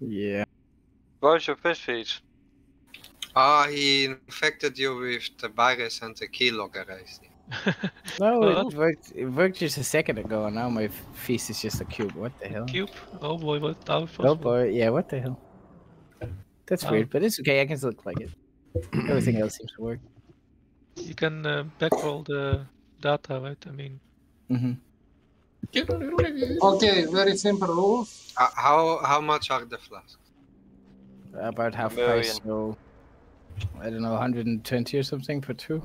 Yeah. Where's your fish feet? Ah, uh, he infected you with the virus and the keylogger, I see. no, it worked. It worked just a second ago, and now my feast is just a cube. What the hell? Cube? Oh boy, what? Oh boy, yeah. What the hell? That's um, weird, but it's okay. I can still like it. Everything else seems to work. You can uh, backroll the data, right? I mean, hmm Okay, very simple rules. Uh, how how much are the flasks? About half price, so I don't know, 120 or something for two.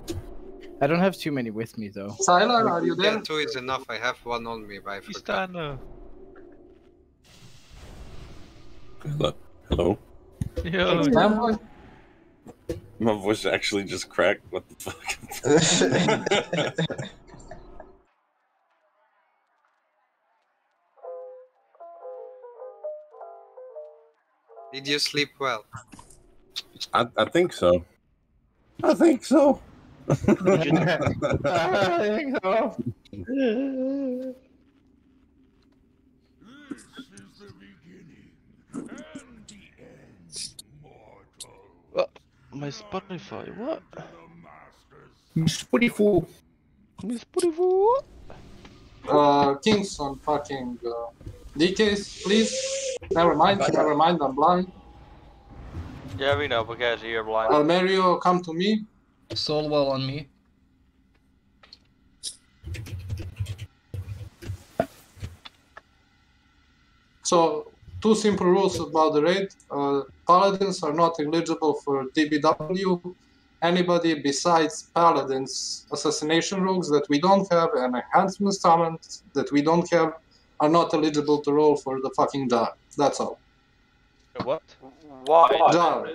I don't have too many with me though. Tyler, are you Yeah, there? two is enough. I have one on me, but I he's forgot. done. Hello. Hello. yeah, Fanboy? My voice actually just cracked. What the fuck? Did you sleep well? I, I think so. I think so. My Spotify, what? Spotify. My Spotify? Uh, Kings on fucking uh, DKs, please. Never mind, never mind, I'm blind. yeah, we know because you're blind. Almerio, come to me. Solwell on me. So, two simple rules about the raid. Uh, paladins are not eligible for DBW. Anybody besides paladins, assassination rogues that we don't have, and enhancement shamans that we don't have, are not eligible to roll for the fucking jar. That's all. What? Why? Jar.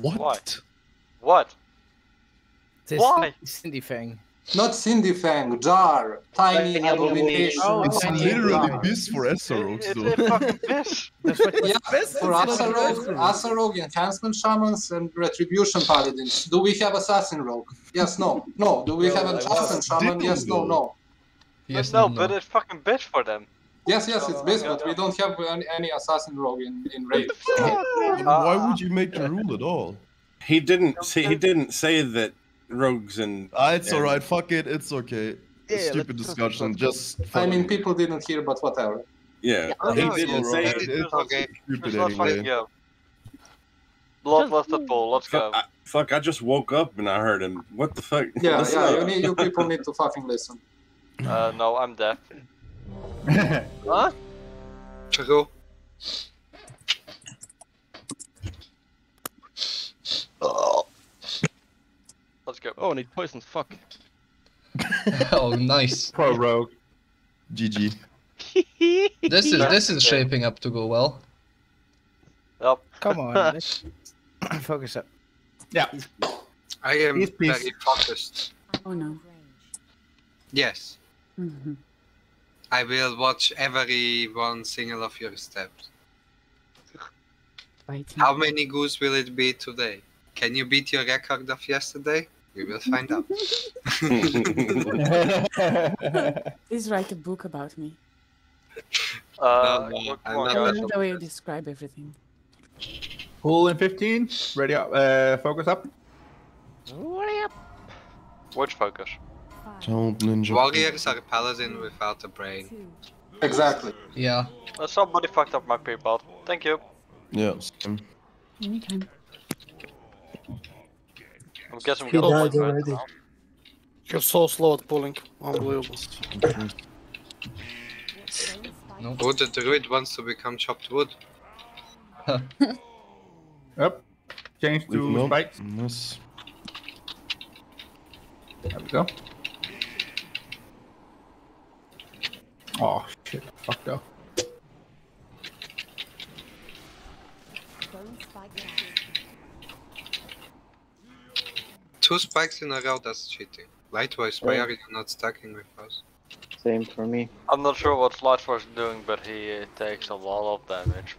What? What? This Why? Cindy Fang. Not Cindy Fang, jar. Tiny abomination. Oh, It's tiny literally jar. this for SROs, It's though. a fucking fish. That's what. For Asarog, Asarog, enhancement shamans, and retribution paladins. Do we have assassin rogue? Yes, no. No. Do we have Well, I assassin was shaman? Yes, no, no. Yes, no, no, but it's fucking bitch for them. Yes, yes, it's oh, this, but we don't have any, any assassin rogue in, in raid. So. Ah. Why would you make the rule at all? he didn't say he didn't say that rogues and Ah, it's Yeah. alright. Fuck it. It's okay. Yeah, Stupid discussion. Just. I mean, people didn't hear, but whatever. yeah, Oh, he didn't say it. It's Okay. stupid Let's not fucking anyway. go. Bloodlusted bull, let's go. Fuck I, fuck, I just woke up and I heard him. What the fuck? Yeah, What's yeah. up? You need, you people need to fucking listen. Uh, no, I'm deaf. Huh? True. Let's go. Oh, I need poisons, fuck. oh, nice. Pro rogue. GG. This is this is shaping up to go well. Yep. Come on. let's- Focus up. Yeah. I am Yes, please. very focused. Oh no. Yes. Mhm. I will watch every one single of your steps. How many goose will it be today? Can you beat your record of yesterday? We will find out. Please write a book about me. Uh, No, no, I'm not I guys. love the way you describe everything. Pool in 15. Ready up. Uh, focus up. Which focus? Don't ninja. Warriors are paladin without a brain. Exactly. Yeah. Uh, somebody fucked up my people. Thank you. Yeah. same. Anytime. I'm guessing we He got a died already. now. You're so slow at pulling. Unbelievable. Nope. Oh, the druid wants to become chopped wood. Up. Change to Nope. spikes. Yes. There we go. Oh shit, fucked up. Two spikes in a row, that's cheating. Lightwise, why are you not stacking with us? Same for me. I'm not sure what Lightforce is doing, but he uh, takes a lot of damage.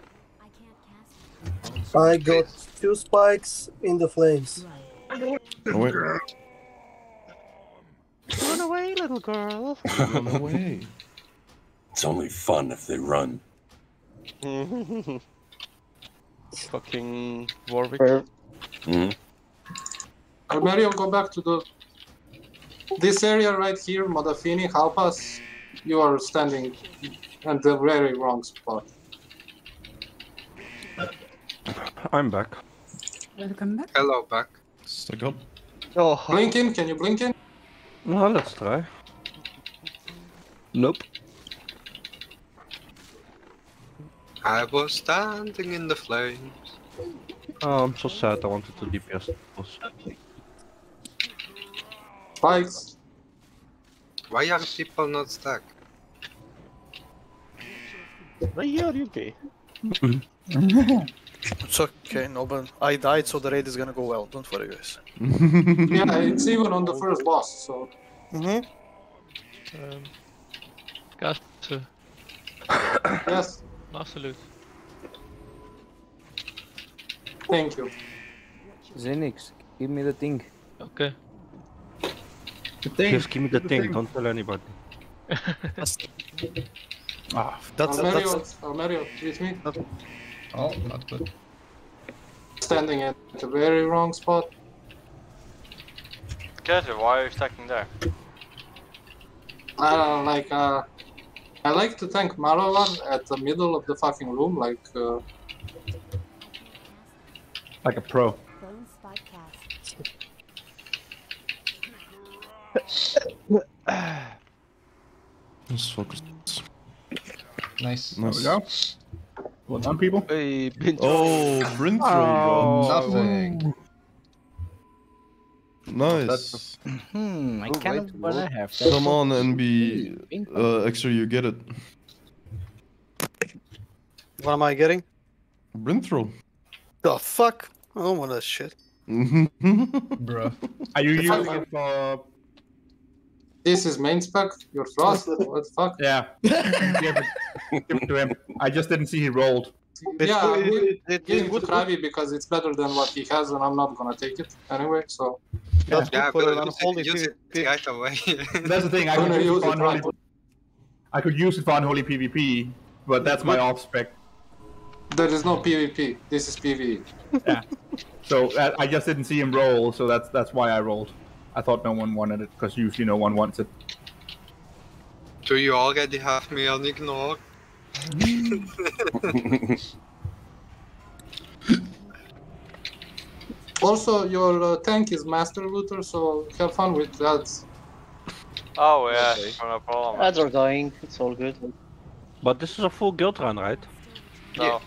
I got two spikes in the flames. Oh, wait. Run away, little girl. Run away. It's only fun if they run. Fucking Warwick. Fair. hmm Mario, go back to the this area right here, Modafini, help us. You are standing in the very wrong spot. I'm back. Welcome back. Hello, back. Stick up. Oh, Blink in, can you blink in? No, let's try. Nope. I was standing in the flames. Oh, I'm so sad. I wanted to DPS. The. Spikes. Why are people not stuck? yeah, you okay? It's okay, no, but I died, so the raid is gonna go well. Don't worry, guys. Yeah, it's even on the first boss, so Mm-hmm. Um, gas, uh, yes, master loot. thank you. Zenix, give me the thing. Okay. The thing. Just give me the thing. Don't tell anybody. Ah, That's Almerio, that's Almerio, with me. Oh, not good. Standing at the very wrong spot. Gator, why are you stacking there? I don't like, uh, I like to tank Marrowgar at the middle of the fucking room, like, uh, like a pro. Let's focus. Nice. There we go. Well done, people. Hey, binge. Oh, Bryntroll Nothing. Nice. Hmm, I Oh, kind wait, of wanna have that. Come on, NB. Ping Uh, extra, you get it. what am I getting? Bryntroll. The fuck? I don't want that shit. Bruh. Are you using I- it for? This is main spec, your frost, what the fuck? Yeah. give, it, give it to him. I just didn't see he rolled. Yeah, it, it, it, Give it's it to good, Krabi because it's better than what he has, and I'm not gonna take it anyway. So that's Yeah, good for but an use unholy it, use it PvP. right away. That's the thing. I I'm could gonna use use it for unholy. I could use it for unholy PvP, but that's my off spec. there is no PvP. This is PvE. Yeah. so uh, I just didn't see him roll, so that's that's why I rolled. I thought no one wanted it because usually no one wants it. Do you already have me on ignore? Also, your uh, tank is master looter, so have fun with that. Oh yeah, no problem. Ads are dying. It's all good. But this is a full guild run, right? No.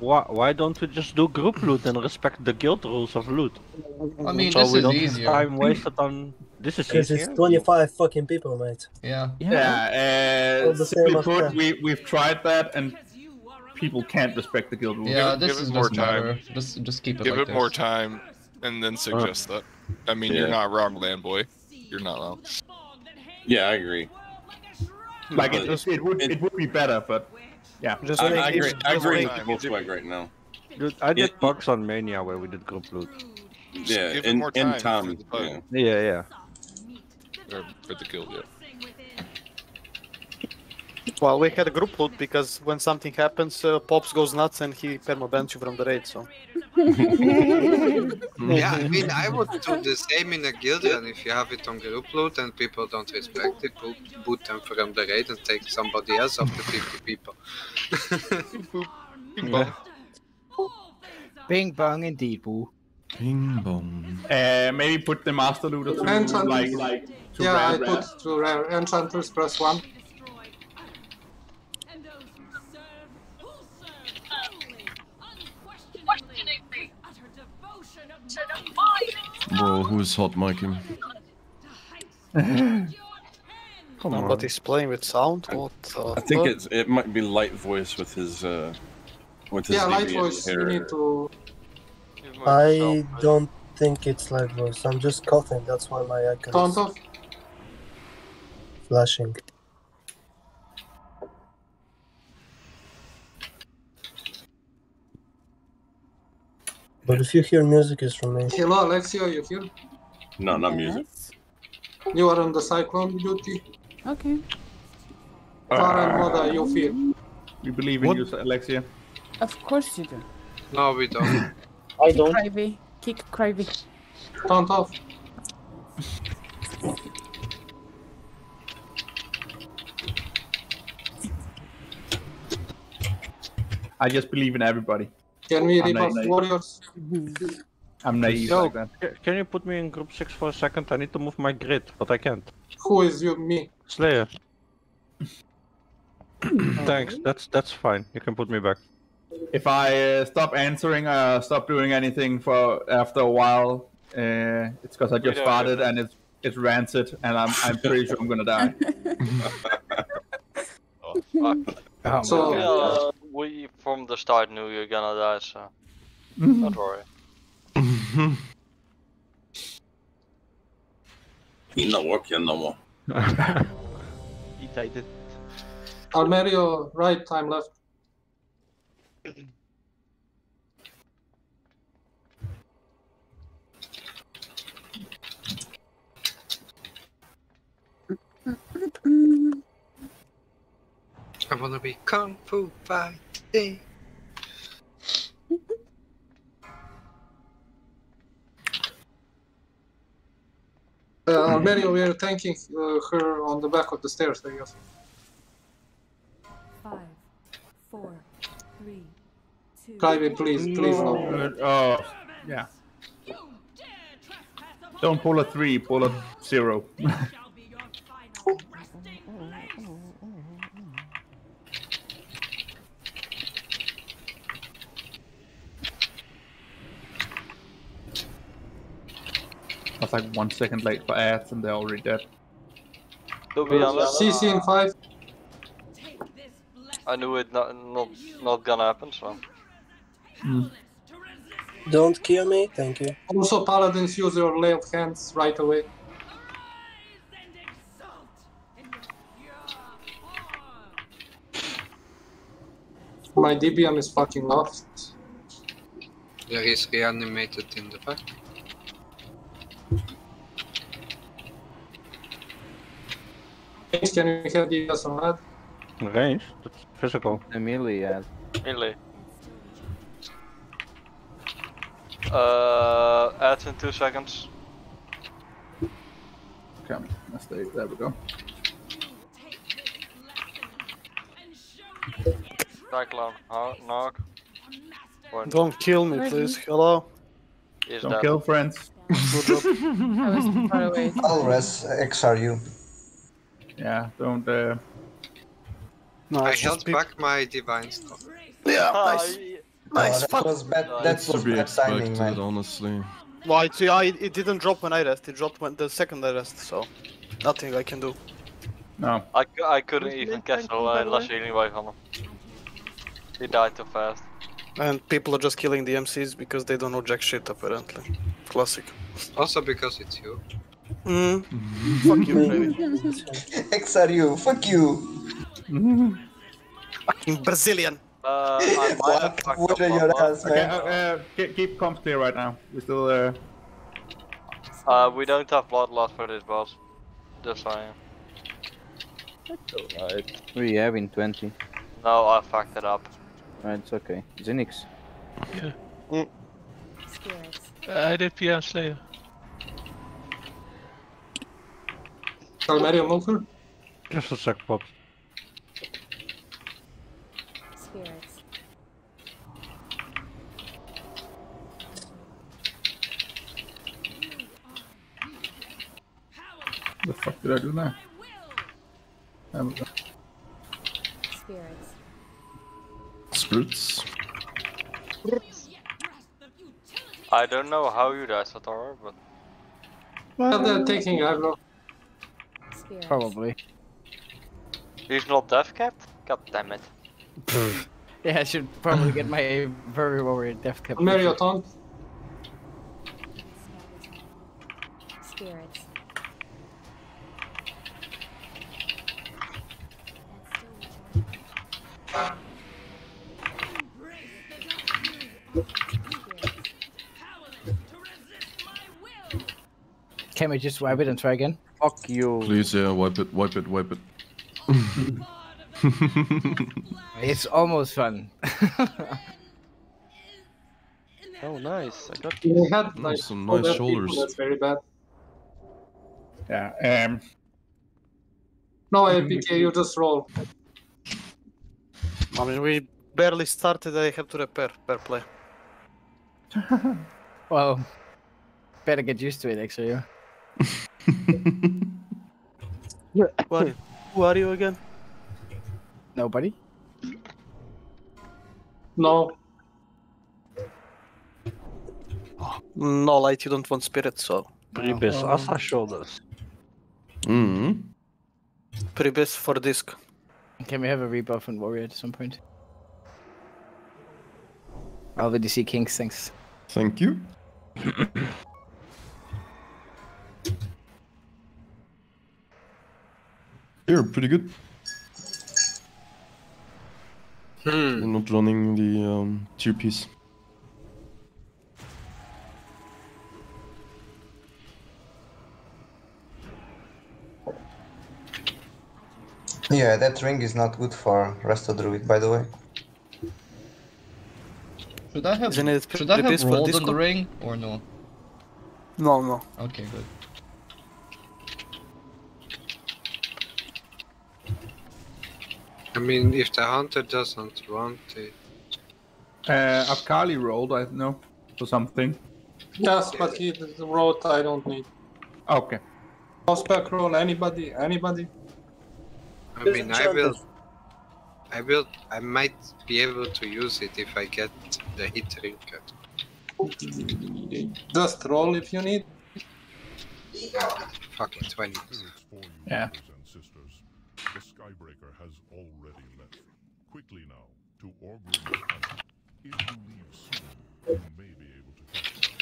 Why, why don't we just do group loot and respect the guild rules of loot? I mean, so this we is don't easier. have time wasted on. This is Because easier. it's 25 fucking people, mate. Yeah. Yeah, All uh, the simply put, we we've tried that and people can't respect the guild rules. Yeah, it- this give it is more just time. better. Just, just keep it Give like it more time and then suggest that. I mean, you're not wrong, Landboy. You're not wrong. Yeah, I agree. Like it, it, it would it would be better, but yeah. Just I, I agree. I just agree make- with full swag right now. Dude, I did Yeah. bugs on Mania where we did group loot. Yeah, give it in, more in time. time. for the bug, Yeah. Yeah, yeah. or for the guild, yeah. Well, we had a group loot because when something happens, uh, Pops goes nuts and he permabans you from the raid, so. yeah, I mean, I would do the same in a guild, and if you have it on group loot and people don't respect it, boot, boot them from the raid and take somebody else of the 50 people. Yeah. Bing bong indeed, boo. Ping bong. Uh, maybe put the master looter to Enchanters. like like to yeah, I rare, put to rare enchanters press one. Bro, who is hot micing? Come on. But he's playing with sound? What the I think fuck? it's it might be light voice with his uh with his Yeah, light DB voice. You need to. I don't think it's light voice. I'm just coughing. That's why my icon Taunt is off. flashing. But if you hear music, it's from me. Hello, Alexia, you here? No, not music. You are on the cyclone duty. Okay. Tara and uh, Moda, you feel. We believe in What? you, Alexia. Of course you do. No, we don't. I don't. Crivy. Kick Crivy. Taunt off. I just believe in everybody. Can we I'm rebuff warriors? I'm naive Yo, like that. can you put me in group 6 for a second? I need to move my grid, but I can't. Who is you? Me. Slayer. Thanks, that's that's fine. You can put me back. If I uh, stop answering, uh, stop doing anything for after a while, uh, it's because I just don't started and it's it's rancid, and I'm I'm pretty sure I'm gonna die. Oh, fuck. Oh, So- Uh, we from the start knew you're gonna die, so don't worry. He's not working no more. He died it. Almerio, right, time left. I wanna be kung fu fighting. Uh, Almerio, we are tanking uh, her on the back of the stairs, I guess. Five, four, three, two. Crivy, please, please no. Uh, oh, yeah. Don't pull a three, pull a zero. I was like one second late for ads and they're already dead. To be honest, CC in 5. I knew it not not not gonna happen, so. Hmm. Don't kill me, thank you. Also, paladins use your lay of hands right away. My DBM is fucking lost. There is reanimated in the back. Can you have DBS on that? Range? That's physical. The melee, yeah. Melee. Uh, ads in two seconds. Come, let's stay. There we go. Cyclone, knock. One Don't kill me, please. Hello. is Don't dead. kill friends. I was far away. I'll res XRU. Yeah, don't. Uh... No, I held people- back my divine stuff. Yeah, Ah, nice. y- Nice. Oh, that fuck. was bad. That it's was bad timing, man. honestly. Well, it, yeah, it, it didn't drop when I rest. It dropped when the second I rest, so nothing I can do. No. I, I couldn't even late catch tanking, a by the last way? healing wave on him. He died too fast. And people are just killing the MCs because they don't know jack shit, apparently. Classic. Also because it's you. Mm. Fuck you, baby. XRU, fuck you. Fucking Brazilian. Uh, I might What? What are your more. hands, Okay, uh, uh, keep, keep comms clear right now. We're still. Uh... Uh, we don't have bloodlust for this boss. Just saying. Alright. We have in 20. No, I fucked it up. Right, it's okay. Zinix. Spirits. Uh, I did PR Slayer. Almerio, move her. Just a sec, Pops. Spirits. The fuck did I do now? There we go. Spirits. Spruts. I don't know how you died, Satoru, but Well, they're taking aggro. Spirits. Probably. he's not death capped? God damn it. Yeah, I should probably get my very worried death cap. Almerio, taunt. Spirits. Can we just wipe it and try again? Fuck you. Please, yeah, wipe it, wipe it, wipe it. It's almost fun. Oh, nice. I got We had Oh, like some other nice people, shoulders. That's very bad. Yeah. Um. No, APK, you just roll. I mean, we barely started. I have to repair per play. Well, better get used to it, actually. What? Who are you again? Nobody? No. No light. You don't want spirit, so Prebis Asa shoulders. Mm. Prebis for disc. Can we have a rebuff on Warrior at some point? Already see Kings, thanks. Thank you. You're pretty good. Hmm. You're not running the um, tier piece. Yeah, that ring is not good for Resto Druid, by the way. Should I have should I have Prebis rolled on the ring or no? No, no. Okay, good. Mean, if the hunter doesn't want it, Uh, Akali rolled, I know, or something. Yes, but he wrote I don't need. Okay. No spec roll, anybody, anybody? I mean, I will. I will. I might be able to use it if I get the hit trinket. Just roll if you need. Fuck it, 20. Yeah. and sisters, the Skybreaker has already left. Quickly now, to Orgrim Planet. If you leave soon, you may be able to catch it.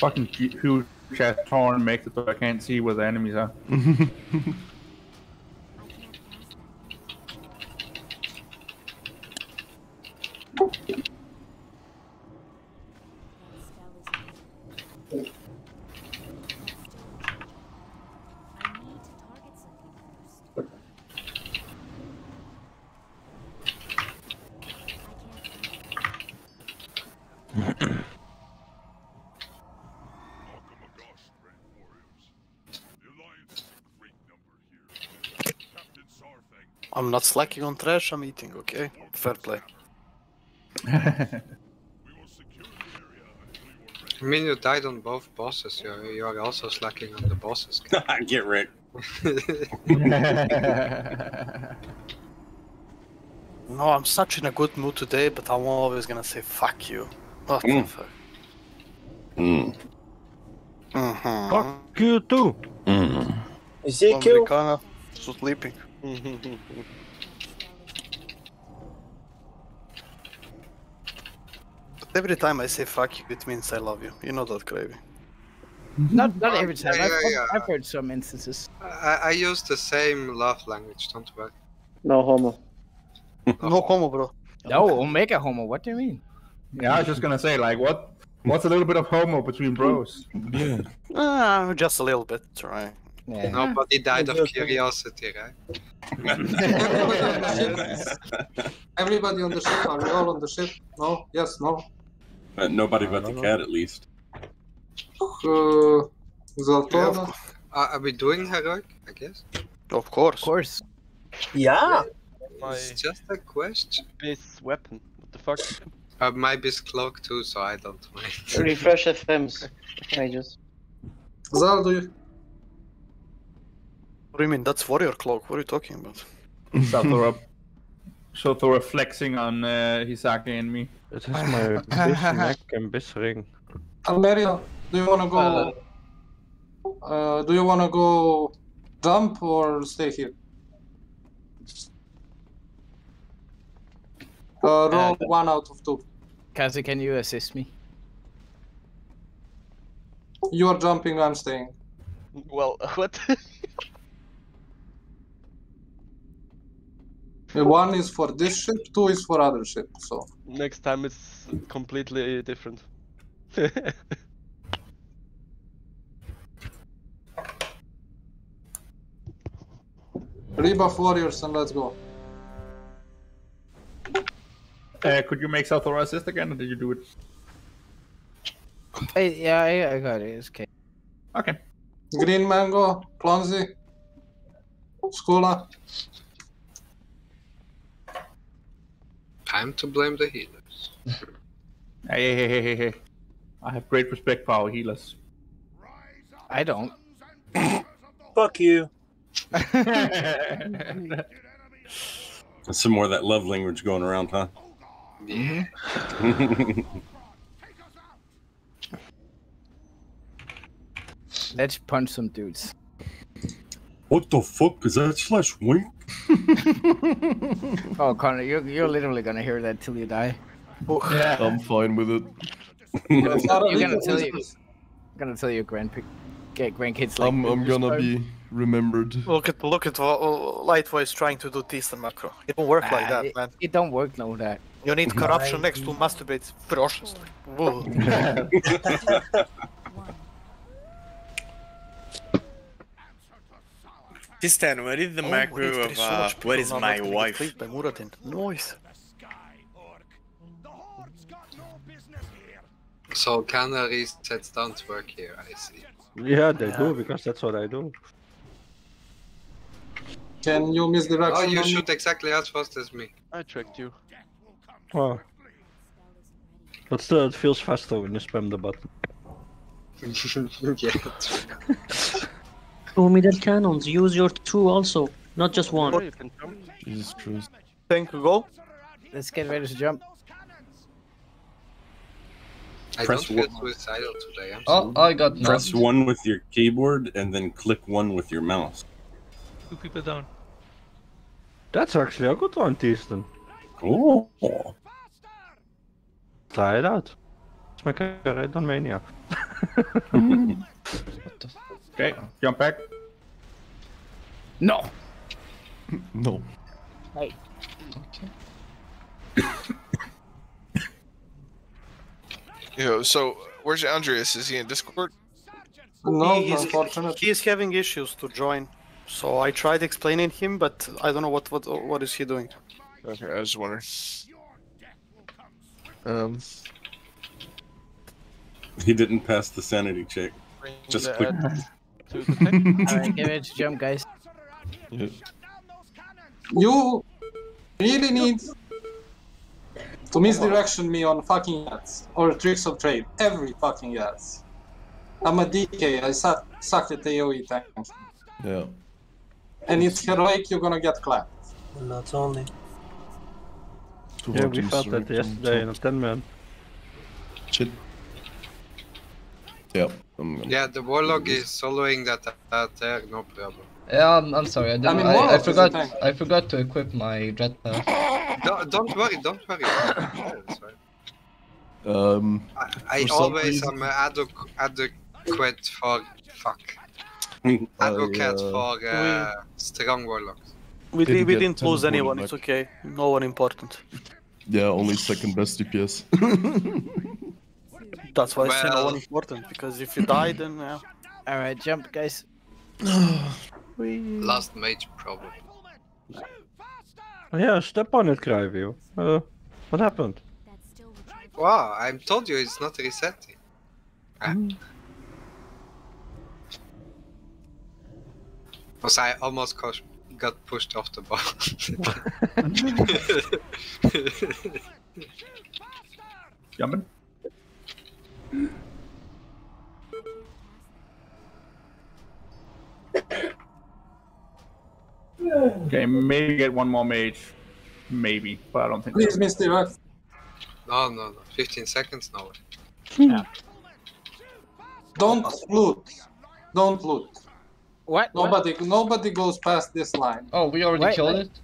Fucking hu- huge ass torn makes it so I can't see where the enemies are. I'm not slacking on trash. I'm eating. Okay, fair play. I mean, you died on both bosses. You are, you are also slacking on the bosses. Get Rick. No, I'm such in a good mood today, but I'm always gonna say fuck you. What the Mm. fuck? Mm. Mm-hmm. Fuck you too. Mm. Ezekiel? Americana, so sleeping. But every time I say fuck you, it means I love you. You know that, Gravy. Not not every time. Yeah, I've, yeah, yeah. I've heard some instances. I, I use the same love language, don't worry. No homo. no homo, bro. No, Omega Homo. What do you mean? Yeah, I was just gonna say, like, what? What's a little bit of homo between bros? Yeah. Ah, just a little bit, right? Yeah. Nobody died of curiosity, right? Everybody on the ship, are we all on the ship? No? Yes, no? But nobody but the cat, at least. Uh, Zaltona? Are, are we doing heroic? I guess. Of course. Of course. Yeah. It's just a question. This weapon. What the fuck? Uh, my is cloak too, so I don't mind. Refresh FMs. Mages. Zal, do you? What do you mean? That's warrior cloak. What are you talking about? Shothora, Shothora flexing on uh, Hisaki and me. It is my neck and bis ring. Almeria, do you wanna go? Uh, do you wanna go jump or stay here? Uh, roll one out of two. Kazi, can you assist me? You are jumping, I'm staying. Well, what? One is for this ship, two is for other ship. So Next time it's completely different. Rebuff warriors and let's go. Uh, could you make South assist again, or did you do it? Hey, yeah, I, I got it. It's okay. Okay. Green mango, Clonsy, Skula. Time to blame the healers. Hey, hey, hey, hey, hey. I have great respect for our healers. I don't. Fuck you. That's some more of that love language going around, huh? Yeah. Let's punch some dudes. What the fuck is that slash wink? Oh, Connor, you're, you're literally gonna hear that till you die. I'm fine with it. You're gonna tell you, gonna tell your grandpa, get grandkids like. I'm, I'm gonna be remembered. Look at look at what Light Voice trying to do Tista macro. It won't work like that, it, man. It don't work no that. You need corruption next to masturbate ferocious. Whoa. Where is the Oh, macro wait, of is so uh, much where people is now my not gonna get wife? clipped by Muradin. Noise. So canary sets don't work here, I see. Yeah, they do because that's what I do. Can you misdirect? Oh, you shoot exactly as fast as me. I tricked you. Oh. But still, it feels faster when you spam the button. yeah. Oh, middle cannons. Use your two also, not just one. Jesus Christ. Think go. Let's get ready to jump. I Press don't feel one. suicidal today. I'm Oh, I got Press knocked. one with your keyboard and then click one with your mouse. Two people down. That's actually a good one, Tistan. Oh. Try it out. Let's make a raid on Mania. Okay, jump back. No. No. Hey. Okay. Yo, so where's Andreas? Is he in Discord? No, he, is, unfortunately. he is having issues to join. So I tried explaining him, but I don't know what what what is he doing. Okay, I was just wondering. Um, He didn't pass the sanity check. Just the click. ad- Alright, get ready to jump, guys. Yeah. You really need to misdirection me on fucking ads or tricks of trade. Every fucking ads. I'm a DK. I suck, suck at AoE tanks. Yeah. And it's heroic. You're gonna get clapped. Not only. Yeah, we felt that yesterday in a top. 10 man. Shit. Yeah. I'm gonna... Yeah, the warlock is soloing that out there, no problem. Yeah, I'm, I'm sorry. I didn't. I, mean, I, Warlock is a forgot. I forgot to equip my dread path. No, don't worry, don't worry. That's. Um, I for some always reason- am adequ- adequate for fuck. I, Advocate uh, for uh, strong warlocks. We, Didn't we didn't lose anyone. back. It's okay. No one important. Yeah, only second best DPS. That's why I say no Well- one important. Because if you die, then yeah. Alright, jump, guys. Last mage problem. Oh, yeah, step on it, Cryview. Uh, what happened? Wow, I told you it's not resetting. Ah. Because I almost got pushed off the ball. Jumping. Okay, maybe get one more mage. Maybe, but I don't think Please so. misdirect. no, no, no. 15 seconds? No way. Hmm. Don't loot. Don't loot. What? Nobody, nobody goes past this line. Oh, we already Wait, killed wait. it.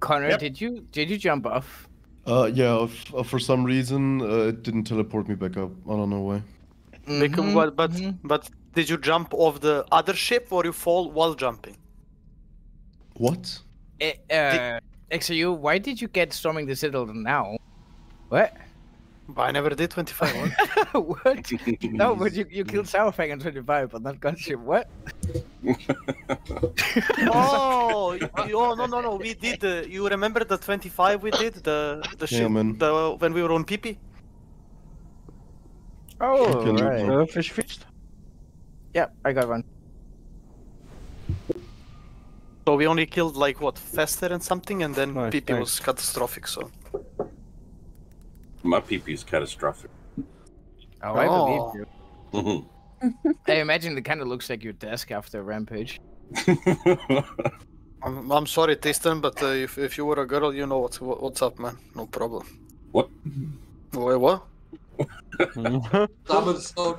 Connor, Yep. did you did you jump off? Uh, yeah, f- uh, for some reason, uh, it didn't teleport me back up. I don't know why. Because, Mhm, but but, mhm. but did you jump off the other ship or you fall while jumping? What? Eh, uh, XRU, why did you get storming the citadel now? What? I never did 25. what? what? No, but you, you killed Saurfang on 25, but not Gunship. What? oh, you- oh no no no! We did. Uh, you remember the 25 we did the the Yeah, shit man. the when we were on PP. Oh, Can you- right. Uh, fish feast? Yeah, I got one. So we only killed like what faster and something, and then Nice, PP nice. was catastrophic. So My PP is catastrophic. Oh, I Oh. believe you. I imagine it kind of looks like your desk after a rampage. I'm, I'm sorry, Tristan, but uh, if if you were a girl, you know what's what, what's up, man. No problem. What? Wait, what? Summoned Stone.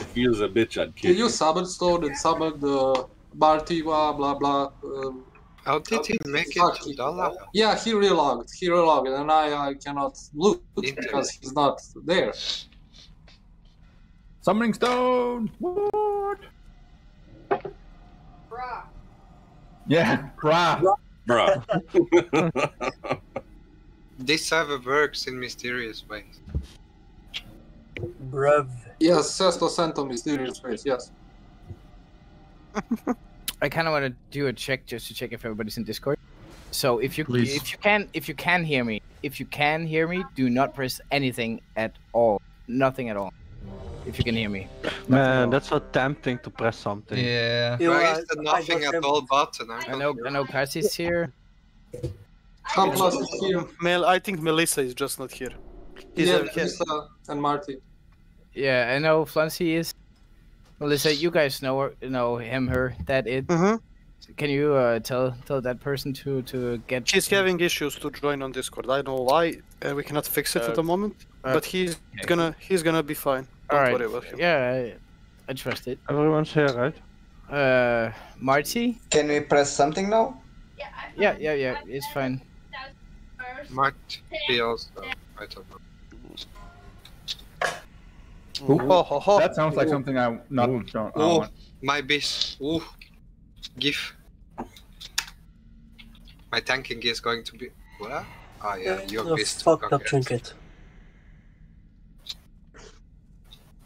If he was a bitch, I'd Can kill you summon Stone and summon the Martiva, blah blah. Um, How did he make it to he- dollar? Yeah, he relogged. He relogged, and I, I cannot loot because he's not there. Summoning stone. What? Bruh. Yeah, brah. Bruh. This server works in mysterious ways. Bruv. Yes, Sesto sent on mysterious ways. Yes. I kind of want to do a check just to check if everybody's in Discord. So if you Please. if you can if you can hear me, if you can hear me, do not press anything at all. Nothing at all. If you can hear me. Man, that's so tempting to press something. Yeah. You know, Where I- is the nothing got at all button? I'm I know I know Cassie's here. Campus is here. Mel, I think Melissa is just not here. He's yeah, a- he- Lisa and Marty. Yeah, I know Flancy is. Melissa, you guys know her, know him, her, that it. Mhm. Can you uh, tell tell that person to to get? She's having issues to join on Discord. I don't know why. Uh, we cannot fix it Uh, at the moment, uh, but he's okay. gonna he's gonna be fine. Don't All right. worry about him. Yeah, I, I trust it. Everyone's here, right? Uh, Marty. Can we press something now? Yeah, yeah, yeah. It's fine. Might be also. I don't know. Ooh, Oh, ho, ho. That sounds like something I not don't. I Oh, want. my bis. Ooh. GIF. My tanking is going to be. What? Oh yeah, your A bis. fucked up trinket.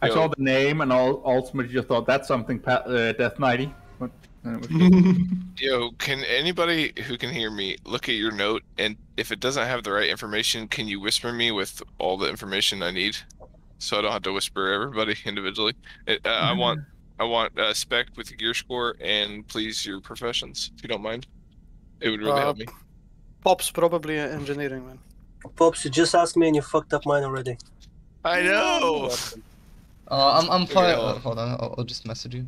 I saw the name and all. Ultimately, just thought that's something. Pa- uh, Death Ninety. But, uh, it was good. Yo, can anybody who can hear me look at your note and if it doesn't have the right information, can you whisper me with all the information I need, so I don't have to whisper everybody individually? It, uh, I want I want uh, spec with your gear score and please your professions, if you don't mind. It would really Uh, help me. Pops probably engineering man. Pops, you just asked me and you fucked up mine already. I know. Uh, I'm, I'm fine. Okay, Oh, hold on, I'll, I'll just message you.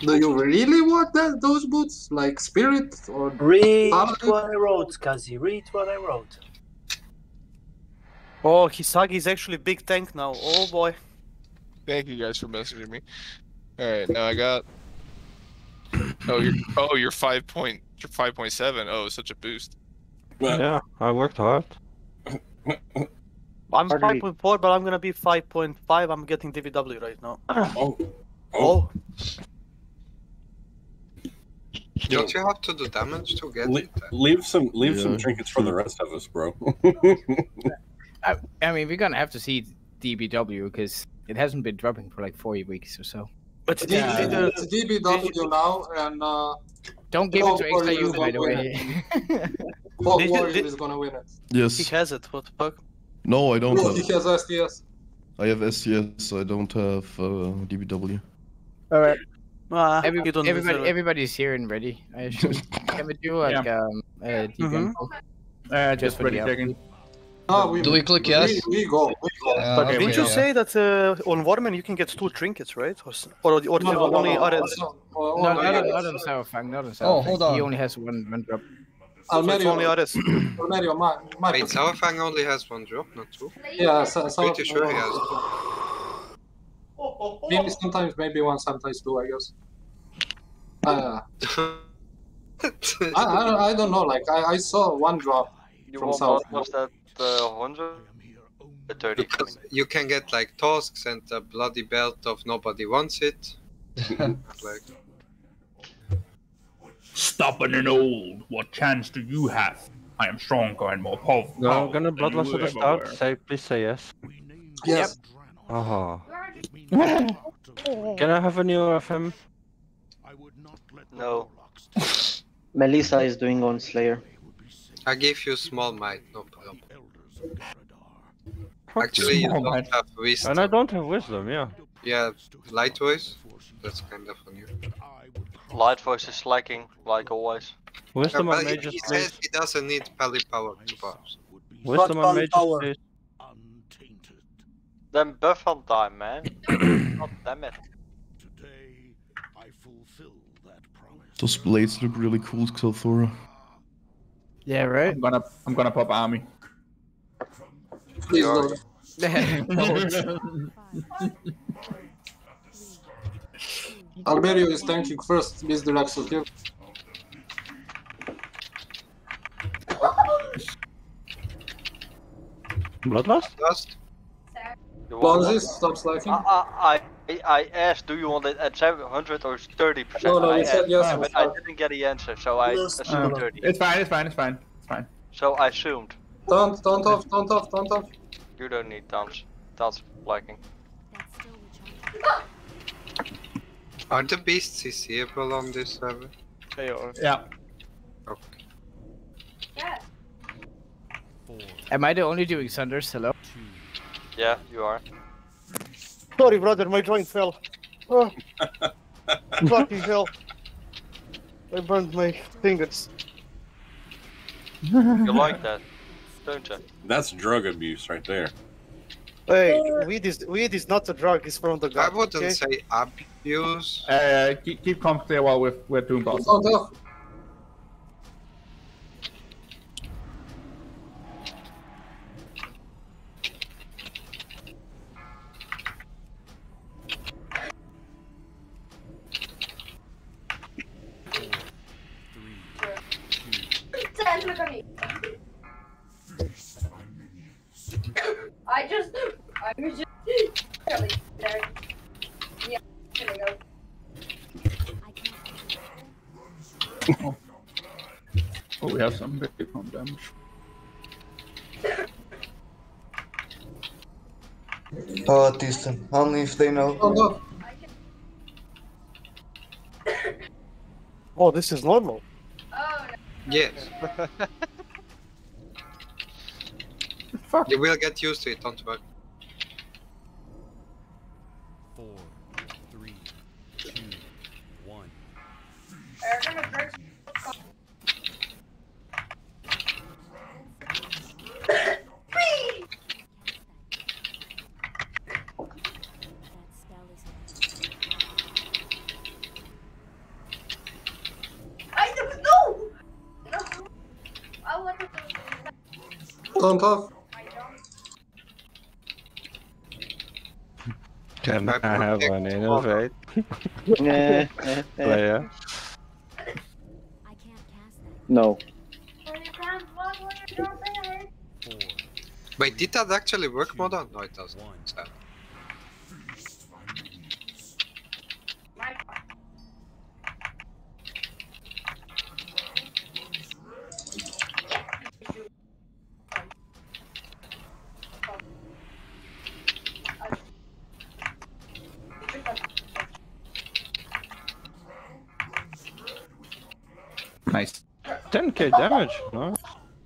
Do you really want that those boots? Like Spirit or Read what I wrote, Kazi. Read what I wrote. Oh, Hisagi is actually big tank now. Oh boy. Thank you guys for messaging me. All right, now I got. Oh, you're oh you're five point you're five point seven. Oh, such a boost. Yeah, I worked hard. I'm Hardly. 5.4, but I'm gonna be 5.5. I'm getting DBW right now. Ah. Oh. oh. Oh. Don't you have to do damage to get Le- it? leave some leave some trinkets for the rest of us, bro. I, I mean, we're gonna have to see DBW because it hasn't been dropping for like four weeks or so. But It's, yeah, DB the- it's DBW now, and uh, Don't give it to Warrior XIU, by the way. it. Paul Warrior is gonna win it. Yes. He has it. What the fuck? No, I don't No, have. he has STS. I have STS. I don't have uh, DBW. All right. Ah, Every, you don't everybody, everybody's here and ready. I assume. Can we do like um uh, DBM Mhm. Uh, Just just for ready the checking. No, we, Do we click yes? We, we go. We go. Uh, Okay, Didn't wait, you yeah. say that uh, on Warmane you can get two trinkets, right? Or s- or, or No, no, no, only no, RS? no, no, No, no, not on, no, not on Saurfang, not on Oh, Saurfang. hold He on. only has one, one drop. So it's Almerio, only RS. Almerio, my, my Wait, Saurfang only has one drop, not two? Yeah, so, so, Pretty sure he has Maybe sometimes, maybe one, sometimes two, I guess. Uh. I, I, don't- I don't know, like, I, I saw one drop You from want South. What? Uh, 100? 30. because you can get like tasks and a bloody belt of nobody wants it. like, Stubborn and old, what chance do you have? I am stronger and more powerful. No, I'm gonna bloodlust at the start. were. Say, please say yes. Yes. Oh. Can I have a new FM? No. Melissa is doing on Slayer. I gave you small might, no problem. Actually, you don't might. have wisdom. And I don't have wisdom, yeah. Yeah, light voice. That's kind of on you. Light voice is slacking, like always. Wisdom Yeah, and but mages, he says he doesn't need pally power to buff. Wisdom and mages, please. Then buff on time, man. God damn it. Those blades look really cool, Xelthora. Yeah, right. I'm gonna I'm gonna pop army. Please don't. Alberio is tanking first, misdirect here. Bloodlust? Dust. You want Bonzis, stop slacking. I, I, I asked, do you want it at 700 or 30 percent? No, no, I you said asked, yes, but I didn't get the answer, so I assumed Uh, 30. it's fine. It's fine. It's fine. It's fine. So I assumed. Don't, don't off, don't off, don't off. You don't need tons. Tons liking. Are the beasts seeable on this server? They are. Yeah. Okay. Am I the only doing Thunders? Hello? Yeah, you are. Sorry, brother, my joint fell. Oh. Fucking hell. I burned my fingers. You like that, don't you? That's drug abuse right there. Hey, weed is weed is not a drug. It's from the I gut. wouldn't okay? say abuse. Uh, keep keep comms clear while we're we're doing boss. Don't off. Look at me. I just, I was just really there. Yeah, there we go. Oh, we have some big pump damage. Oh, Tristan, only if they know. Oh, don't off. Oh, this is normal. oh Yes. Fuck. You will get used to it, don't worry. Four, three, two, one. I don't know. No. I want to. Don't off. Can I have an innervate? Eh, eh. Player. No. Wait, did that actually work, Modern? No, it doesn't. Sad. Nice. 10k damage, no?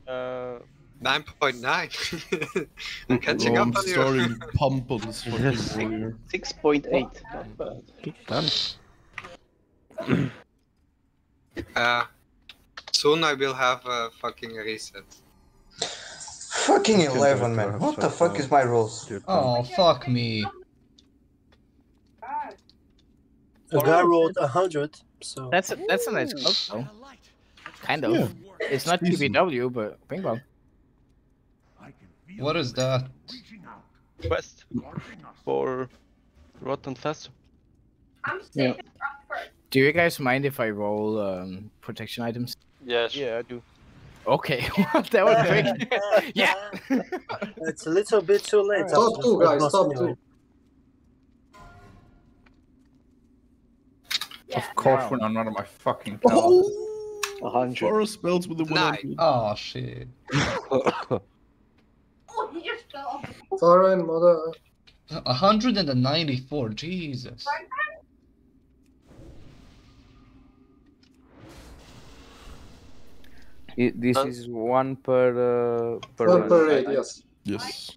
Uh, 9.9. I'm catching Oh, up I'm on you. starting to pump on this fucking warrior. 6.8. Not bad. Done. Uh, soon I will have a fucking reset. Fucking 11, man. What the fuck is my rules? Oh, fuck me. A guy rolled a hundred, so That's a, that's a nice book, though. Kind of. Yeah, it's not DBW, but ping pong. What is that? Quest for Rotten Fest. Yeah. Do you guys mind if I roll um, protection items? Yes. Yeah, I do. Okay, that was quick. yeah. it's a little bit too late. Stop two, guys. Stop two. Of course, when I'm out of my fucking. Oh, 100. Forest spells with the Nine. Oh, shit. oh, he just fell off. Foreign mother. 194, Jesus. It, this is one per uh, per one per raid, yes. Yes.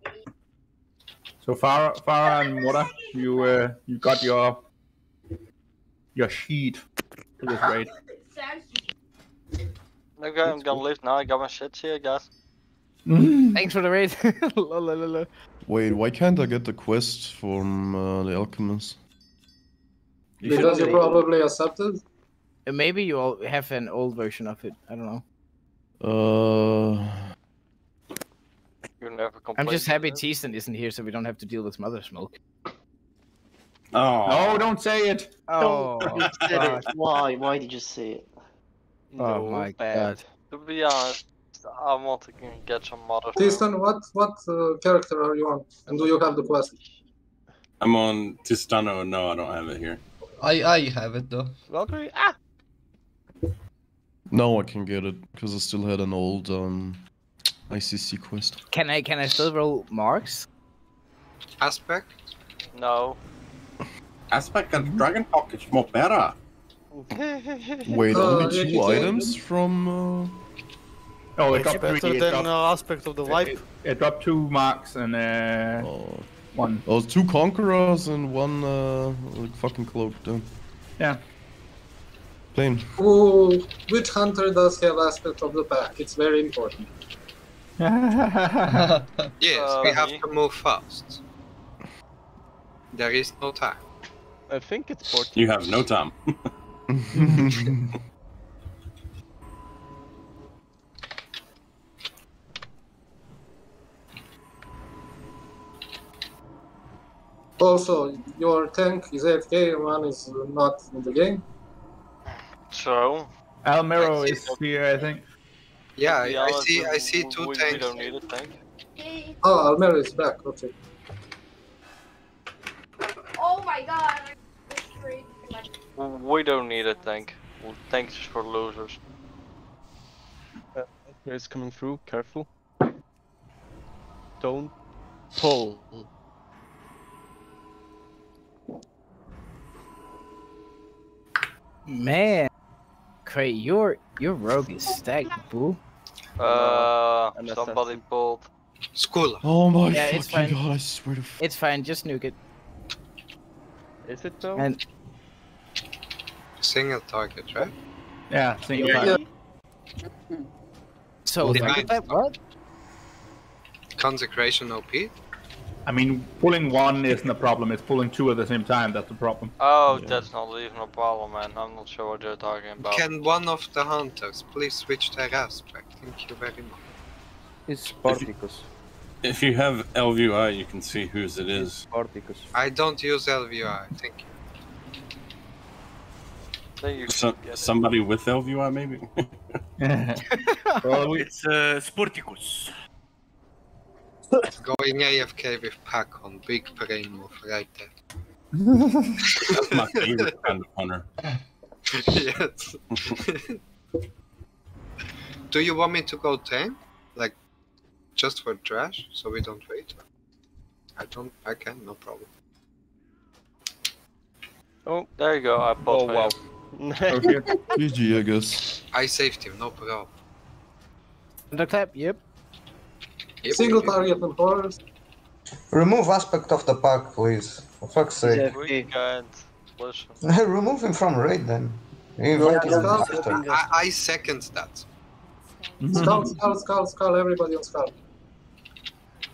So far, far and Mora, you uh, you got your your sheet for this raid. Okay, I'm gonna leave now. I got my shit here, guys. Thanks for the raid. Wait, why can't I get the quest from uh, the alchemist? Because you probably accepted. Uh, Maybe you all have an old version of it. I don't know. Uh, You never I'm just happy Teason isn't here, so we don't have to deal with Mother Smoke. Oh. No, don't say it. Oh, You said God. it. Why? Why did you say it? Oh my god. To be honest, I want to get some mother. Tristan, what what uh, character are you on? And do you have the quest? I'm on Tistano. No, I don't have it here. I I have it though. Valkyrie, ah! No, I can get it because I still had an old um, ICC quest. Can I can I still roll marks? Aspect? No. Aspect and Dragon Talk is more better. Wait, Uh, only yeah, two you can- items from. Uh... Oh, it It's dropped three. better It than dropped, uh, aspect of the it, wipe. it, it dropped two marks and uh, Oh, one. oh, two conquerors and one uh, like fucking cloak. Then Yeah. plain. Who, which hunter does have aspect of the pack? It's very important. Yes, we Uh, have me? to move fast. There is no time. I think it's 14. You have no time. Also, your tank is AFK and one is not in the game. So, Almero is here, I think. Yeah, to I, I see. I see two we, tanks. We don't need a tank. Oh, Almero is back. Okay. Oh my god. I destroyed my- We don't need a tank. Tanks is for losers. It's coming through. Careful. Don't pull. Man, Cray, your your rogue is stacked, boo. Uh, and somebody pulled. School. Oh my Yeah, it's fucking fine. god! I swear to. F- It's fine, just nuke it. Is it though? And Single target, right? Yeah, single Yeah. target. so Yeah. look that. What? Consecration OP. I mean, pulling one isn't a problem. It's pulling two at the same time that's the problem. Oh, that's not even a problem, man. I'm not sure what you're talking about. Can one of the hunters please switch their aspect? Thank you very much. It's Spartacus. If you have LVI, you can see whose it is. Spartacus. I don't use LVI. Thank you. Then you So, should it. somebody with LVI, maybe? well, we, It's uh, Sporticus. Going AFK with pack on big brain move right there. That's my favorite kind of hunter. yes. Do you want me to go tank? Like, just for trash, so we don't wait? I don't. I can, no problem. Oh, there you go. I pulled Oh for wow. You. okay. GG, I guess. I saved him, no problem. Thunderclap. Yep. Yep, Single yep, yep. target and horrors. Remove aspect of the pack, please. For fuck's sake. We can't. Listen. Remove him from raid then. Invite him after. I, I second that. Skull, skull, skull, skull. Everybody on skull.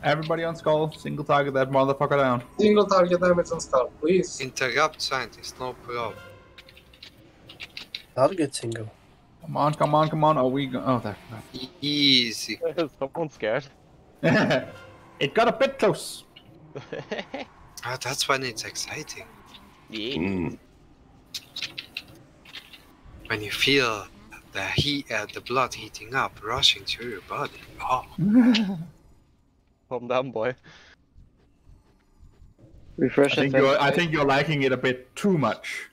Everybody on skull, single target that motherfucker down. Single target damage on skull, please. Interrupt scientist, no problem. Target single. Come on, come on, come on. Are we go- Oh, there. Easy. Someone's scared. it got a bit close. Ah, that's when it's exciting. Yeah. Mm. When you feel the heat, uh, the blood heating up, rushing through your body. Oh, Calm down, boy. I think, you're, I think you're liking it a bit too much.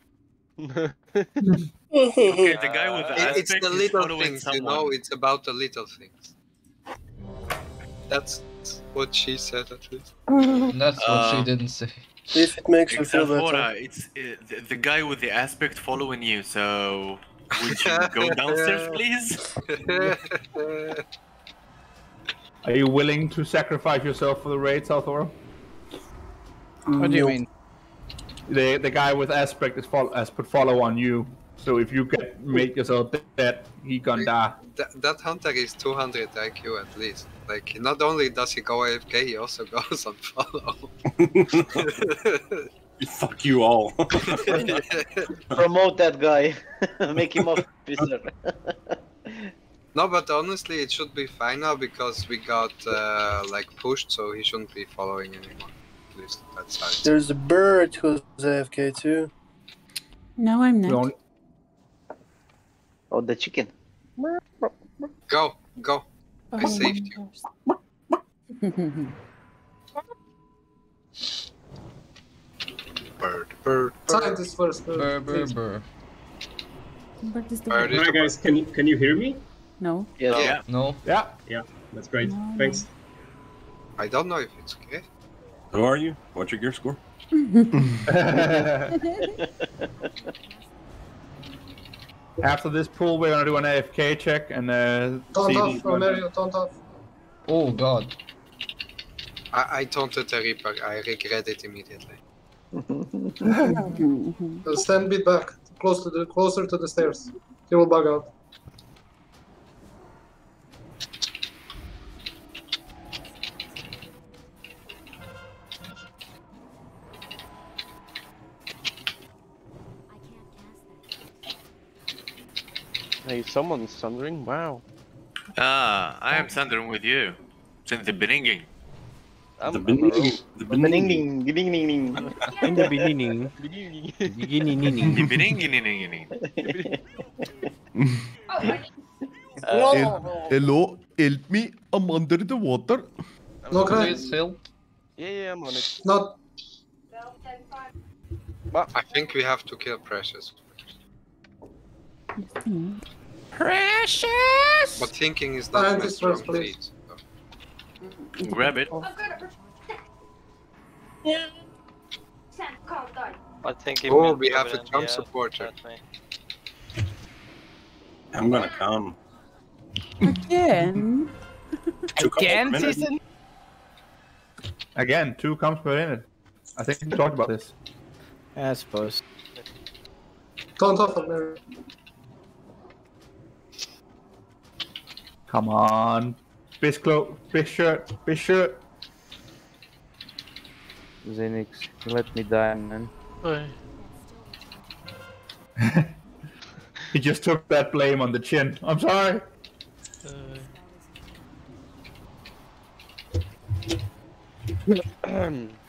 Okay, the guy with the It- it's the little following things, you know. It's about the little things. That's what she said at least. That's what she Uh, didn't say. If it makes you feel Exafora, better. it's uh, the, the guy with the aspect following you, so would you go downstairs, please? Are you willing to sacrifice yourself for the raid, Southora? What do you mean? The the guy with aspect is follow, has put follow on you. So if you get make yourself dead, he gonna die. That, that hunter is 200 IQ at least. Like, not only does he go AFK, he also goes on follow. Fuck you all. Promote that guy. Make him officer. no, but honestly, it should be fine now because we got uh, like pushed, so he shouldn't be following anymore. At least that side. There's a bird who's AFK too. No, I'm not. Oh, the chicken. Go, go. Oh, I saved you. Bird, bird. Scientist first. Brr, brr, please. brr. But is the Bird is Hi the guys, can you can you hear me? No. Yes. Yeah. No. Yeah. Yeah, that's great. Thanks. I don't know if it's okay. Who are you? What's your gear score? After this pool, we're gonna do an AFK check and uh, Taunt see. off, Romario, taunt off. Oh god. I, I taunted the Reaper. I regret it immediately. Stand bit back, close to the closer to the stairs. He will bug out. Hey, someone's thundering. Wow. Ah, I am thundering with you since the beginning. I'm, The um, I'm beginning. The Ding beginning. ding. In the beginning. beginning. The beginning. El- hello, help me. I'm under the water. No cry. Please help. Yeah, yeah, I'm on it. Not. I think we have to kill Precious. Hmm. Precious. But thinking is not my strong first, Grab it. I think Oh, we have a jump supporter. I'm gonna come. Again. Two comes per Again, season? Again, two comes per minute. I think we talked about this. I suppose. Taunt off, Romario. Come on. Fish cloak, fish shirt, fish shirt. Zenix, let me die, man. Oi. He just took that blame on the chin. I'm sorry. Uh,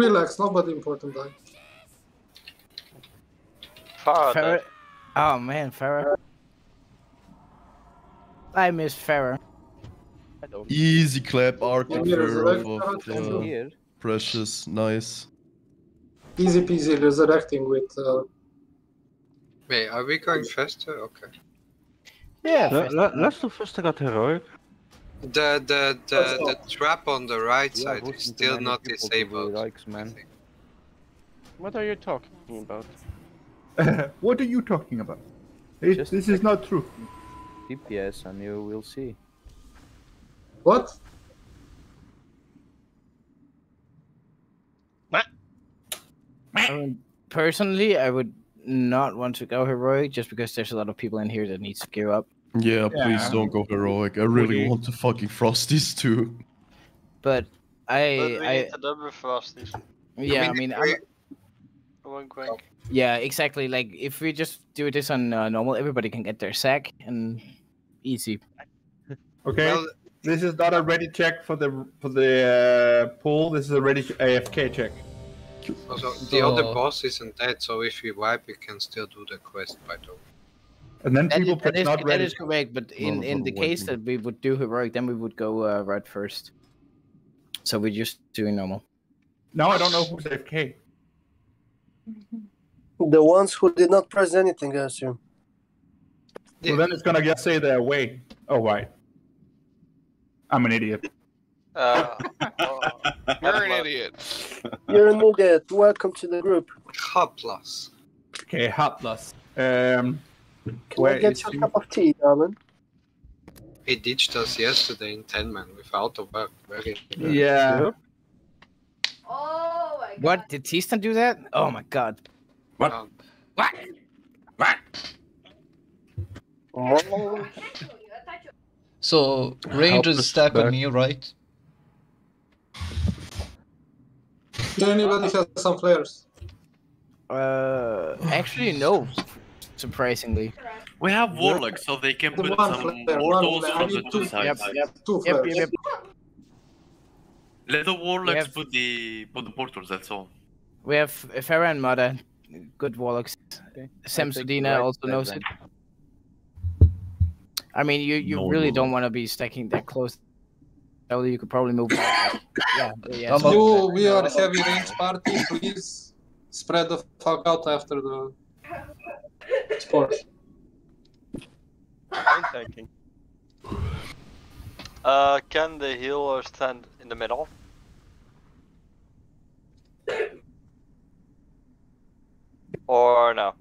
Relax, nobody important die. Farah, Farah. Oh man, Farah. I miss Farah. Easy clap, Arctic Yeah, Fur resurrect of, Arctic of Fur. uh, Precious. Nice. Easy peasy resurrecting with. Uh, Wait, are we going faster? Okay. Yeah. Let, let, let's do first I got heroic. The the the, the trap on the right Yeah, side is still not disabled. heroics, man. What are you talking about? what are you talking about? This, this is not true. DPS and you will see. what? I mean, personally, I would not want to go heroic just because there's a lot of people in here that need to gear up. Yeah, please don't go heroic. I really Woody. want to fucking frosties too. But But I, we I, need to double frosties. yeah, I mean, mean, I'm, we- Wink, wink. yeah, exactly. Like if we just do this on uh, normal, everybody can get their sack and easy. Okay. Well, this is not a ready check for the for the uh, pool. This is a ready AFK check. Also, the other boss isn't dead, so if we wipe, we can still do the quest by the way. And then That people is, that put is, not that ready. is correct. But in in the case wait. that we would do heroic, then we would go uh, right first. So we're just doing normal. Now I don't know who's AFK. The ones who did not press anything, I assume. So then it's gonna just say they're away. Oh right. I'm an idiot. Uh, You're an idiot. You're an idiot. Welcome to the group. Hopeless. Okay, Hotlas. Um, Can where I get is you he? a cup of tea, darling? He ditched us yesterday in 10 man without a work. Very Yeah. Oh my god. What? Did Tistan do that? Oh my god. What? What? What? So Rangers us stack on me, right? Do anybody have some flares? Uh, actually, no. Surprisingly. We have warlocks, so they can The put some flare, one portals flare. From the two two sides. Yep, yep. Two Yep, flares. yep, Let the warlocks have- put the put the portals. That's all. We have Farah and Mother, good warlocks. Sam think Sudina right also knows then. it. I mean, you, you No, really no. don't want to be stacking that close. So you could probably move. back. yeah, yeah. I'm so- we are heavy range party. Please spread the fuck out after the sport. I'm tanking. uh, can the healer stand in the middle? Or no?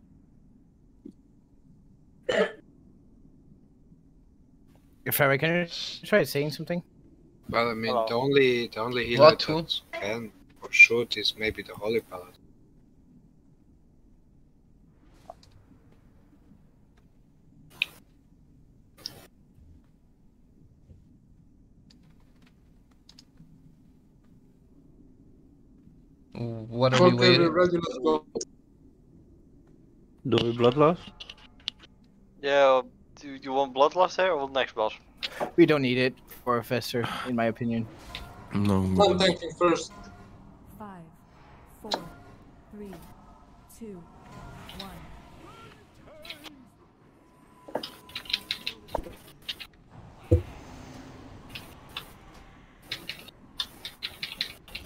Farah, can you try saying something? Well, I mean, Hello. the only the only healer What, who? that can or should is maybe the Holy Paladin. What are we Okay, we're waiting? ready. Let's go. Do we bloodlust? Yeah. Do you want bloodlust here or next boss? We don't need it for a fester, in my opinion. No. I'm tanking first. Five, four, three, two, one.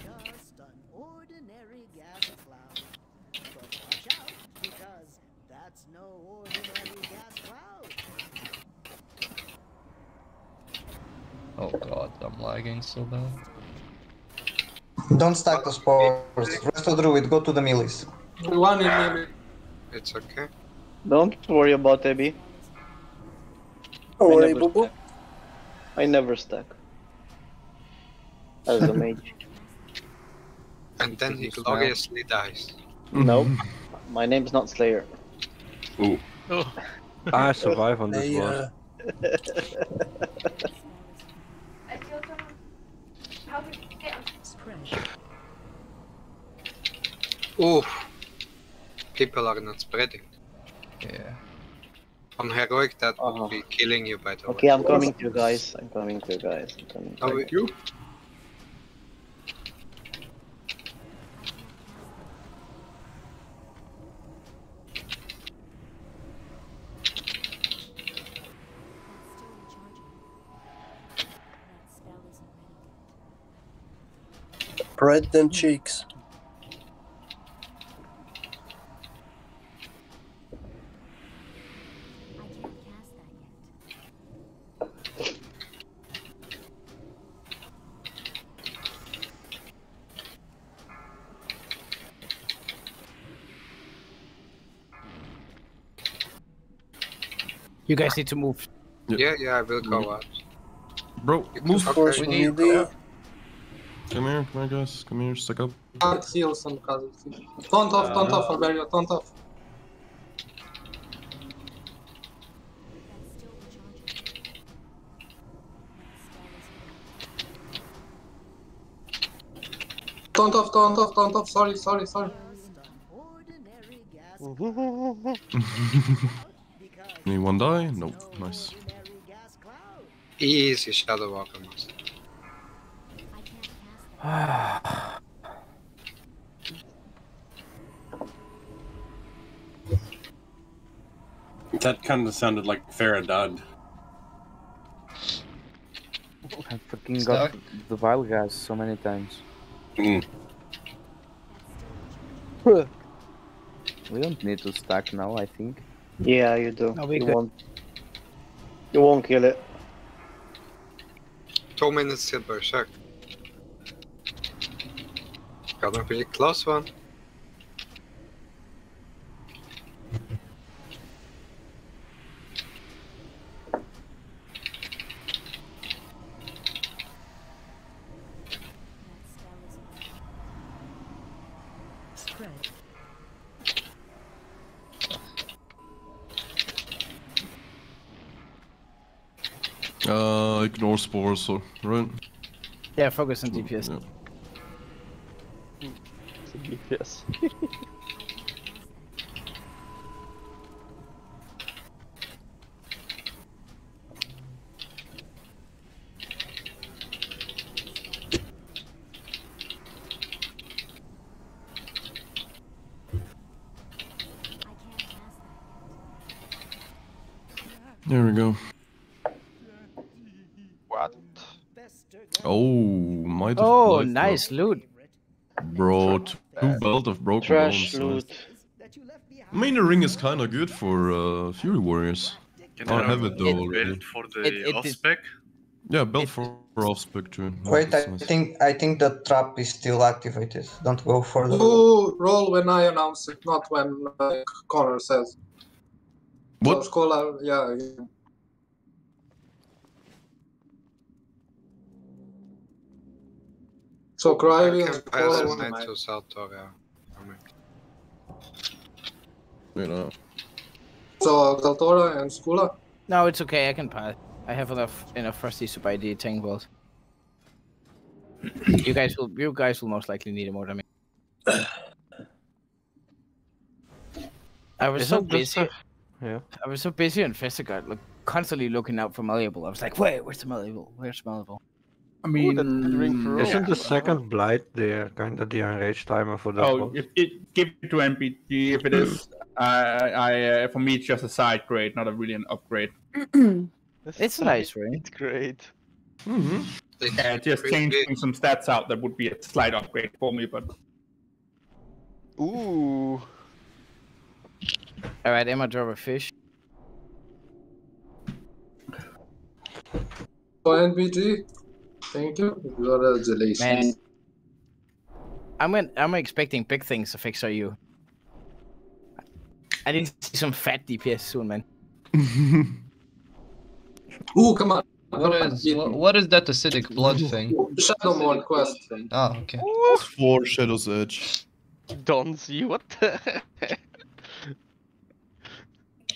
Just an ordinary gas cloud. But watch out, because that's no ordinary gas cloud. Oh god, I'm lagging so bad. Don't stack the spores. Resto Druid, go to the millies. One in maybe. It's okay. Don't worry about Abby. Don't I worry, never boo boo. stack. I never stack. As a mage. And then he gloriously dies. nope. Mm-hmm. My name's not Slayer. Ooh. Oh. I survive on this They, boss. uh, I feel some. How did you get? Ooh. People are not spreading. Yeah. On heroic, that would Uh-huh. be killing you, by the Okay, way. Okay, I'm coming to you guys. I'm coming to you guys. I'm coming to Oh, you. we- You? Spread them cheeks. You guys need to move. Yeah, yeah, I will go mm-hmm. out. Bro, move. Okay. We need- Come here, come here, guys. Come here, stack up. Can't heal some casualties. Taunt off, taunt off, Alberio, taunt off. Taunt off, taunt off, taunt off. Sorry, sorry, sorry. Need one die? Nope. Nice. Easy Shadow Walker Master. That kind of sounded like Faradad. I fucking got the vile gas so many times. Mm. We don't need to stack now, I think. Yeah, you do. No, we you could- won't. You won't kill it. Two minutes till Berserk. Got a really close one. Spread. Uh, ignore spores, so, right? Yeah, focus on DPS. DPS. There we go. What? Oh, might have Oh, life, nice loot. Bro, two belt of broken Trash bones. loot. I mean, the ring is kind of good for uh, Fury Warriors. Can I I have it though It- already. Belt for the It- it off spec? Yeah, belt for, for off spec too. Yeah, Wait, I nice. think I think the trap is still activated. Don't go for the. You roll when I announce it, not when uh, Connor says. What? So Scholar, yeah. So I Crying can and pass Scholar it one. night to South You know. So Galtora and Skula. No, it's okay. I can pass. I have enough enough Frosty to buy the tank vault. you guys will you guys will most likely need it more than me. I was so Isn't this busy. a- Yeah. I was so busy on Festergut, like constantly looking out for malleable. I was like, wait, where's the malleable? Where's malleable? I mean, Isn't the second blight there kind of the enrage timer for that Oh, if it give it to MPG if it is. I, I, uh, for me, it's just a side grade, not a really an upgrade. It's nice, right? It's great. Mm-hmm. Yeah, just changing some stats out that would be a slight upgrade for me, but Ooh. All right, Emma, drop a fish. So NBG, thank you. Congratulations. Man, I'm in, I'm expecting big things to fix you. I need to see some fat DPS soon, man. Ooh, come on. What is what, what is that acidic blood thing? Shadowmourne quest. Oh, okay. For Shadow's Edge. Don't see what the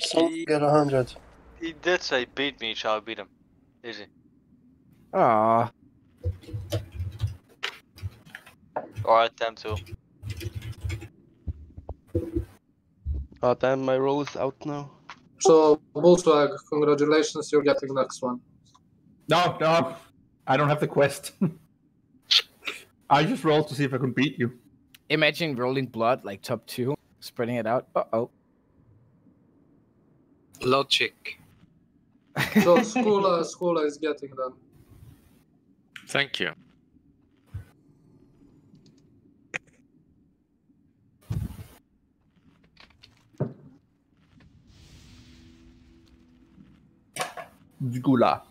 Some get a hundred. He did say beat me, so I beat him. Is Easy. Aw. Alright, them too. Oh damn, my roll is out now. So Bullswag, congratulations, you're getting next one. no, no, I don't have the quest. I just rolled to see if I could beat you. Imagine rolling blood like top two, spreading it out. Uh oh. Logic. So Skula, Skula is getting them. Thank you. Gula.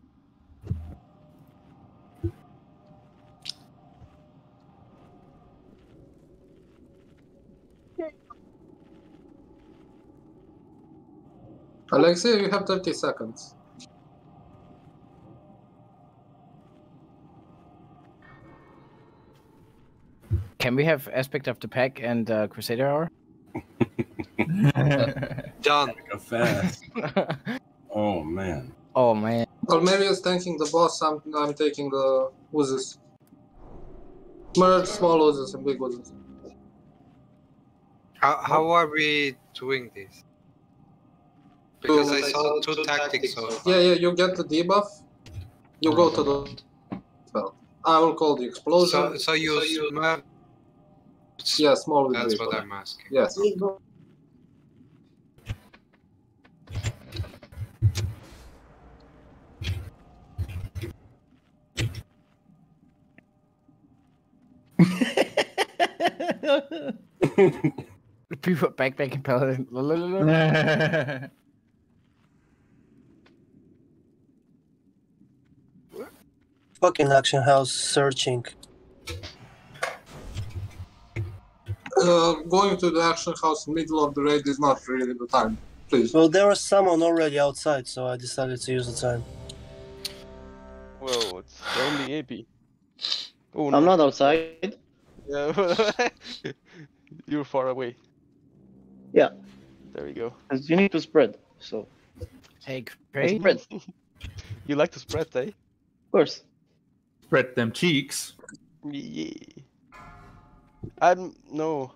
Alexei, you have 30 seconds. Can we have aspect of the pack and uh, Crusader aura? Done. fast. oh man. Oh man. Almeria's tanking the boss, I'm, I'm taking the oozes. Merge small oozes and big oozes. How, how are we doing this? Because I saw two tactics so far. Yeah, yeah, you get the debuff, you go to the well. I will call the explosion. So, so you smurf- Yeah, small with That's big what. I'm asking. Yes. Pre-put backpack and paladin. La, la, la, la. Fucking auction house searching. Uh, going to the auction house in middle of the raid is not really the time. Please. Well, there was someone already outside, so I decided to use the time. Well, it's only AP. Oh, I'm not outside. Yeah. You're far away. Yeah. There we go. 'Cause you need to spread. So. Hey, Great. great. Spread. You like to spread, eh? Of course. Spread them cheeks. Yeah. I'm no.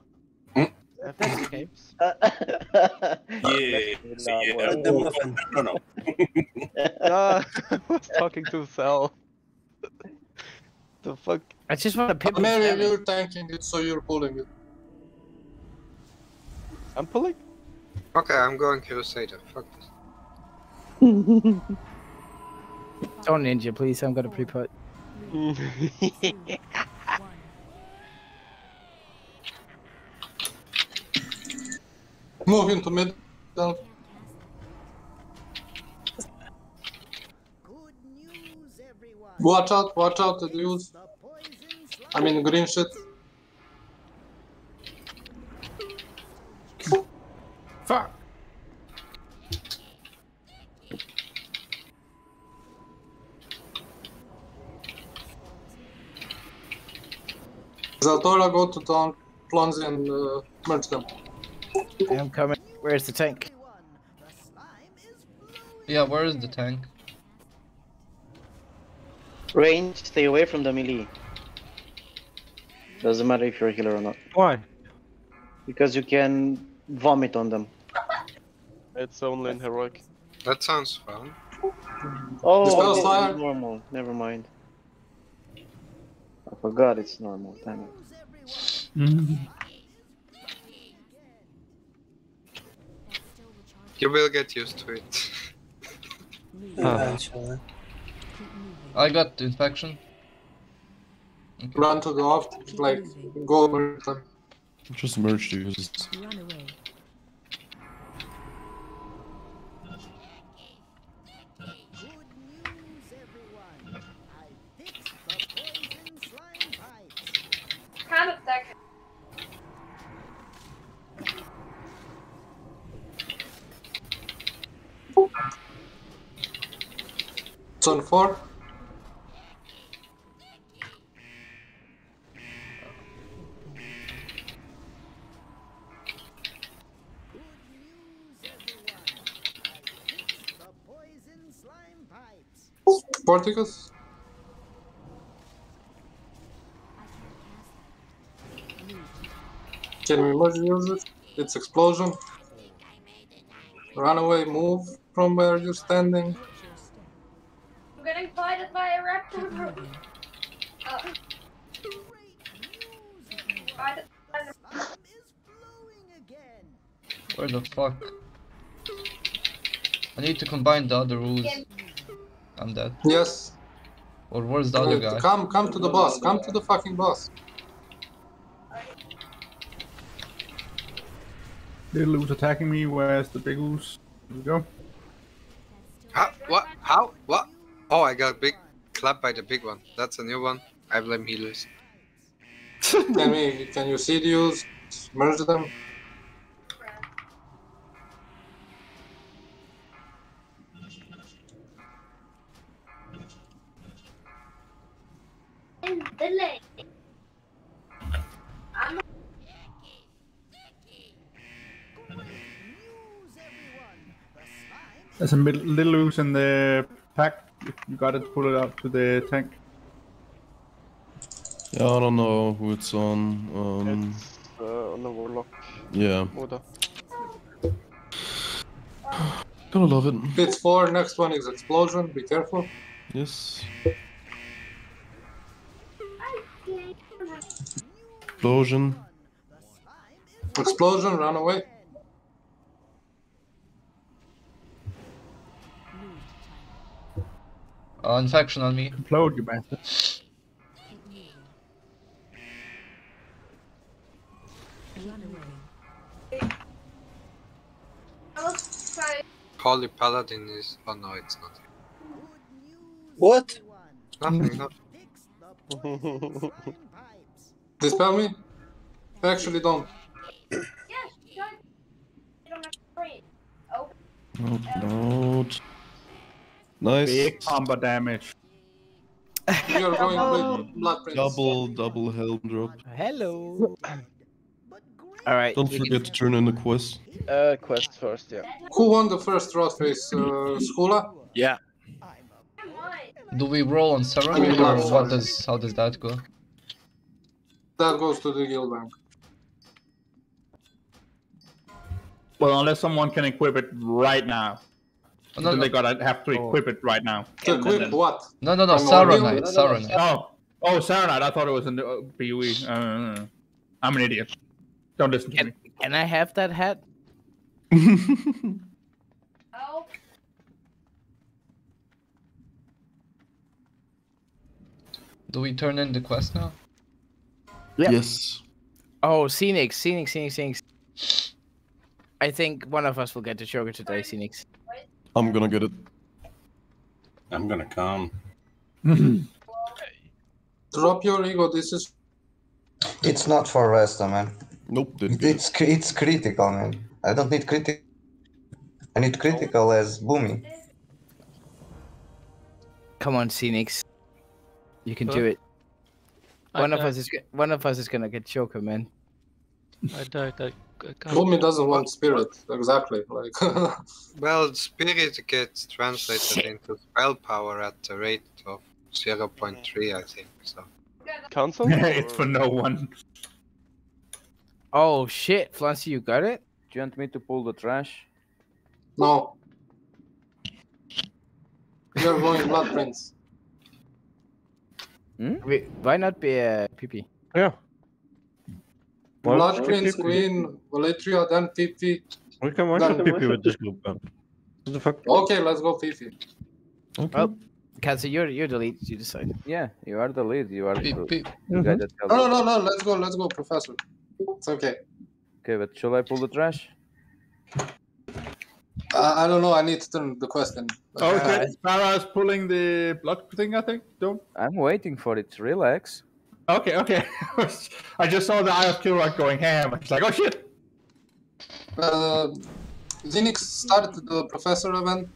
That's okay. Yeah. That's yeah. not No, what- no, no. Ah, I was talking to Sal. the fuck? I just want to pip Mary, you're tanking it, so you're pulling it. I'm pulling. Okay, I'm going Crusader. Fuck this. Don't ninja, please. I'm gonna pre-put. Move into middle. Watch out, watch out the use. I mean green shit. Fuck. Zaltora, go to town, plunge and uh, merge them. I'm coming. Where's the tank? Yeah, where is the tank? Range, stay away from the melee. Doesn't matter if you're a healer or not. Why? Because you can vomit on them. It's only in heroic. That sounds fun. Oh, Dispel this fire. is normal. Never mind. I forgot it's normal. Damn it. Mm-hmm. You will get used to it. Ah. Eventually. I got infection. Run to the off, like, go merge them. Just merge the oozes. Run away. Four. Porticus. Can we merge it? It's explosion. Run away, move from where you're standing. I'm getting fighted by a. Uh, fighted by the- Where the fuck? I need to combine the other rules. I'm dead. Yes. Or where's the other guy? Come, come to the boss. Come to the fucking boss. Little ooze attacking me. Where's the big ooze? Here we go. How? What? How? What? Oh, I got big clapped by the big one. That's a new one. I blame healers. can we? Can you see the use? Merge them. in the lane. I'm There's a little ooze in the pack. If you got it, pull it out to the tank. Yeah, I don't know who it's on. Um, Uh, on the warlock. yeah, Moda. gonna love it. It's four. Next one is explosion. Be careful. Yes. Explosion. Explosion. Run away. Uh, infection on me. Implode, you bastard. Holy Paladin is. Oh no, it's not. What? Nothing, nothing. Dispel me? Actually, don't. Yes, don't. You don't have to. Oh. Nice. Big combo damage. You're going with blood prince. Double, double helm drop. Hello. All right. Don't forget to turn in the quest. Uh, quest first, yeah. Who won the first Rotface? Uh, Skula? Yeah. Do we roll on Sarah or not what does how does that go? That goes to the guild bank. Well, unless someone can equip it right now. No, then no. they gotta have to equip it right now. To equip what? No, no, no, I'm Sarah on Knight, guild. Sarah Knight. Oh, oh, Saronite. I thought it was in the uh, PoE. Uh, I'm an idiot. Don't listen to me. Can I have that hat? Oh. Do we turn in the quest now? Yes. Oh, Scenic, Scenic, Scenic, Scenic. I think one of us will get the Joker today, Phoenix. I'm gonna get it. I'm gonna come. Drop your ego. This is. It's not for Resta, man. Nope, didn't It's cri- it's critical, man. I don't need critical. I need critical as Boomy. Come on, Phoenix. You can Huh? do it. I One of died. us is one of us is gonna get choker, man. I died. I, I doesn't want spirit. Exactly. Like. Well, spirit gets translated into spell power at the rate of 0.3, I think. So. Council? it's for no one. Oh shit, Flancy, you got it? Do you want me to pull the trash? no. You're going blood prince. Hmm? Wait, why not be uh, a PP? Yeah. Why Blood not prince, PP? queen, Valithria, then Fifi. We can watch Then- some PP with this group. Man. What the fuck? Okay, let's go Fifi. Well, Kazi, you're you're the lead. You decide. Yeah, you are the lead. You are the, Beep, beep. the guy that No, no, no, no. Let's go. Let's go, Professor. It's okay. Okay, but shall I pull the trash? Uh, I don't know. I need to turn the question. Oh, okay. Sarah's pulling the blood thing, I think. Don't. I'm waiting for it. Relax. Okay, okay. I just saw the Eye of Kilrogg going ham. It's like, oh shit. Uh, Zinix started the Professor event.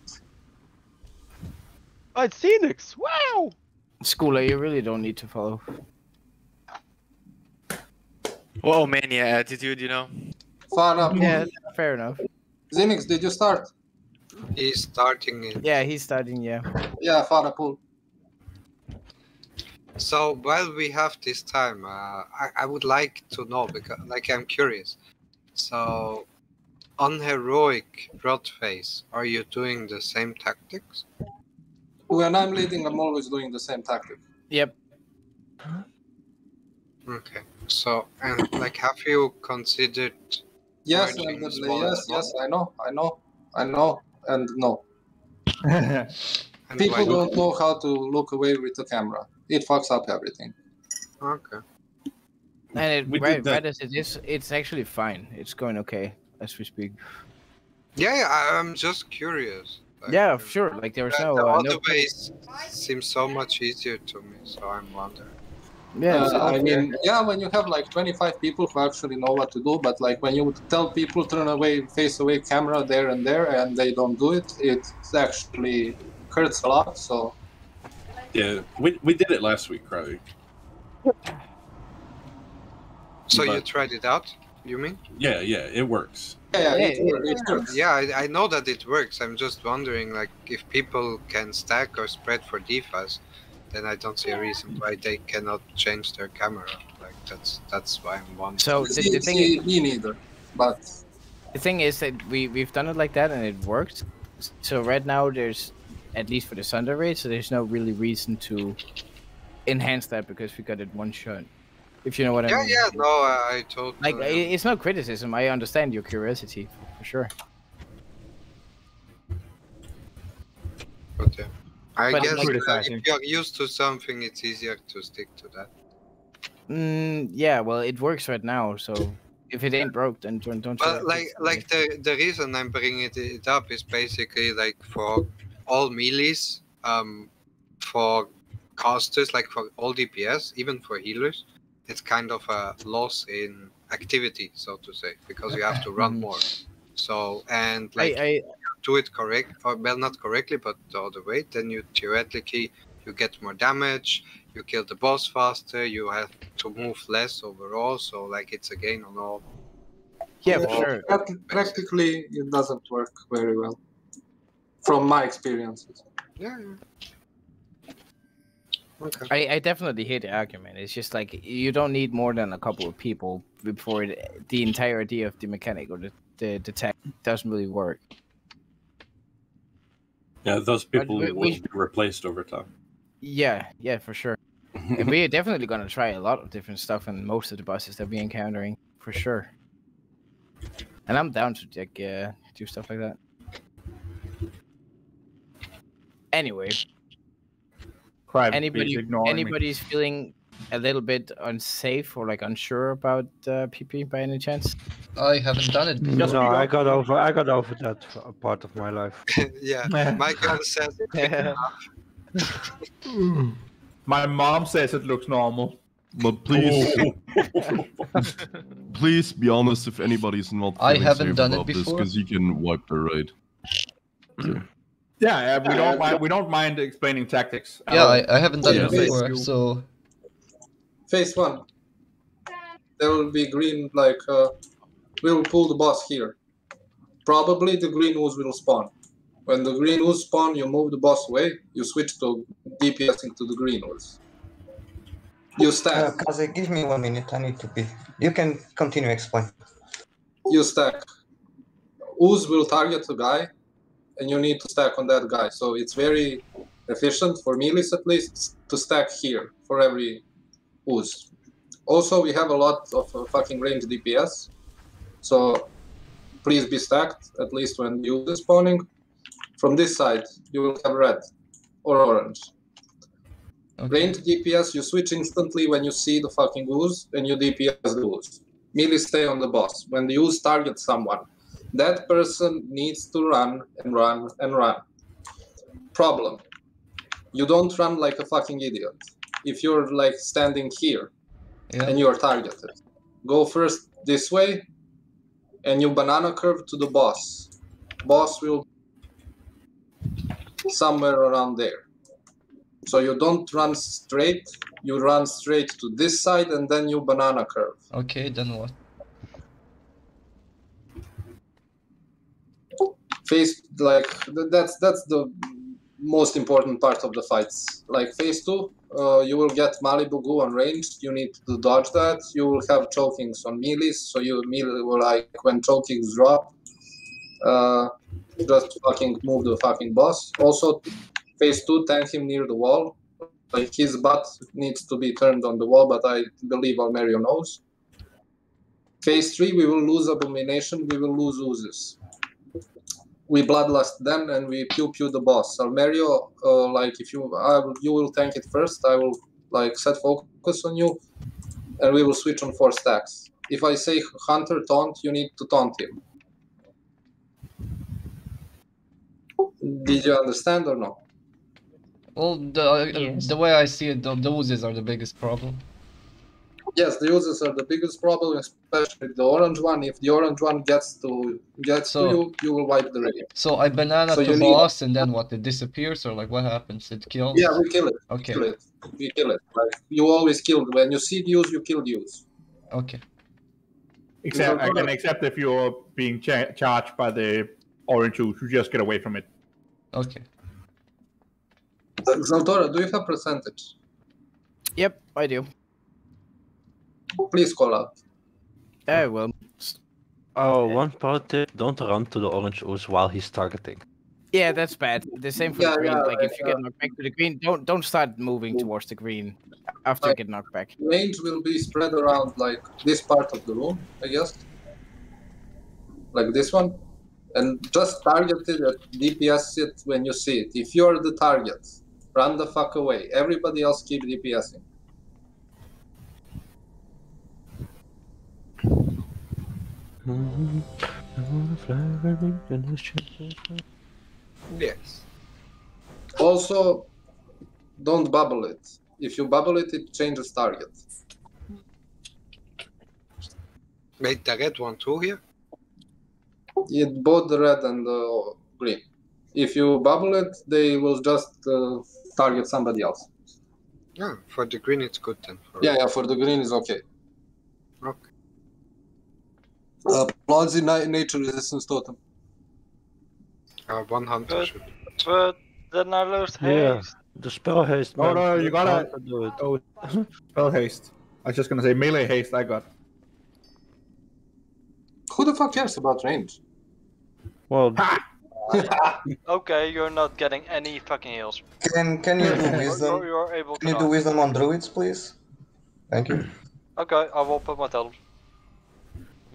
Oh, it's Phoenix! Wow! Schooler, you really don't need to follow. Oh mania attitude, you know. Far up. Yeah, fair enough. Zinix, did you start? He's starting it. Yeah, he's starting. Yeah. Yeah, far up. pull. So while we have this time, uh, I, I would like to know because, like, I'm curious. So, on heroic Rotface, are you doing the same tactics? When I'm leading, I'm always doing the same tactic. Yep. Okay. So, and like, have you considered? Yes, and yes, small? yes. I know, I know, I know, and no. And People don't know how to look away with the camera. It fucks up everything. Okay. And it, We right, right as it is, it's actually fine. It's going okay as we speak. Yeah, yeah. I, I'm just curious. Like, Yeah, sure. Like there was the, no. the Uh, other no ways seem so much easier to me, so I'm wondering. yeah, Uh, I mean, yeah, when you have like 25 people who actually know what to do, but like when you tell people turn away, face away camera there and there, and they don't do it, it actually hurts a lot. So Yeah, we, we did it last week, Crowley. So you tried it out? You mean? Yeah, yeah, it works. yeah, Yeah, it, works, it works. Yeah, I, I know that it works. I'm just wondering, like, if people can stack or spread for defas, then I don't see a reason why they cannot change their camera. Like, that's that's why I'm wondering. So the, the thing see, is, me neither. But the thing is that we we've done it like that and it worked. So right now there's, at least for the Thunder raid, so there's no really reason to enhance that because we got it one shot. If you know what I mean. yeah, yeah, no, I, I totally. Like it's no criticism. I understand your curiosity for sure. Okay. I But guess like- uh, if you're used to something, it's easier to stick to that. Mm, yeah, well, it works right now, so if it ain't broke, then don't don't. But like like the the reason I'm bringing it, it up is basically like for all melees, um, for casters, like for all DPS, even for healers, it's kind of a loss in activity, so to say, because you have to run more. So and Mm-hmm. I- like I- do it correct, or well not correctly, but the other way, then you theoretically you get more damage, you kill the boss faster, you have to move less overall. So like it's a gain on all. Yeah, all- for sure. Practically, it doesn't work very well, from my experiences. Yeah. Okay. I, I definitely hear the argument. It's just like you don't need more than a couple of people before it, the entire idea of the mechanic or the, the, the tech doesn't really work. Yeah, those people we- will we- be replaced over time. Yeah, yeah, for sure. and we're definitely gonna try a lot of different stuff in most of the buses that we're encountering, for sure. And I'm down to like uh, do stuff like that. Anyway, Crybaby's anybody ignoring me. anybody's feeling a little bit unsafe or like unsure about uh, PP by any chance? I haven't done it before. No, I got over. I got over that uh, part of my life. yeah, Michael says. My mom says it looks normal. But please, please be honest if anybody's not. I haven't safe done it about this, before. because you can wipe the raid. Yeah, yeah, we don't mind. We don't mind explaining tactics. Yeah, all. I, I haven't done it Yeah. before, so Phase one. There will be green, like, uh, we'll pull the boss here. Probably the green ooze will spawn. When the green ooze spawn, you move the boss away, you switch to DPSing to the green ooze. You Uh, stack, Kaze, give me one minute. I need to be. You can continue explain. you stack. Ooze will target the guy, and you need to stack on that guy. So it's very efficient for melees at least to stack here for every ooze. Also, we have a lot of uh, fucking range DPS, so please be stacked at least when you are spawning. From this side, you will have red or orange. Range DPS, you switch instantly when you see the fucking ooze, and you DPS the ooze. Melee stay on the boss. When the ooze targets someone, that person needs to run and run and run. Problem. You don't run like a fucking idiot. If you're like standing here and you're targeted, go first this way and you banana curve to the boss. Boss will somewhere around there. So you don't run straight, you run straight to this side and then you banana curve. okay, then what? Phase like that's that's the most important part of the fights. Like phase two uh, you will get malibu goo on range you need to dodge that. You will have chokings on melees so you melee will like when chokings drop uh, just fucking move the fucking boss. Also phase two tank him near the wall. Like his butt needs to be turned on the wall but i believe almerio knows. Phase three we will lose abomination. We will lose oozes we bloodlust them and we pew pew the boss. Almerio, uh, like if you I will, you will tank it first, I will like set focus on you, and we will switch on four stacks. If I say hunter taunt, you need to taunt him. Did you understand or no? Well, the the way I see it, the oozes are the biggest problem. Yes, the oozes are the biggest problem, especially the orange one. If the orange one gets to gets So- to you, you will wipe the raid. So I banana So to you need- boss, and then what? It disappears, or like what happens? It kills. Yeah, we kill it. Okay. Kill it. We kill it. Like you always kill when you see the use, you kill the use. Okay. Except again, except if you're being cha- charged by the orange juice, you just get away from it. Okay. Zaltora, do you have percentage? Yep, I do. Please call out. I will. Oh, one pro tip: don't run to the orange ooze while he's targeting. Yeah, that's bad. The same for Yeah, the green. yeah, like if you yeah. get knocked back to the green, don't don't start moving towards the green after you get knocked back. Range will be spread around like this part of the room, I guess. Like this one. And just target it at DPS it when you see it. If you're the target, run the fuck away. Everybody else keep DPSing. Yes. Also, don't bubble it. If you bubble it, it changes target. Wait, the red one too here? It both the red and the green. If you bubble it, they will just uh, target somebody else. Yeah, for the green it's good then. For Yeah, yeah. For the green is. Okay. Uh, Plodzy na- nature resistance totem. Uh, one hunter Good. should. But then I lost Yeah, haste. the spell haste. Oh no, you gotta do it. Oh, spell haste. I was just gonna say melee haste. I got. Who the fuck cares about range? Well, Okay, you're not getting any fucking heals. Can can you do You're- wisdom? You're, you're able to Can you do die. wisdom on druids, please? Thank you. Okay, I will put my totems.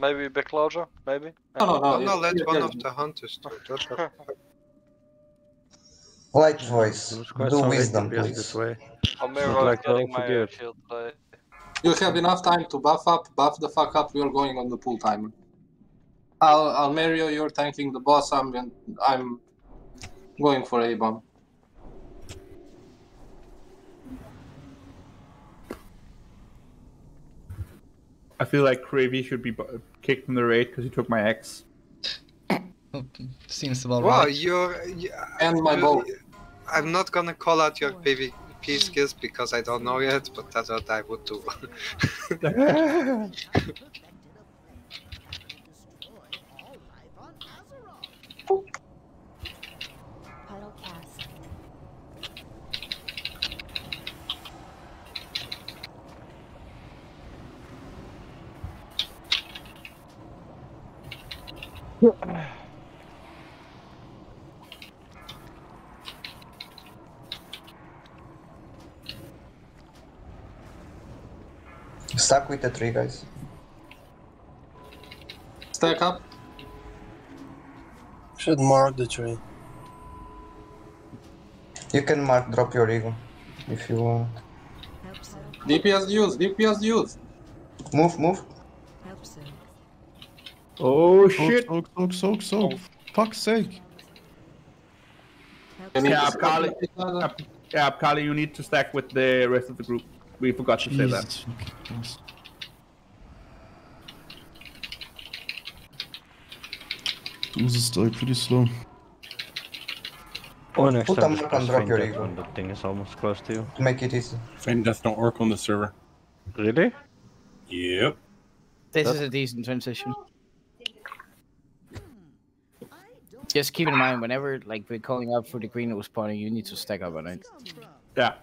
Maybe a bit closer, maybe. No, no, no. no, let one of the hunters do it. Light voice. it was quite Do wisdom, please. this way. Amiro like getting my Alpha shield today. You have enough time to buff up, buff the fuck up. We are going on the pool timer. I'll, Almerio, you're tanking the boss. I'm, I'm going for a bomb. I feel like Cravey should be bu- kicked from the raid because he took my axe. Seems about Wow, right. you're. you- And my bow. I'm not gonna call out your PvP skills because I don't know yet, but that's what I would do. Puddle cast. Stuck with the tree, guys. Stack up. Should mark the tree. You can mark drop your ego if you want. DPS ooze, DPS ooze. Move, move. Help so. Oh Soak, shit! soak, soak, soak, soak. Fuck's sake. Help Can so. you Yeah, just- Kali. Yeah, Kali, you need to stack with the rest of the group. We forgot to say that. Jesus fucking Christ. This is like pretty slow. Oh, next Put time a mark press and drop your death ego. when the thing is almost close to you. Make it easy. Feign death don't work on the server. Really? Yep. This That- is a decent transition. Just keep in mind, whenever like we're calling out for the green that was spawning, you need to stack up on it. Yeah.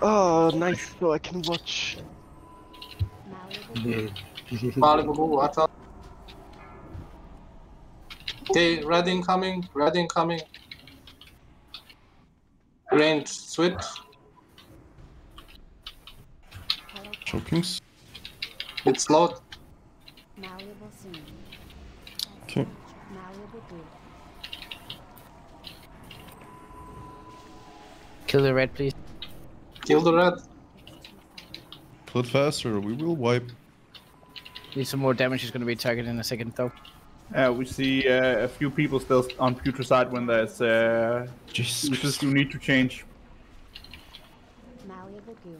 Oh, nice. So I can watch. Malleable. Malibu, watch out. Okay, red incoming, red incoming. Range switch. Puddle. Chokings. It's slowed. Malleable soon. Okay. Malleable goo. Kill the red, please. Kill the red. Kill it faster, we will wipe. Need some more damage. he's going to be targeted in a second, though. Uh, we see uh, a few people still on future side when there's uh, Jesus uses you need to change. Malleable goo.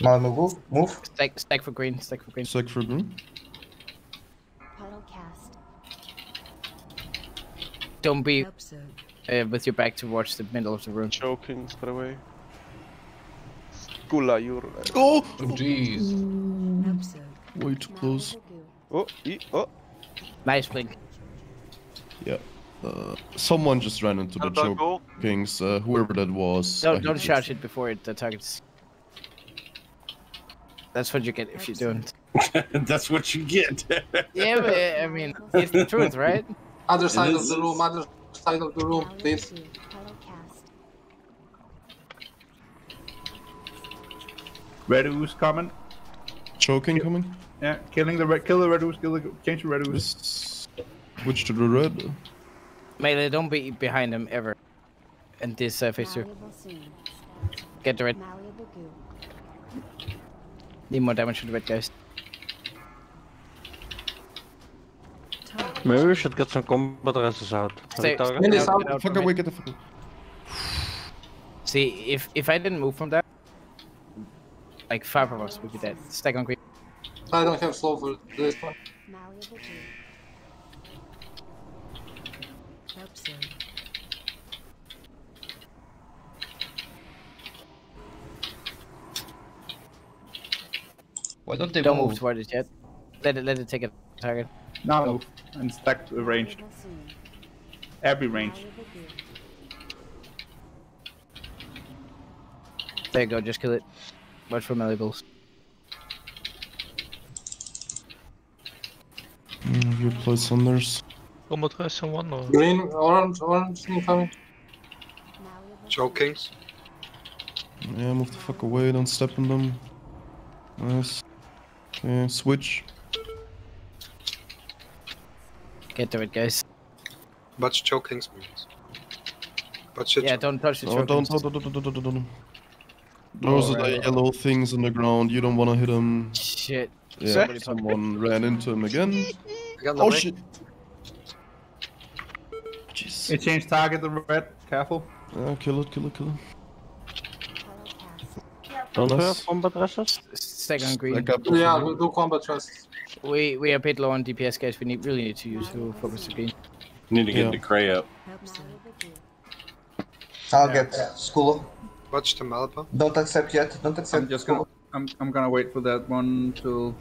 Malmo, move, move. Stack, stack for green. Stack for green. Stack for green. Puddle cast. Don't be Help so. Uh, with your back towards the middle of the room. Choking, by the way. Skula, you're. Oh! Oh, jeez. Help so. Way too close. Oh, e- oh. Nice blink. Yeah. Uh, someone just ran into the Hello, cool. chokings, uh, whoever that was. Don't I don't hate charge it before it uh, targets. That's what you get if you don't. That's what you get. Yeah, but uh, I mean, it's the truth, right? Other side of the room, other side of the room, please. goo. Puddle cast. Red ooze coming. Choking coming? Yeah, killing the red, kill the red ooze, kill the, change the red ooze. Switch to the red. Melee, don't be behind him ever. And this uh, phase two. Get the red. Need more damage from the red guys. Maybe we should get some combat resistance out. Have Stay- you target? Get out, get out Fuck away, get the fuck away. See, if if I didn't move from there, like five of us would be dead. Stack on green. I don't have slow for this one. Malleable goo. Help zone. Why don't they Don't move? move toward it yet. Let it let it take a target. Now move and stack the ranged. Every range. There you go, just kill it. Watch for malleables. Mm, you play Sunders. Combat rest someone or Green, orange, orange incoming. Malleable Chokings. Yeah, move the fuck away, don't step on them. Nice. Okay, switch. Get to it, guys. Watch chokings means. Watch it. Yeah, don't touch the Oh, don't, chokers. don't, don't, don't, don't, don't, don't. Those are the yellow things on the ground. You don't want to hit them. Shit. Yeah, Somebody someone ran into him again. Oh the shit! Jeez. It changed target the red. Careful. Yeah, kill it, kill it, kill it. Don't have combat resistance? Stack on green. Yeah, we do combat rest. We we are a bit low on DPS, guys. We need really need to use who focus the green. Need to get Yeah. the cray up. Help zone. Malleable goo. I'll get school. Watch the Malba. Don't accept yet. Don't accept. I'm just gonna. I'm. I'm gonna wait for that one till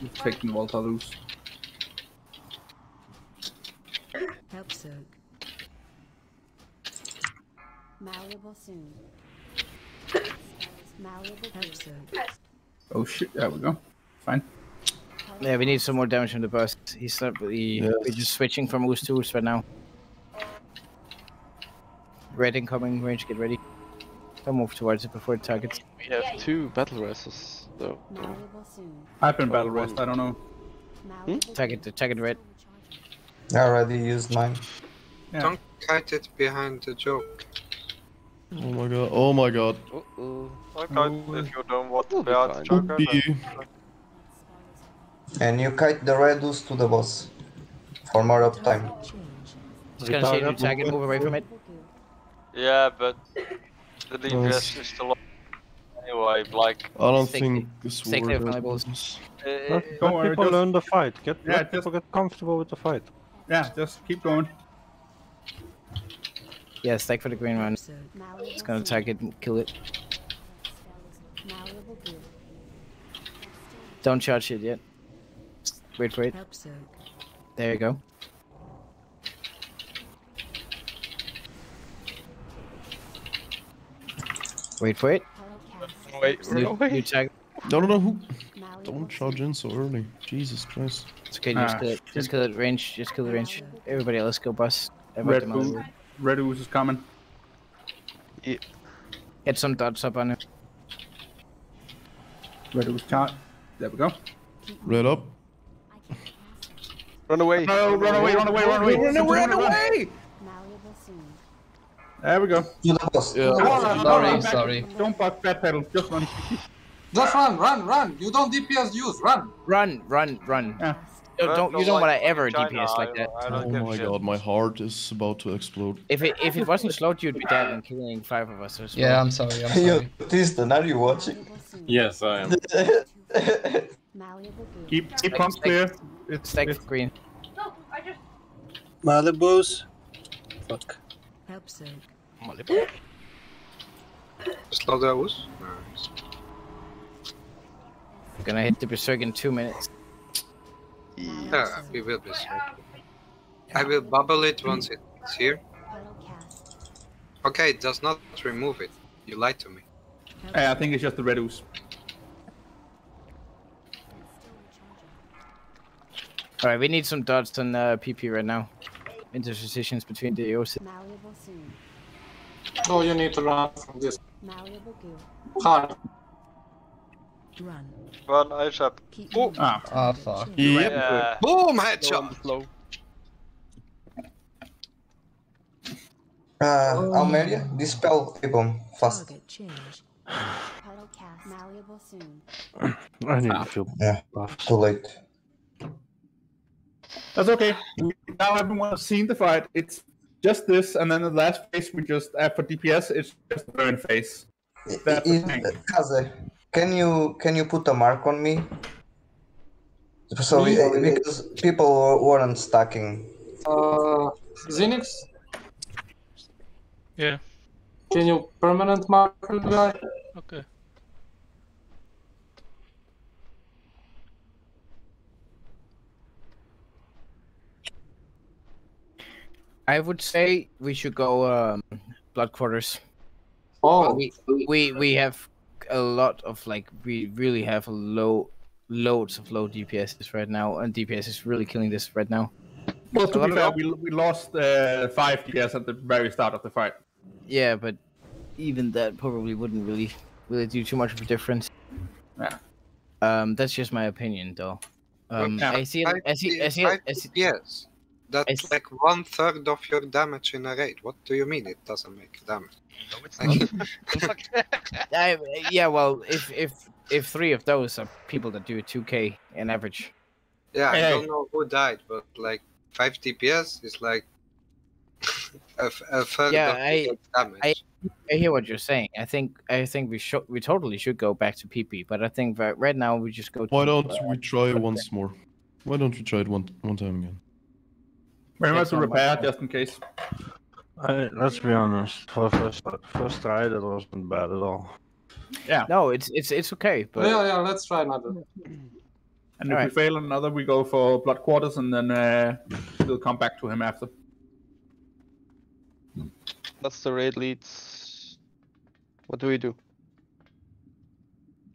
you've taken the Volta loose. Help zone. Malleable soon. Malleable Help goo. zone. Oh shit! There we go. Fine. Yeah, we need some more damage from the burst. He's not really. Yes. We're just switching from Oos to Oos right now. Red incoming, range, get ready. Don't move towards it before it targets. We have two battle resistors though. Malleable. I've been battle rest. I don't know. Malleable Target, target red. I already used mine. Yeah. Don't kite it behind the joke. Oh my god. Oh my god. Uh-oh. Okay, if you don't want to be be out. Joker, Oopie. And you kite the redus to the boss for more uptime. Just gonna change your target, move away from it. Yeah, but the DPS Nice. is still anyway. Like, I don't Stick- think this stick war to has malleables. buttons. uh, Let, Don't worry, people just- learn the fight. Get Yeah, let people get comfortable with the fight. Yeah, just keep going. Yeah, stack for the green one. Help zone. It's gonna soon. target and kill it. Don't charge it yet. Wait for it. There you go. Wait for it. wait, New, run away. new target. No, no, no. Who? Don't charge in so early. Jesus Christ. It's okay, just Ah, kill it. Just kill it range. Just kill the range. Everybody else go bust. Avoid Red the Ooze. Red Ooze is coming. Get some dots up on him. Red Ooze chart. There we go. Red up. Run away! No, run away, run away, run away. Run away, run away! There we go. To the boss. Yeah. Sorry, sorry. Don't bug back pedal. Just run. Just run, run, run. You don't DPS use, run. Run, run, run. Yeah. Don't, don't, you don't want to ever China, DPS like that. Oh my shit. god, my heart is about to explode. If it if it wasn't slowed, you'd be dead and killing five of us as well. Yeah, I'm sorry. I'm Yo, sorry. Tristan, are you watching? Yes, I am. Malleable. Keep keep pumps clear. It's, Stack it's for green. No, I just. Malibus. Fuck. Help zone. Slow the Oos. Nice. Gonna hit the berserk in two minutes. Yeah, we will be sorry. I will bubble it once it's here. Okay, it does not remove it. You lied to me. Eh, I think it's just the red ooze. Alright, we need some dots on uh, PP right now. Interpositions between the EOS. Malleable soon. So you need to run from this hard. Run. run ASAP. Keep Oh. Ah. Ah, fuck. Yep. Yeah. Boom! Slow Headshot! on the flow. Uh, Almeria, dispel people fast. Target change. Puddle cast. Malleable soon. I need Ah. to feel Yeah, buffs. too late. That's okay. We, now everyone has seen the fight. It's just this, and then the last phase we just uh, for DPS it's just the burn phase. That's the Is- thing. Kaze, can you can you put a mark on me? So Me? uh, because people weren't stacking. Uh, Zenix, Yeah. can you permanent marker the guy? Okay. I would say we should go um, blood quarters. Oh, we we we have a lot of like we really have a low loads of low DPSs right now, and DPS is really killing this right now. Well, to be fair, we, we lost uh, five DPS at the very start of the fight. Yeah, but even that probably wouldn't really really do too much of a difference. Yeah. Um, that's just my opinion, though. Um, But I see, it, I see, I see, five it, I see. DPS. That's like one third of your damage in a raid. What do you mean it doesn't make damage? I, yeah, well, if if if three of those are people that do 2k in average, Yeah, I Hey. don't know who died, but like five DPS is like a, f- a third yeah, of I, your damage. I I hear what you're saying. I think I think we should we totally should go back to PP, but I think that right now we just go. To, Why don't uh, we try once more? Why don't we try it one one time again? Remember much to one repair time. just in case. I, let's be honest. For first first try, that wasn't bad at all. Yeah. No, it's it's it's okay, but yeah, yeah. Let's try another. And if Alright. we fail on another, we go for blood quarters, and then uh, we'll come back to him after. That's the raid leads. What do we do?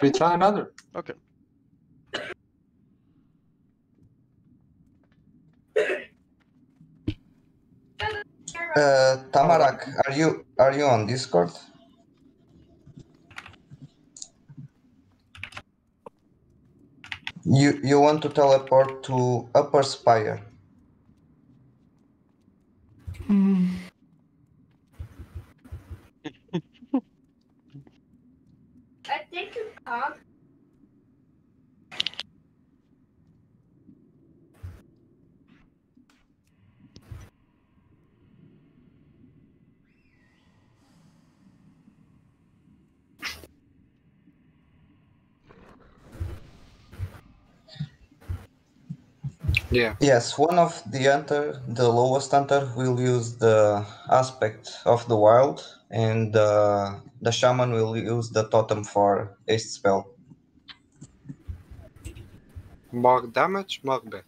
We try another. Okay. Uh, Tamarak, are you are you on Discord? You you want to teleport to Upper Spire? I think you can't. Yeah. Yes, one of the hunter, the lowest hunter, will use the aspect of the wild, and uh, the shaman will use the totem for haste spell. More damage, more bet.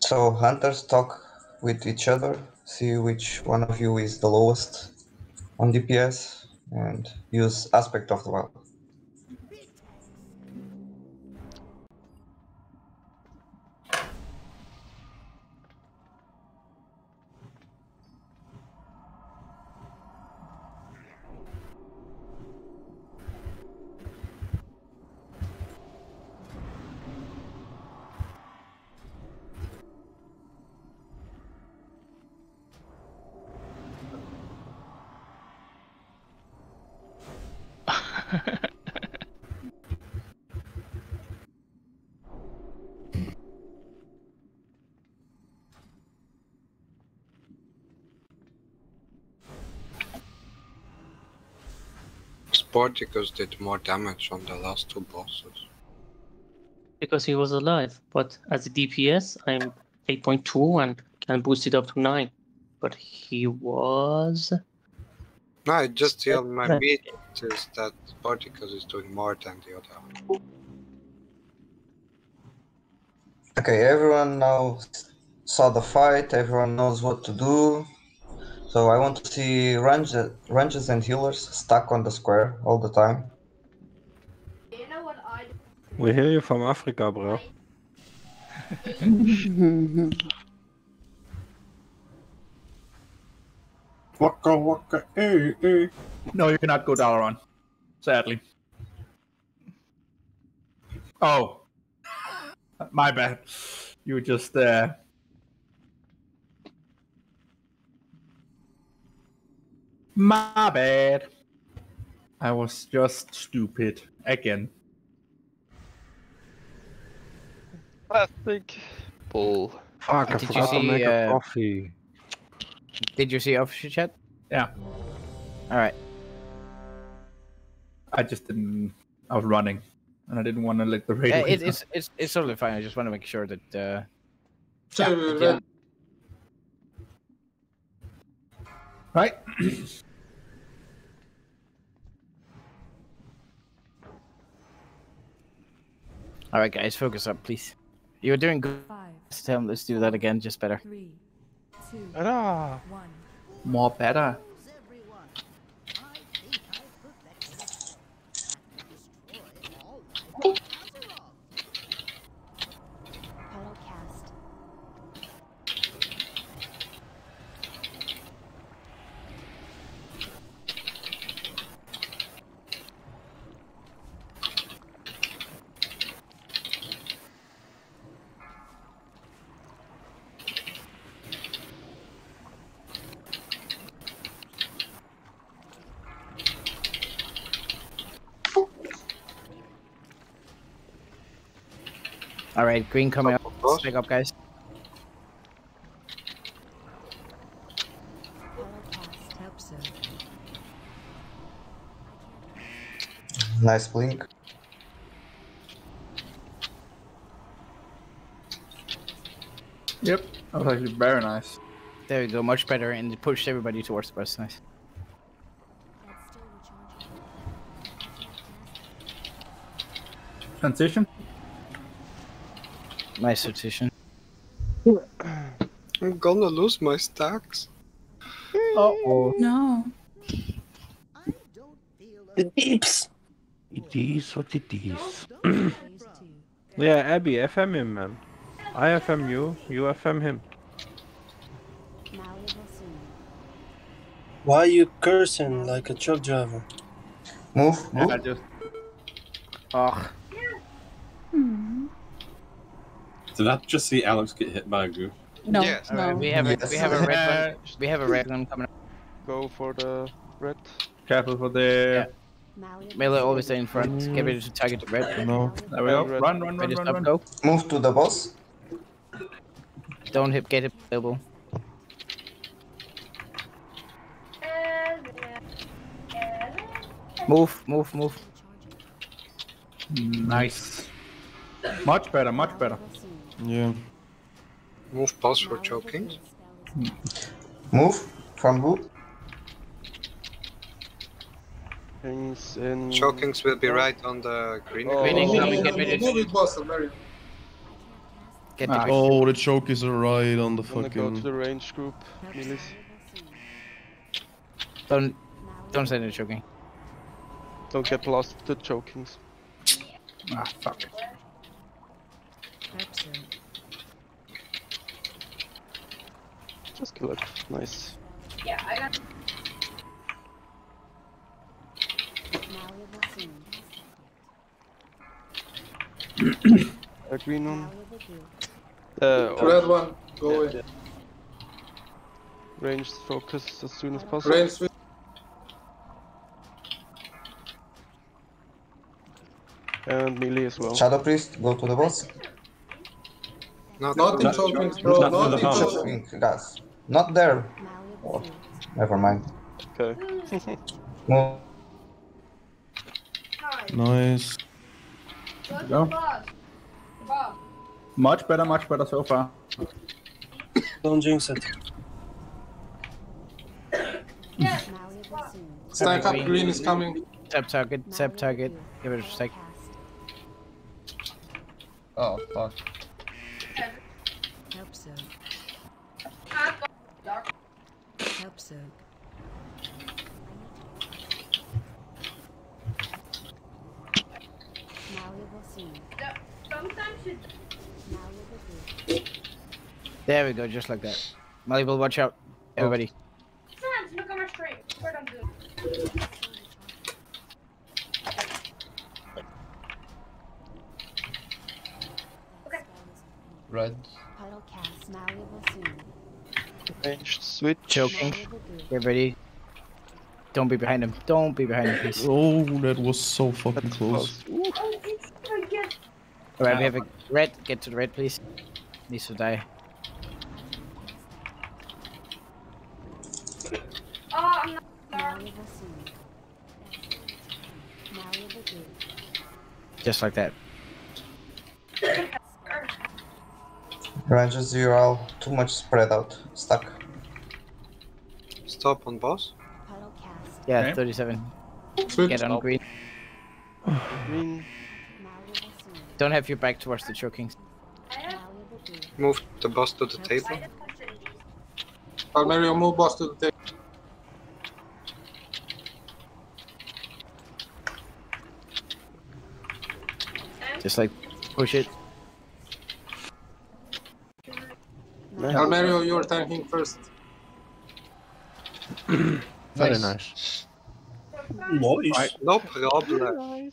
So hunters talk with each other, see which one of you is the lowest on DPS, and use aspect of the wild. Did more damage on the last two bosses. because he was alive. But as a DPS, I'm 8.2 and can boost it up to 9. But he was. No, I just feel my Right. meat is that Sporticus is doing more than the other. one. Okay, everyone now saw the fight, everyone knows what to do. So I want to see ranges, ranges and healers stuck on the square all the time. You know what I do? We hear you from Africa, bro. Waka waka, eh, eh. No, you cannot go Dalaran. Sadly. Oh. My bad. You just uh My bad. I was just stupid again. Plastic. Bull. Fuck, I Did you forgot to see, make a uh, coffee. Did you see officer chat? Yeah. All right. I just didn't. I was running, and I didn't want to let the radio. Uh, it, it's it's it's totally fine. I just want to make sure that. Uh, So, yeah, uh, yeah. Right. All right, guys, focus up, please. You're doing good. Let's, um, let's do that again, just better. Three, two, Ah. one. More better. All right, green coming up. Pick up, guys. Pelocast. Help zone. Nice blink. Yep. That was actually very nice. There we go, much better, and it pushed everybody towards the bus. Nice. Transition. Nice rotation. I'm gonna lose my stacks. oh. No. The beeps. It is what it is. yeah, Abby, FM him, man. I FM you, you FM him. Why are you cursing like a truck driver? Move, Yeah, I just. Oh. Did I just see Alex get hit by a goo? No, Yes. All right, no. we have a we have a red one. We have a red one coming up. Go for the red. Careful for the. Malleable Melee always stay in front. Get ready to target the red. No. There we go. Red. Run, run, run, Ready, run, stop, run. go. Move to the boss. Don't hit, get hit. Elbow. Move, move, move. Nice. Much better, much better. Yeah. Move pause for choking. Move from blue. Things in. Chokings will be right on the green. Oh. Greening, Move, coming, get ready. move it, boss, Mary. Get Ah, the Oh, the choke is right on the Gonna go to the range group. Millis. Don't, don't send it choking. Don't get lost with the chokings. Ah, fuck. Help Just kill it. Nice. Yeah, I got. A green one. Malleable blue. Uh, Red one, go away. ranged focus as soon as possible. Rain switch. And melee as well. Shadow Priest, go to the boss. Not, Not in not- bro. Not Not to in the house. Chokings. Choking, guys. Not there. Oh, never mind. Okay. Move. Nice. Go. Boss. Boss. Much better, much better so far. Don't jinx it. Malleable. Stack up, green is coming. Tap target, tap target. Give it a sec. Oh, fuck. Help zone. Help zone. Malleable soon. Sometimes you. Malleable. There we go, just like that. Malleable, watch out. Everybody. Friends, look on my stream. What I'm doing. Red. Puddle cast. Malleable soon. Ranged switch. Choking. Get ready. Don't be behind him. Don't be behind him, please. Oh, that was so fucking close. Alright, we have a red. Get to the red, please. Needs to die. Malleable soon. Malleable group. Just like that. Rangers, you're too much spread out. Stuck. Stop on boss. Yeah, Okay. 37. Switch. Get on green. Green. Don't have your back towards the chokings. Move the boss to the table. Palmerio, move boss to the table. Just like push it. Palmerio, you're tanking first. Very nice. Nice. No problem.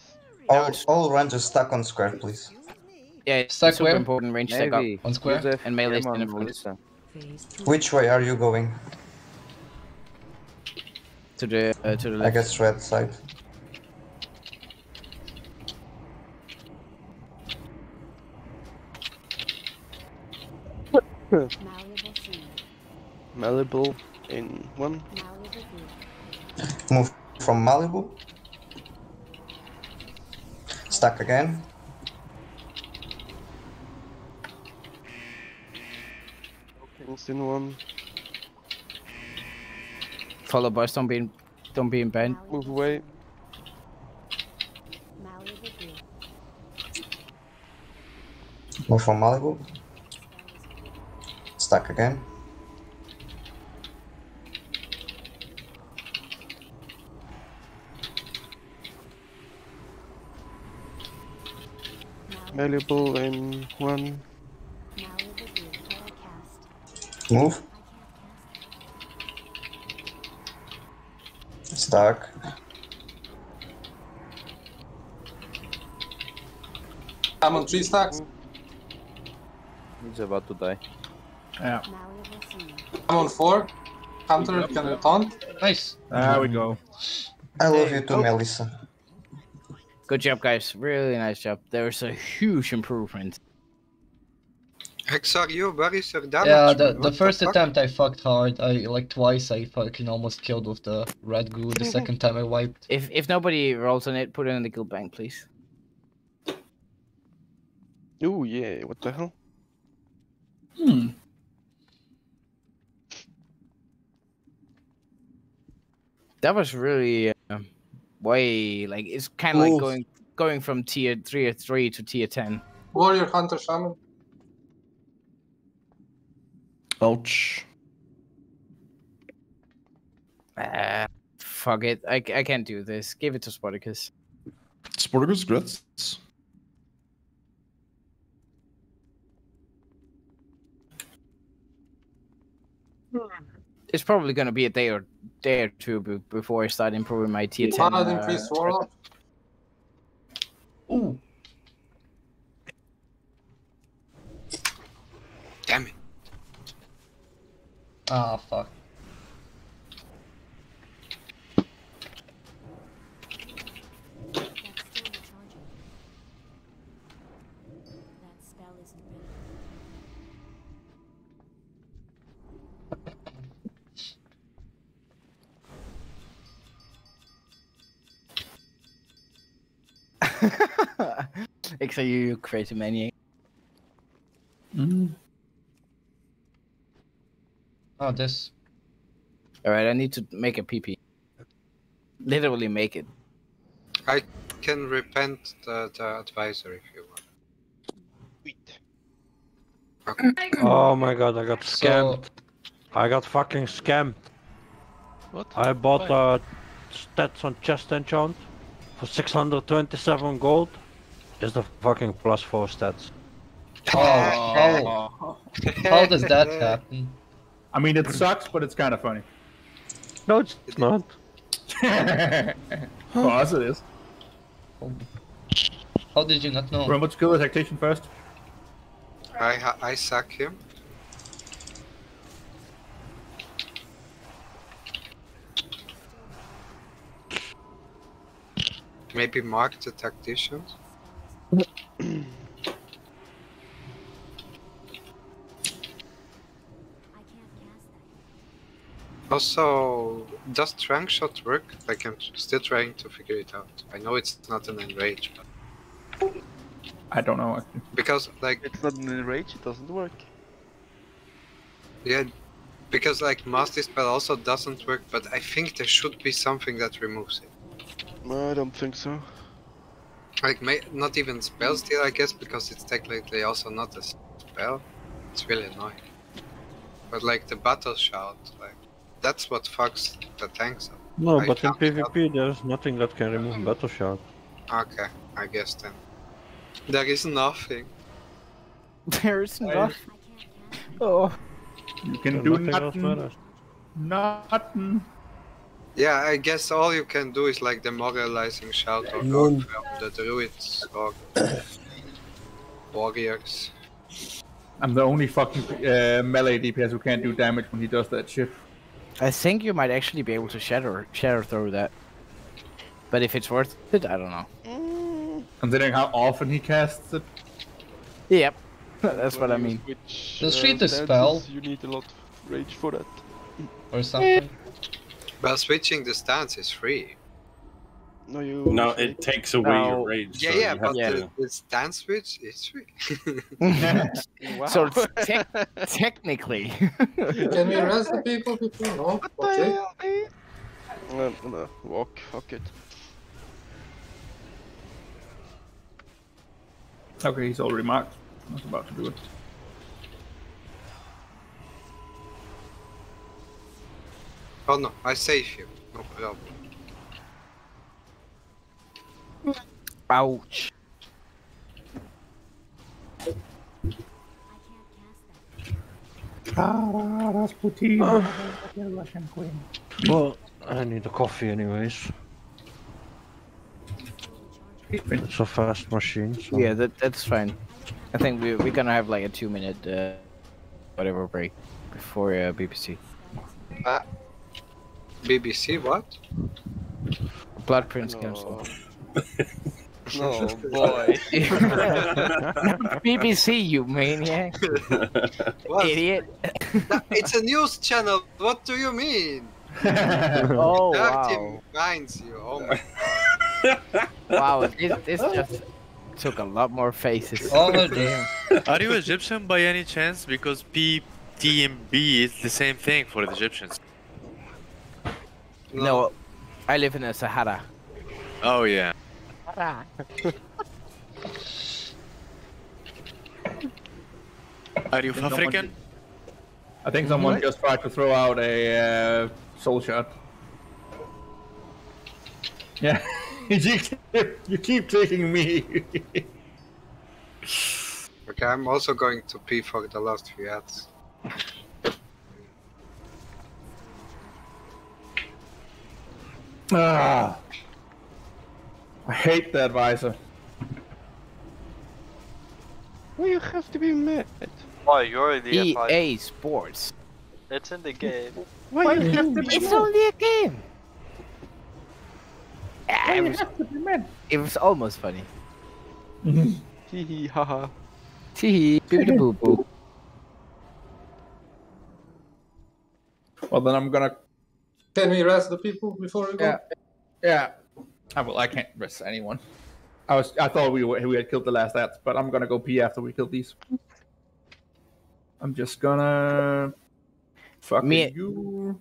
All, all Rangers stuck on square, please. Yeah, it's Stuck super where? important range stack up. On square? Joseph, And melee come on, stand in front. Which way are you going? To the uh, to the I guess red side. Malleable in one. Move from Malibu. Stuck again. Kings in one. Follow boss. Don't be in, don't be in band. Move away. Malleable. Move from Malibu. Stuck again. Malleable in one. Malleable group. Puddle cast. Move. Stuck. I'm on three stacks. He's about to die. Yeah. I'm on four. Hunter, can you taunt? Nice. There we go. I love you too, Melissa. Good job, guys. Really nice job. There's a huge improvement. Hexar, you very sir damage. Yeah, the, the first fuck? attempt I fucked hard. I like twice I fucking almost killed with the red goo. The second time I wiped. If if nobody rolls on it, put it in the guild bank, please. Oh yeah. What the hell? Hmm. That was really uh, way like it's kind of like going going from tier three or three to tier ten. Warrior, Hunter, Shaman. Ouch. Ah, fuck it. I, I can't do this. Give it to Spartacus. Spartacus, Grits. It's probably gonna be a day or day or two be- before I start improving my tier ten. Paladin, uh, priest, warlock. Ooh. Damn it. Ah fuck. Except you, you crazy maniac. Oh this. All right, I need to make a PP. Literally make it. I can repent the, the advisor if you want. Okay. Oh my god, I got So scammed. I got fucking scammed. What? I bought Why? uh, stats on chest enchant for 627 gold. Is the fucking plus 4 stats. oh, how, how does that happen? I mean, it sucks, but it's kind of funny. No, it's not. For us, it is. How did you not know? Remember to kill the tactician first. I ha- I sack him. Maybe mark the tacticians. Also, does tranq shot work? Like I'm still trying to figure it out. I know it's not an enrage, but I don't know. because like It's not an enrage, it doesn't work. yeah, because like mass dispel also doesn't work. But I think there should be something that removes it. No, I don't think so. Like may not even spell steal, I guess, because it's technically also not a spell. It's really annoying. But like the battle shout, like that's what fucks the tanks up. No, I but in can't help- PvP there's nothing that can remove mm-hmm. battle shout. Okay, I guess then. There is nothing. There's nothing. Oh. You can do nothing nothing. Nothing. Yeah, I guess all you can do is like demoralizing shout or from the druids or warriors. I'm the only fucking uh, melee DPS who can't do damage when he does that shit. I think you might actually be able to shatter shatter through that. But if it's worth it, I don't know. Considering how often he casts it. Yep. That's what I mean. Which, Just uh, read the spell. You need a lot of rage for that. Or something. But switching the stance is free. No, you. No, it takes away No. your rage. Yeah, so yeah, but have the, the stance switch is free. So it's tec- technically. Can we rest the people before? No? Okay. I'm gonna uh, uh, walk, fuck it. Okay, he's already marked. I was about to do it. Oh no, I save you. No problem. Ouch. Ah, Rasputin. Russian queen. Well, I need a coffee anyways. It's a fast machine. So. Yeah, that that's fine. I think we we're gonna have like a two minute uh, whatever break before uh, BBC. Ah. BBC, what? Blood Prince Council. No, boy. BBC, you maniac. What? Idiot. It's a news channel. What do you mean? oh Dirty wow. minds you. Oh my. Wow, this, this just took a lot more faces. Oh damn. Are you Egyptian by any chance? Because P, T, and B is the same thing for the Egyptians. No, I live in the Sahara. Oh yeah. Are you African? I think someone What? just tried to throw out a uh, soul shot. Yeah, you keep, you keep taking me. Okay, I'm also going to pee for the last few ads. Ah, I hate the advisor. Well, you have to be mad. Why, you're the EA advisor. Sports. It's in the game. Why you have to be It's mad? only a game. Why it, you was, have to be mad? it was almost funny. Hee hee haha. Tee hee, boo boo. Well, then I'm gonna. Can we rest the people before we go? Yeah, yeah. Ah, well, I can't rest anyone. I was. I thought we were, we had killed the last ads, but I'm gonna go pee after we kill these. I'm just gonna. Fuck Me- you.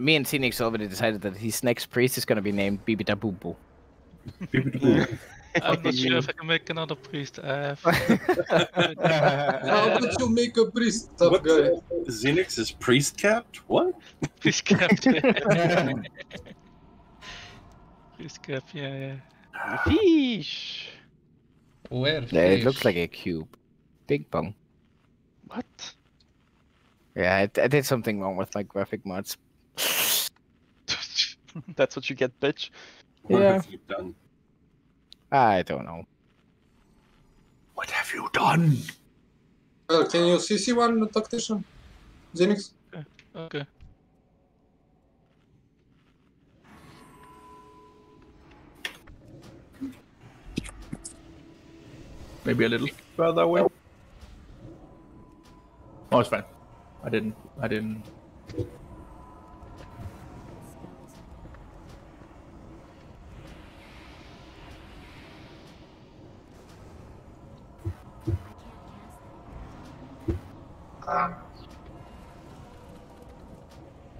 Me and Phoenix already decided that his next priest is gonna be named Bibita Boo Boo. I'm not sure if I can make another priest. Uh, How could you make a priest, tough What? guy? Xenix is priest capped? What? priest cap. priest cap. Yeah, yeah. Fish. Where? Yeah, it looks like a cube. Big bong. What? Yeah, I, I did something wrong with my graphic mods. That's what you get, bitch. What Yeah. have you done? I don't know. What have you done? Uh, can you CC one the tactician? Xenix? Okay. Uh, okay. Maybe a little further away. Oh, it's fine. I didn't. I didn't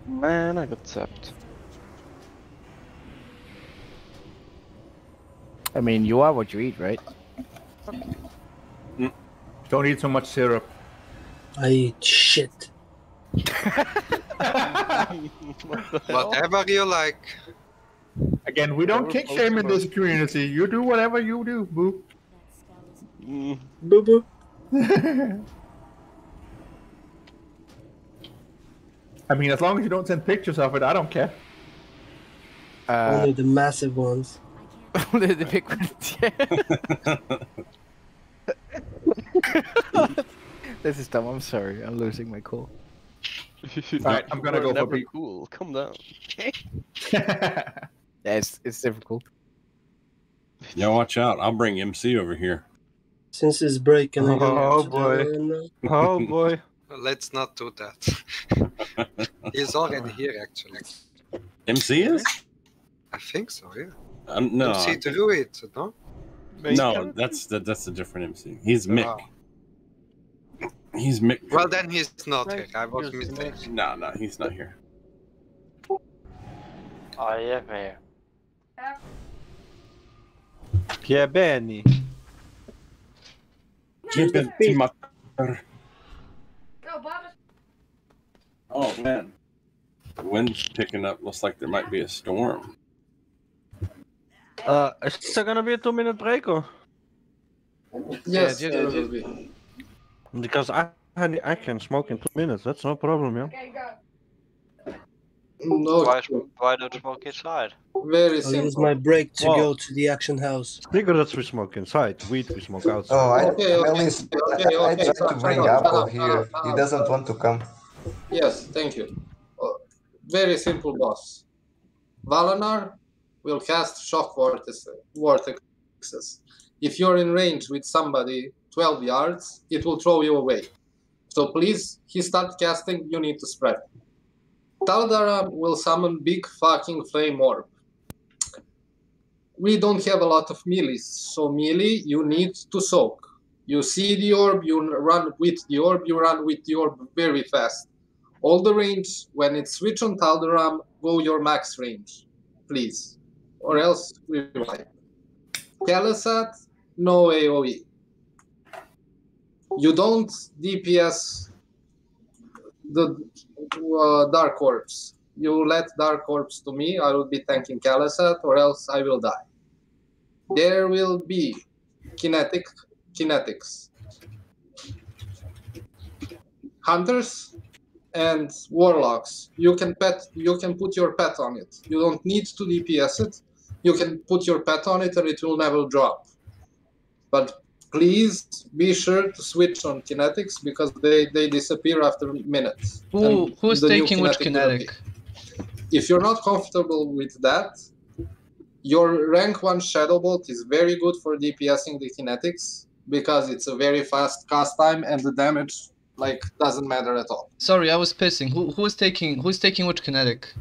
Man, I got zapped. I mean, you are what you eat, right? Mm. Don't eat so much syrup. I eat shit. Whatever you like. Again, we don't kick shame in this community. You do whatever you do, boo. Boo boo. I mean, as long as you don't send pictures of it, I don't care. Uh, Only the massive ones. Only the big ones. this is dumb. I'm sorry. I'm losing my cool. Alright, I'm gonna You're go for never Pete. cool. Calm down. Yeah, it's it's difficult. Yeah, watch out. I'll bring MC over here. Since his break, can I? Oh boy. Oh boy. Let's not do that. He's already here, actually. MC is? I think so, yeah. Um, no, MC Druid, no? no, that's that, that's a different MC. He's Mick. Oh. He's Mick. Well, then he's not here. I was mistaken. No, no, he's not here. I am here. Yeah, Benny. Keep it to my- Go, Bobby. Oh man, the wind's picking up. Looks like there might be a storm. Uh, is there gonna be a two minute break or? Yes, Yeah, there will be. Because I I can smoke in two minutes. That's no problem, yeah. Okay, go. No, Why, why don't you smoke inside? very I'll use my break to Well- go to the auction house. Cigarettes we smoke inside. Weed we smoke outside. Oh, I, Okay, okay, Melis, okay, I, I tried shut to bring shut Apple shut here. shut up, He doesn't up. want to come. Yes, thank you. Uh, very simple, boss. Valanar will cast shock vortices. vortexes. If you're in range with somebody 12 yards, it will throw you away. So please, he start casting, you need to spread. Taldaram will summon big fucking flame orb. We don't have a lot of melees, so melee you need to soak. You see the orb, you run with the orb, you run with the orb very fast. All the range, when it's switch on Taldaram, go your max range, please. Or else we wipe. Keleseth, no AoE. You don't DPS the uh, Dark Orbs. You let Dark Orbs to me, I will be tanking Keleseth, or else I will die. There will be kinetic kinetics. Hunters and warlocks. You can pet you can put your pet on it. You don't need to DPS it. You can put your pet on it and it will never drop. But please be sure to switch on kinetics because they, they disappear after minutes. Who And who's taking which kinetic? If you're not comfortable with that, your rank 1 Shadowbolt is very good for DPSing the kinetics because it's a very fast cast time and the damage like doesn't matter at all. Sorry, I was pissing. Who who's taking who's taking which kinetic?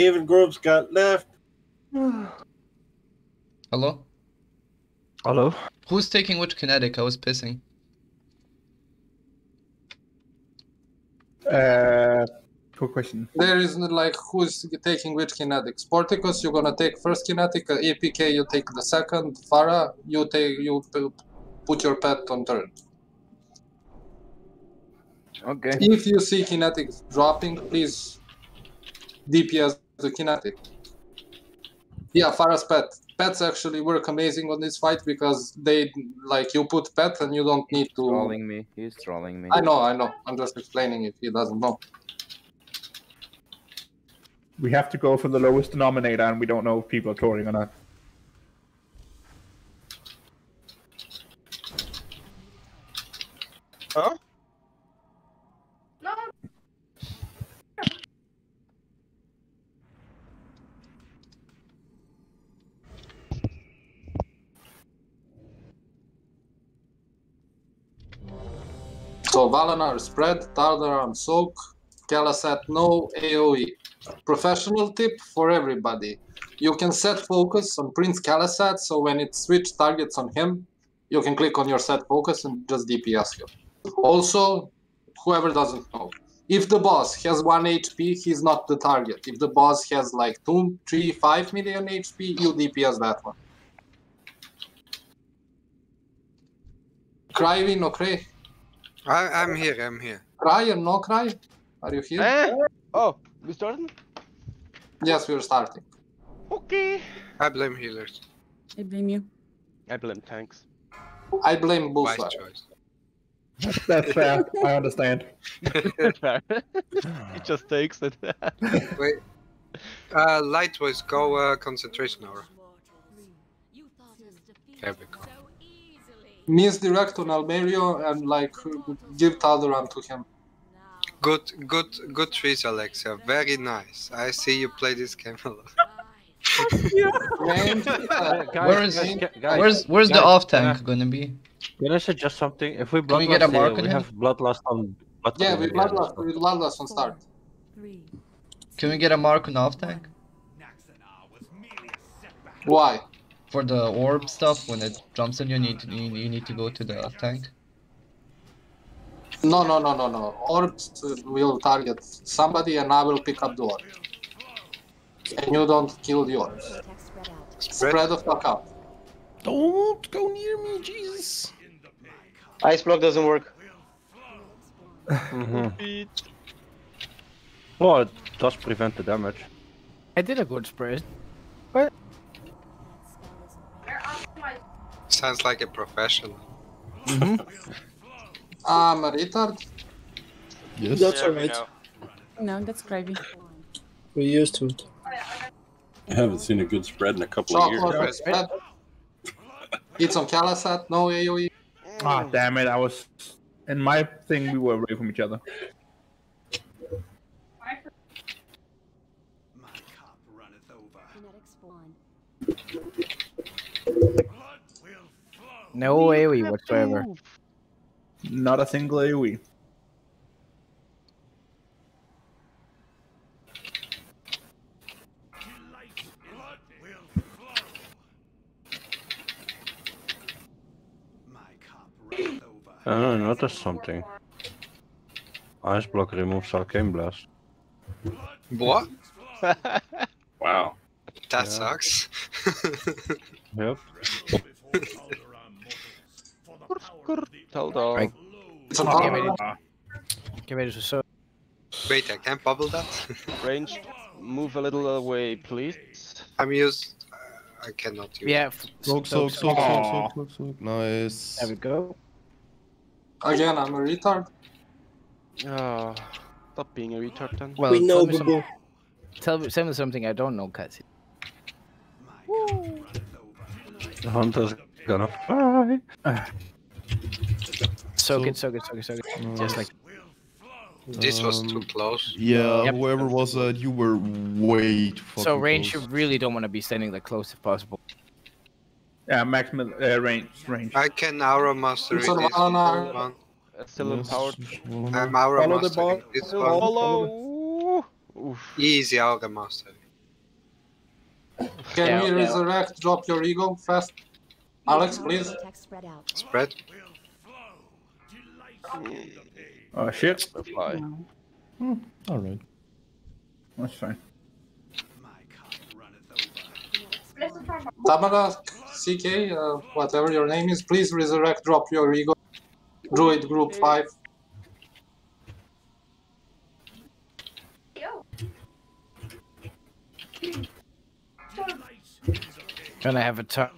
Even Groves got left. Hello? Hello? Who's taking which kinetic? I was pissing. Uh, good question. There isn't like who's taking which kinetics. Porticus, you're gonna take first kinetic. uh, APK, you take the second. Farah, you take you put your pet on turn. Okay. If you see kinetics dropping, please DPS the kinetic. Yeah, Farah's pet. Pets actually work amazing on this fight because they like you put pet and you don't need to. Trolling me. He's trolling me. I know, I know. I'm just explaining if he doesn't know. We have to go for the lowest denominator, and we don't know if people are trolling or not. Huh? So Valanar spread, Taldaram soak, Keleseth no AoE. Professional tip for everybody. You can set focus on Prince Keleseth, so when it switch targets on him, you can click on your set focus and just DPS him. Also, whoever doesn't know, if the boss has 1 HP, he's not the target. If the boss has like 2, 3, 5 million HP, you DPS that one. Cry, no cry. I, I'm here, I'm here. Cry or no cry? Are you here? Eh? Oh, we starting? Yes, we're starting. Okay. I blame healers. I blame you. I blame tanks. I blame Wise Buffalo. choice. That's fair. I understand. It just takes it. Wait. Uh, light voice, go uh, concentration aura. There we go. Misdirect on Almerio and like give Taldaram to him. Good, good, good trees, Alexia. Very nice. I see you play this game a lot. Man, Where is guys, guys, where's where's the off tank uh, gonna be? Can I suggest something? If we Can we get a mark here, on we him? have bloodlust on. Blood Yeah, we yeah, bloodlust, we bloodlust on start. Can we get a mark on off tank? Why? For the orb stuff, when it jumps in, you need to, you, you need to go to the tank. No, no, no, no, no. Orbs will target somebody and I will pick up the orb. And you don't kill the orbs. Spread the fuck out. Don't go near me, Jesus. Ice block doesn't work. Mhm. Well, it does prevent the damage. I did a good spread. Sounds like a professional. I'm a retard. Yes. That's Yeah, alright. No, that's crazy. We're used to it. I haven't seen a good spread in a couple of years. Chocolate spread. Eat some Keleseth, no AoE. Ah, damn it! I was in my thing. We were away from each other. Kinetic spawn. No AoE whatsoever. Not a single. AoE. I noticed something. Ice block removes arcane blast. What? Wow. That Yeah. sucks. Yep. Hold on. Right. It's an Get armor. ready. Get ready to so. Wait, I can't bubble that? Ranged. Move a little away, please. I'm used. Uh, I cannot use Yeah. Soak, soak, soak, soak, soak, soak, soak, soak. Nice. There we go. Again, I'm a retard. Ah, stop being a retard then. Well, we know, tell me, some, tell me, tell me something I don't know, Cassie. The hunter's gonna fly. Soak So- it, soak it, soak it, soak it. Just like This was too Um, close. Yeah, Yep. whoever was that, you were way too fucking so. Range, you really don't want to be standing that close if possible. Yeah, maximum uh, range. Range. I can aura master It's this on Valanar. one. Uh, Still Yes, empowered. I'm aura Follow the mastering ball. this Follow- one. Follow. Oof. Easy aura master. Can Yeah, we yeah. resurrect? Drop your ego fast. Alex, please. Spread out. Spread. Oh shit. Fly. hmm, Alright. That's fine. Tamara, CK, uh, whatever your name is, please resurrect. Drop your ego. Druid group five. Gonna have a turn.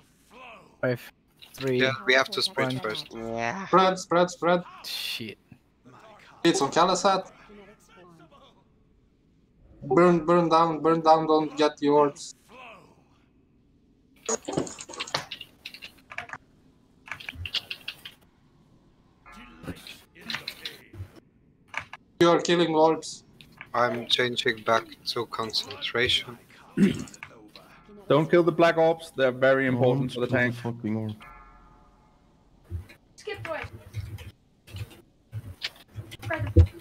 Five, three. Yeah, we have to spread one. first. Yeah. Spread, spread, spread. Shit. It's on Keleseth. Burn, burn down, burn down. Don't get the orbs. You are killing orbs. I'm changing back to concentration. Don't kill the black orbs. They're very important Don't for the kill tank. Fucking orb. Skip right.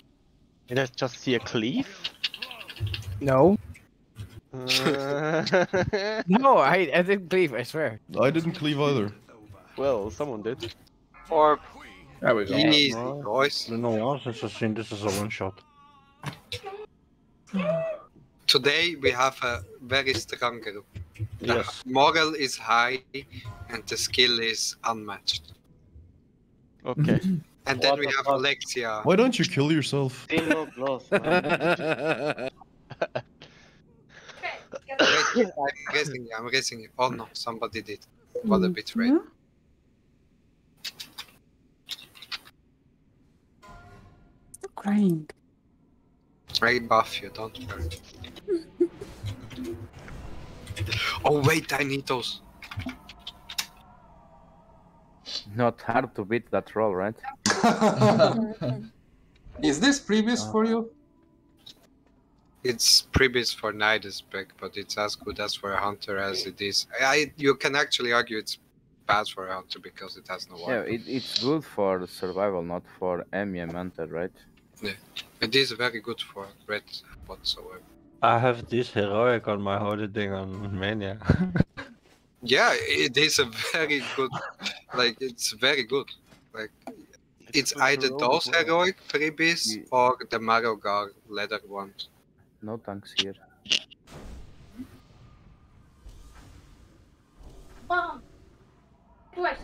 Did I just see a cleave? No. Uh, No, I, I didn't cleave, I swear. I didn't cleave either. well, someone did. Or There we go. Easy, boys. No one has seen this is a one shot. Today we have a very strong group. The Yes. moral is high and the skill is unmatched. Okay. And then What we the have fuck? Alexia. Why don't you kill yourself? Still no close, man. Wait, I'm guessing I'm guessing. Oh no, somebody did. What a betrayal. Mm-hmm. Stop crying. I buff you, don't worry. oh wait, I need those. Not hard to beat that roll, right? Is this previous for you? Uh, it's previous for Nidus spec, but it's as good as for a hunter as it is. I you can actually argue it's bad for a hunter because it has no Yeah, it, it's good for survival, not for MEM hunter, right? Yeah. It is very good for red whatsoever. I have this heroic on my holy thing on Mania. Yeah, it is a very good like it's very good. Like it's either those heroic freebies or the Marrowgar leather ones. No tanks here. Mom. What?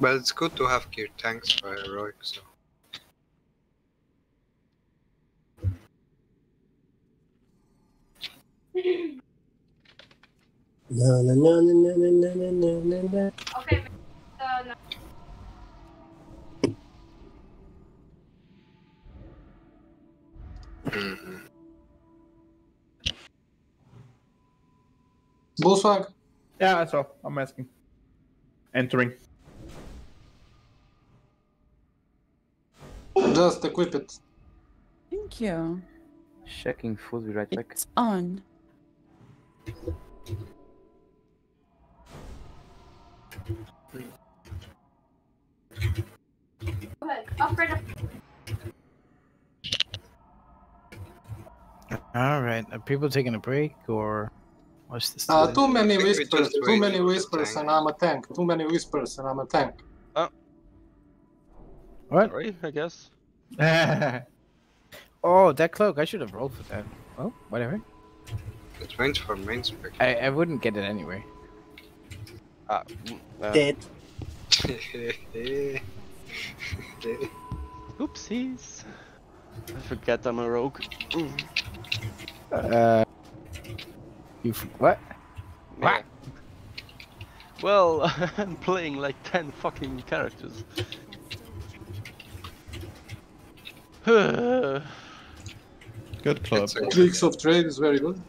Well it's good to have gear tanks for heroic so No, no, no, no, no, no, no, no, no, no, no. Okay. Uh, no. Bullswag? Yeah, I saw. I'm asking. Entering. Just equip it. Thank you. Checking food, be right back. It's on. Go ahead. Upgrade. up. Alright, are people taking a break or what's this? Uh, too many I think we whispers, too many whispers, and I'm a tank. Too many whispers, and I'm a tank. Oh. What? Sorry, I guess. oh, that cloak. I should have rolled for that. Oh, whatever. it went for main spec. I, I wouldn't get it anyway. Uh, Dead. Oopsies. I forget I'm a rogue. Uh, you f- what? Yeah. Well, I'm playing like 10 fucking characters. I Good club. Tricks of trade is very good.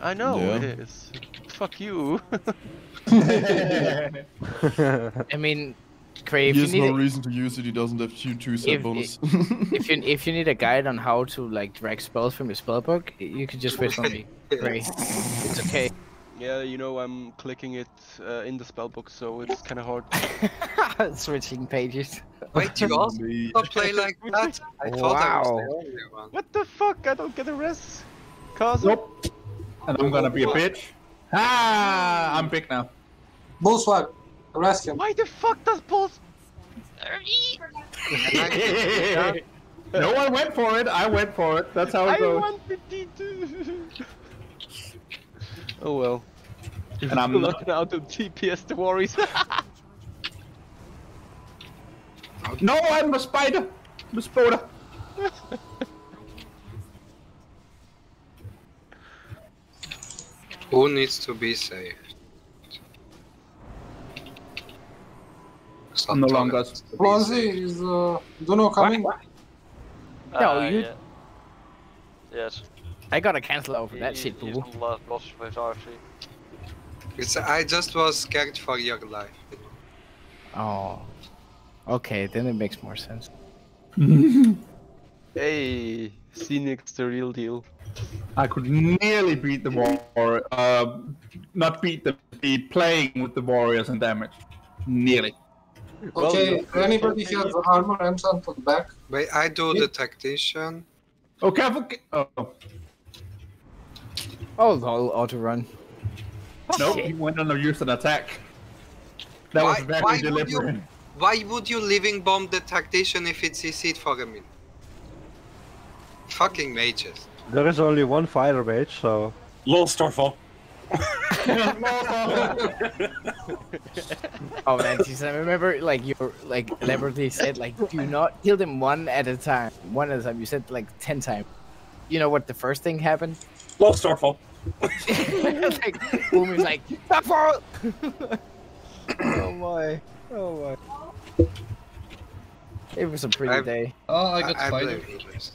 I know Yeah. it is. Fuck you. I mean, Cray, he has no a, reason to use it. He doesn't have two two set If- bonus. if you if you need a guide on how to like drag spells from your spellbook, you can just whisper me, Cray. It's okay. Yeah, you know I'm clicking it uh, in the spellbook, so it's kind of hard. Switching pages. Wait, you also play like that? I thought I was Wow. the only one. What the fuck? I don't get a rest. Cause Nope. And I'm gonna be a bitch. Ah, I'm big now. Bullswag, arrest him. Why the fuck does Pulse? no one went for it. I went for it. That's how it I goes. wanted to. oh well. And I'm still not- not out to TPS the worries. No, I'm a spider. I'm a spider. Who needs to be saved? I'm no longer. Bronzy is uh, Duno coming. No, Uh, you- yeah. Yes. I gotta cancel over that He- shit, he's boo. on last boss with RC. It's, I just was scared for your life. Oh. Okay, then it makes more sense. hey, Phoenix, the real deal. I could nearly beat the war. Uh, not beat the be playing with the warriors and damage. Nearly. Okay, anybody has armor enchant on back? Wait, I do the tactician. Oh, careful! ca- Oh, Oh, lol, auto run. nope, oh, he went on a use an attack. That was Why- very why would deliberate. you- Why would you living bomb the tactician if it's CC'd for a minute? Fucking mages. There is only one fire mage, so. Lol, Starfall. Oh man, geez, I remember like you like elaborately said like do not kill them one at a time. One at a time. You said like ten times. You know what the first thing happened? Lol, Starfall. like Boom is like Starfall! Oh my. Oh my. It was a pretty I've- day. Oh, I got I spider. blame you, Liz.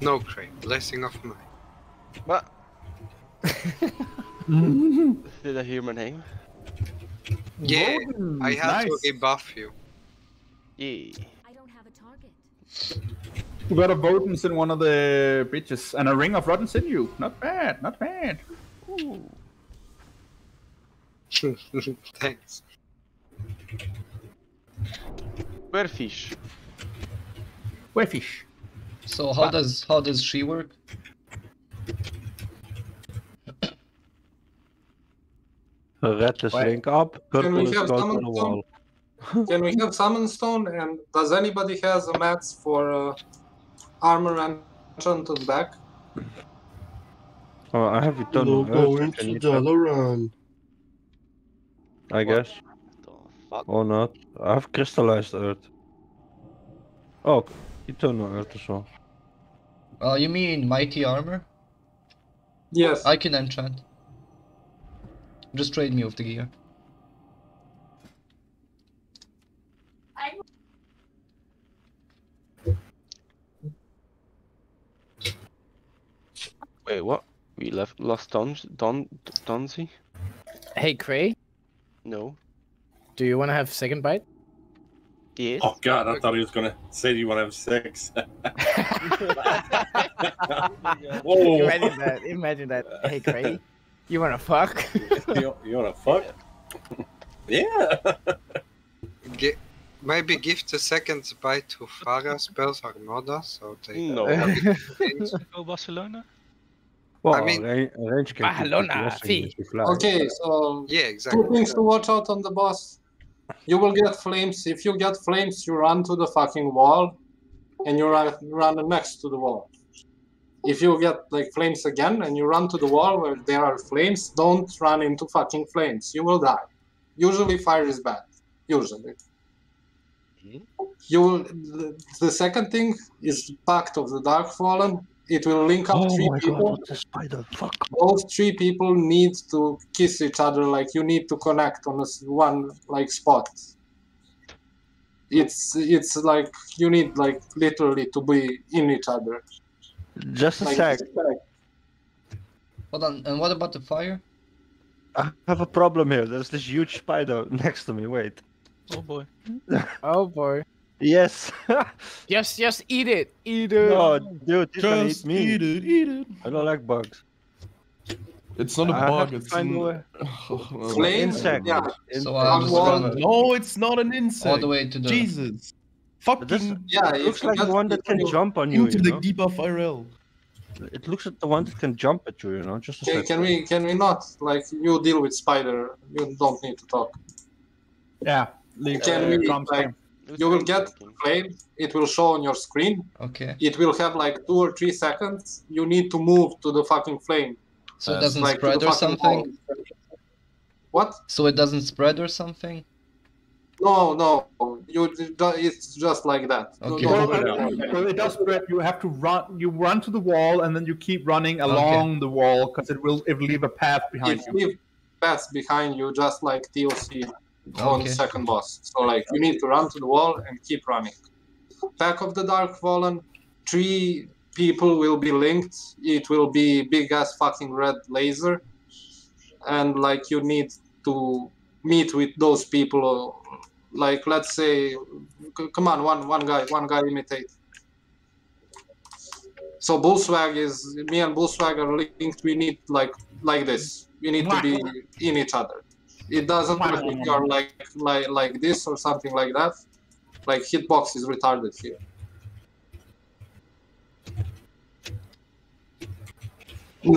No, Craig. Blessing of mine. What? Did I hear my name? Yeah, Voden, I have to nice. rebuff you. Yeah. I don't have a target. You got a Vodens in one of the bitches and a ring of rotting sinew. Not bad, not bad. Thanks. Where fish? Where fish? So how does how does she work? Red is Wait. link up, Can purple we is have go to summon the stone? wall. Can we have summon stone? And does anybody has a mats for uh, armor enchant on back? Oh, I have eternal Logo Earth, can into you check? Dalaran. I guess. fuck? Or not. I have crystallized earth. Oh, eternal earth as well. Uh, you mean mighty armor? Yes. I can enchant. Just trade me off the gear. Wait, what? We left lost Don Don Donzi? Hey Cray, No. do you wanna have second bite? Yes. Oh god, I thought he was gonna say, "Do you want to have sex?" Whoa! Imagine that. Imagine that. Hey Cray, you wanna fuck? you, you want to fuck? yeah. Gi- maybe give the second bite to Farah spells or Armada, so they No. Go Barcelona? Well, I mean- range, range Barcelona, progressing sí. if you fly. Okay, so Yeah, two exactly. things to watch out on the boss. You will get flames. If you get flames, you run to the fucking wall, and you run run next to the wall. If you get like flames again and you run to the wall where there are flames, don't run into fucking flames. You will die. Usually fire is bad. Usually. Hmm? You will, the, the second thing is Pact of the Dark Fallen. It will link up Oh three my god, people. what's a spider? Fuck. Those three people need to kiss each other. Like you need to connect on a s- one like spot. It's it's like you need like literally to be in each other. Just a Like, sec. Hold on, and what about the fire? I have a problem here. There's this huge spider next to me. Wait. Oh boy. oh boy. Yes. Just just eat it. Eat it. no, dude, this one Just eat me. eat it, eat it. I don't like bugs. It's not a I bug. It's find an... a way. Oh, insect. Yeah. In- So I'm just One- gonna No, it's not an insect. all the way to the. Jesus. But this Fucking Yeah, it looks like the one that can you- jump on you. into you the know? debuff IRL. It looks at the one that can jump at you. You know, just a Can, we can we not like you deal with spider? You don't need to talk. Yeah. Leave, Can uh, we drums like game. You will get flame. It will show on your screen. Okay. It will have like two or three seconds. You need to move to the fucking flame. So it Uh, doesn't like spread or something? wall. What? So it doesn't spread or something? No, no. You it's just like that. You Okay. don't- Well, uh, well, it does spread. You have to run. You run to the wall, and then you keep running along the wall because it will it will leave a path behind It you. leave paths behind you, just like TOC on Okay. second boss. So like you need to run to the wall and keep running. Pact of the Darkfallen, three people will be linked. It will be big ass fucking red laser, and like you need to meet with those people. Like let's say, c- come on, one one guy, one guy imitate. So Bullswag is me and Bullswag are linked. We need like like this. We need to be in each other. It doesn't work if you're like like like this or something like that. Like hitbox is retarded here.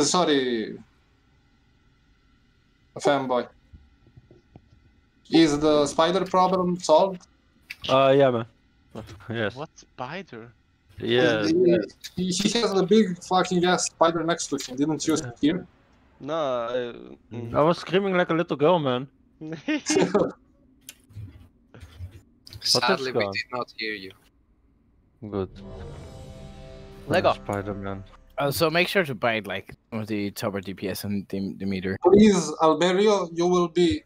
Sorry, fanboy. Is the spider problem solved? Uh, yeah, man. Yes. What spider? Yeah. He, he he has a big fucking ass spider next to him. Didn't you hear? No. Uh, mm. I was screaming like a little girl, man. Sadly, we did not hear you. Good. Lego. Spider Man. Uh, so make sure to buy like with the Tower DPS and the, the meter. Please, Alberio, you will be.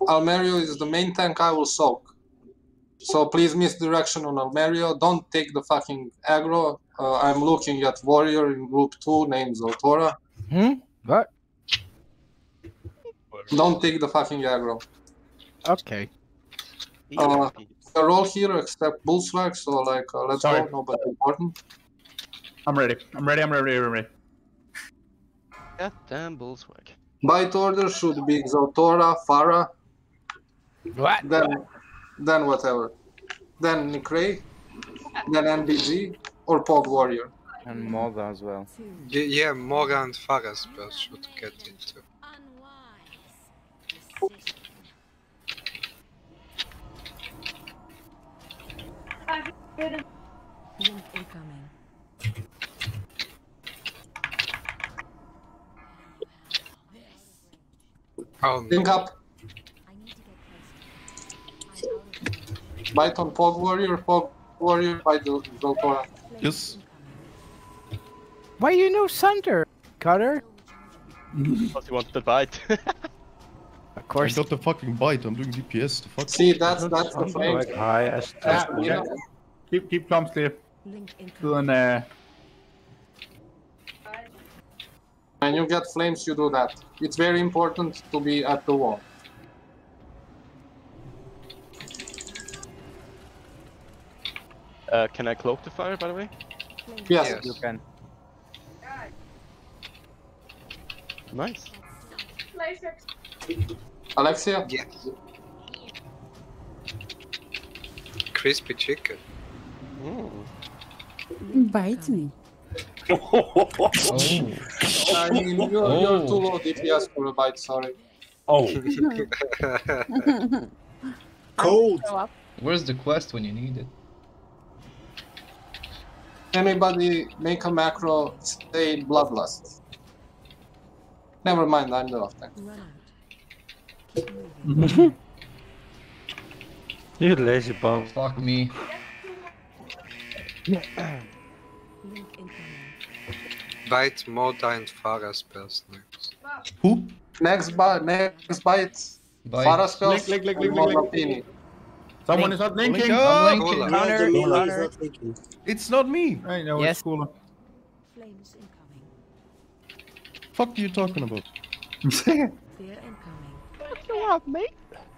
Almerio is the main tank I will soak. So please misdirection on Almerio. Don't take the fucking aggro. Uh, I'm looking at warrior in group 2 named Zotora. Hmm? What? Don't take the fucking aggro. Okay. Uh, they're all here except Bullswag, so like, uh, let's Sorry. go. Nobody important. I'm ready. I'm ready. I'm ready. I'm ready. God damn bullswag. Bite order should be Zotora, Farah. What? Then, then whatever. Then Nikray. Then NBG or Pog Warrior. And Moga as well. Yeah, Morgan and Farah spells should get into. Link incoming. Oh, Link up. Bite on Pog Warrior, Pog Warrior, bite the Zotora. Yes. Why you know Sunder, Cutter? Because he want the bite. Of course. I got the fucking bite. I'm doing DPS. The fuck? See, that's that's the Something thing. like high as That's, you know, Keep keep comms clear. Link incoming. Doing uh. when you get flames, you do that. It's very important to be at the wall. Uh, can I cloak the fire, by the way? Yes. Yes. You can. Nice. Alexia? Yes. Crispy chicken. Mm. Bite me. I mean, you're, you're too low DPS for a bite, sorry. Oh, Cold. Where's the quest when you need it? Anybody make a macro, say Bloodlust. Never mind, I'm the off tank. Run out. Keep moving. You lazy bum. Fuck me. Bite Moda and Farah spells next. Who? Next bite, next bite. Bite. Farah spells. Link, link, link, or link, link. Moldavini. Someone is not linking. Link I'm up. linking. Cola. Counter, the melee is counter. not thinking. It's not me. I know Yes. it's cooler. Flames incoming. Fuck you talking about? Fear incoming.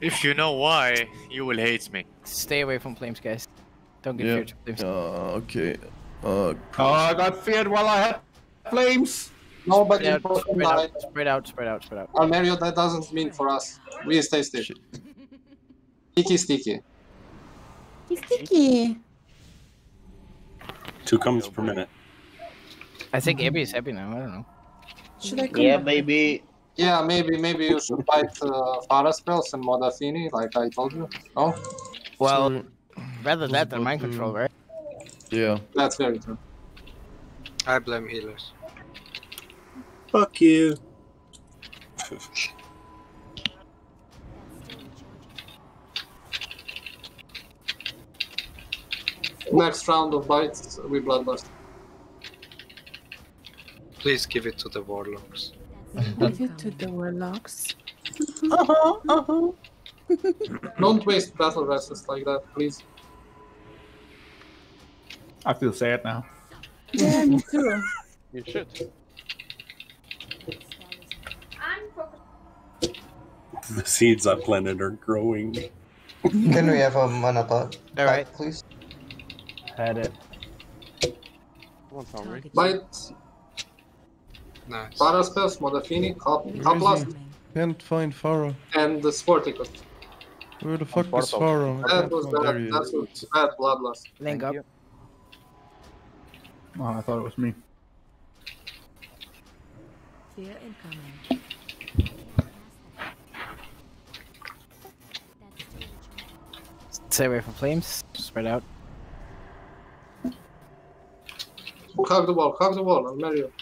If you know why, you will hate me. Stay away from flames, guys. Don't get Yeah. feared of flames. Uh, okay. Uh, Oh, I got feared while I had flames. Nobody Spread out, spread out, spread out, spread out, spread out. Almerio, that doesn't mean for us. We stay still. Sticky, sticky. He's sticky. two comes per minute. I think Abby is happy now. I don't know. Should I come Yeah, back? baby. Yeah, maybe maybe you should bite uh, Farah spells and Modafini, like I told you. No? Well, rather that than mind control, right? yeah. That's very true. I blame healers. Fuck you. Next round of bites, we bloodlust. Please give it to the warlocks. Give it to the warlocks. Uh-huh, uh-huh. Don't waste battle resist like that, please. I feel sad now. Yeah, me too. You should. The seeds I planted are growing. Can we have a Manata All right. fight, please? Had it. One hungry. Bite. Nice. Paraspels, Modafini, Hop- Where is Hoplas. Can't find Farah. and the Sporticus. Where the fuck is portal. Farah? I That was bad. he That is. was bad bloodlust. Link up. Oh, I thought it was me. Fear incoming. Stay away from flames. Spread out. Hug the wall, hug the wall, I'll marry you.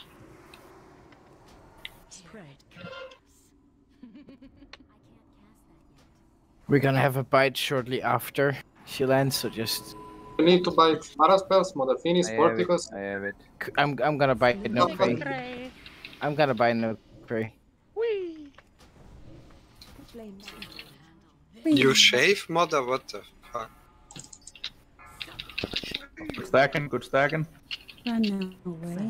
We're gonna have a bite shortly after she lands, so just. You need to buy Paraspels, Modafini, I have it. I have it. I'm I'm gonna buy no Okay. prey. I'm gonna buy no prey. Flames You shave, mother? What the fuck? Good stacking, good stacking. Run away.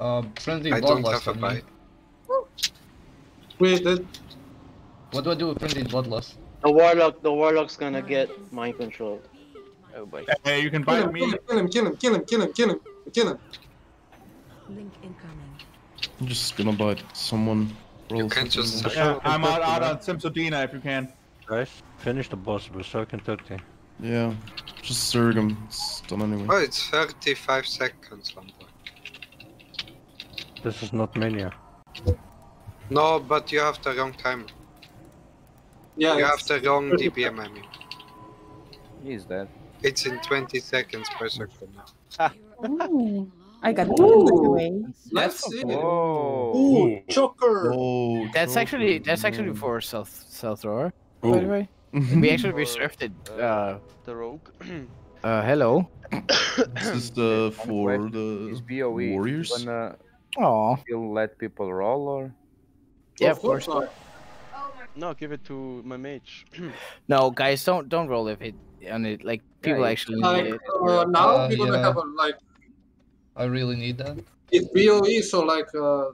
Uh, friendly I don't bloodlust have a on me. bite. We did. What do I do with friendly bloodlust? The warlock, the warlock's gonna get mind control. Oh boy. Hey, you can Kill bite him, me. kill him, kill him, kill him, kill him, kill him, kill him. link incoming. I'm just gonna bite someone. You Roll can just. Yeah, I'm out, out on Simsodina if you can. Guys, finish the boss, Berserk 30. Yeah, just Zerg him. It's done anyway. Oh, it's 35 seconds, Lambda. This is not Mania. No, but you have the wrong timer. Yeah, you have the wrong 30 DPM, I mean. He's dead. It's in 20 seconds per second now. Ooh, I got one by. Let's see. Whoa. Ooh, choker! Oh, That's Joker, actually that's actually for self self thrower. By oh. the Oh. way, we actually reserved it. Uh, The rogue. uh, hello. This is the for the BOE warriors. gonna Oh, still let people roll or? yeah, Of of course. not. No, give it to my mage. No, guys, don't don't roll if it on it. Like people you- actually Like need it. uh, now Uh, we're gonna yeah. have a like I really need that. it's BOE, so like uh,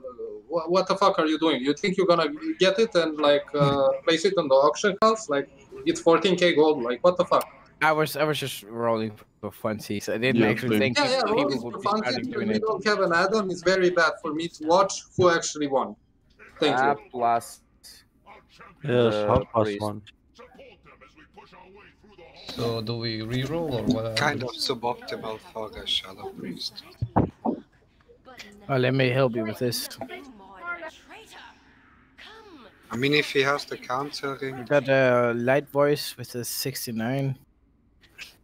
what, what the fuck are you doing? You think you're gonna get it and like uh, place it on the auction house? Like it's 14k gold. Like what the fuck? I was I was just rolling for funsies. I didn't Yeah, actually same. think Yeah, yeah. people Rolling would for be fun starting when doing we don't have an add-on is very bad for me to watch who actually won. Thank Ah, you. plus. Yes, the half past priest. one. So do we reroll or what? Kind of suboptimal for a Shadow Priest. Oh, let me help you with this. I mean, if he has the counter We got a light voice with a 69.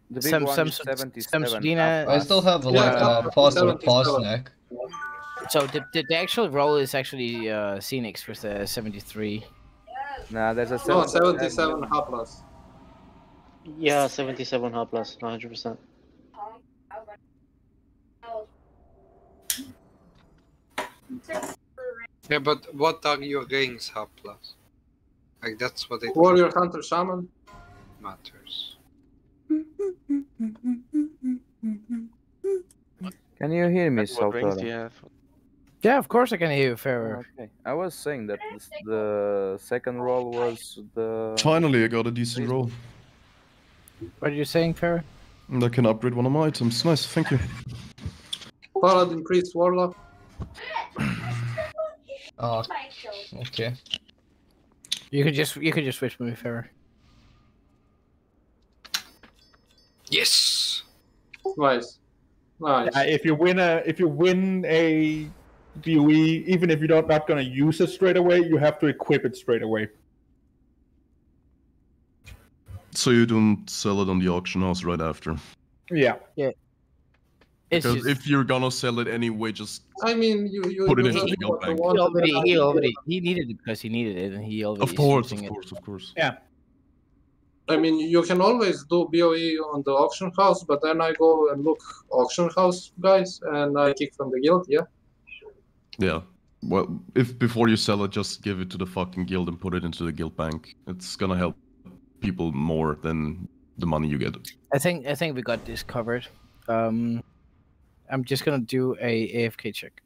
The big Some one some is 77. Samsudina. I still have Yeah, like uh, a faster 77. neck. So the, the, the actual roll is actually uh, Phoenix with the 73. Nah, there's a No, 77. 77 plus. Yeah, 77 hot plus, 100%. Yeah, but what are your rings, Haplas? Like that's what it Warrior Hunter Shaman. matters. Can you hear me, What rings do you have? Yeah, of course I can hear you, Ferrer. Okay. I was saying that this, the second roll was the. Finally, I got a decent roll. What are you saying, Ferrer? And I can upgrade one of my items. Nice, thank you. Paladin Priest Warlock. Ah, okay. You could just you could just switch with me, Ferrer. Yes. Nice. Nice. Uh, if you win a if you win a BOE, even if you're not, not going to use it straight away, you have to equip it straight away. So you don't sell it on the auction house right after. Yeah. Yeah. It's Because just, if you're gonna sell it anyway, just I mean, you you, Put it you into the guild bank. he already he already he needed it because he needed it, and he already of course, using of it. course, of course. Yeah. I mean, you can always do BOE on the auction house, but then I go and look auction house guys, and I kick from the guild. Yeah. Yeah. Well, if before you sell it, just give it to the fucking guild and put it into the guild bank. It's gonna help people more than the money you get. I think I think we got this covered. Um, I'm just gonna do a AFK check,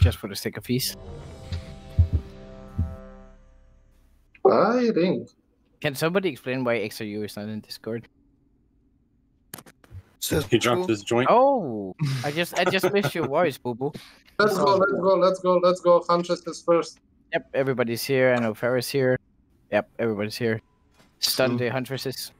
just for the sake of peace. I think. Can somebody explain why XRU is not in Discord? He dropped his joint. Oh, I just I just missed your voice, boo boo. Let's go, let's go, let's go, let's go. Huntress is first. Yep, everybody's here. I know Ferris here. Yep, everybody's here. Stun the huntresses.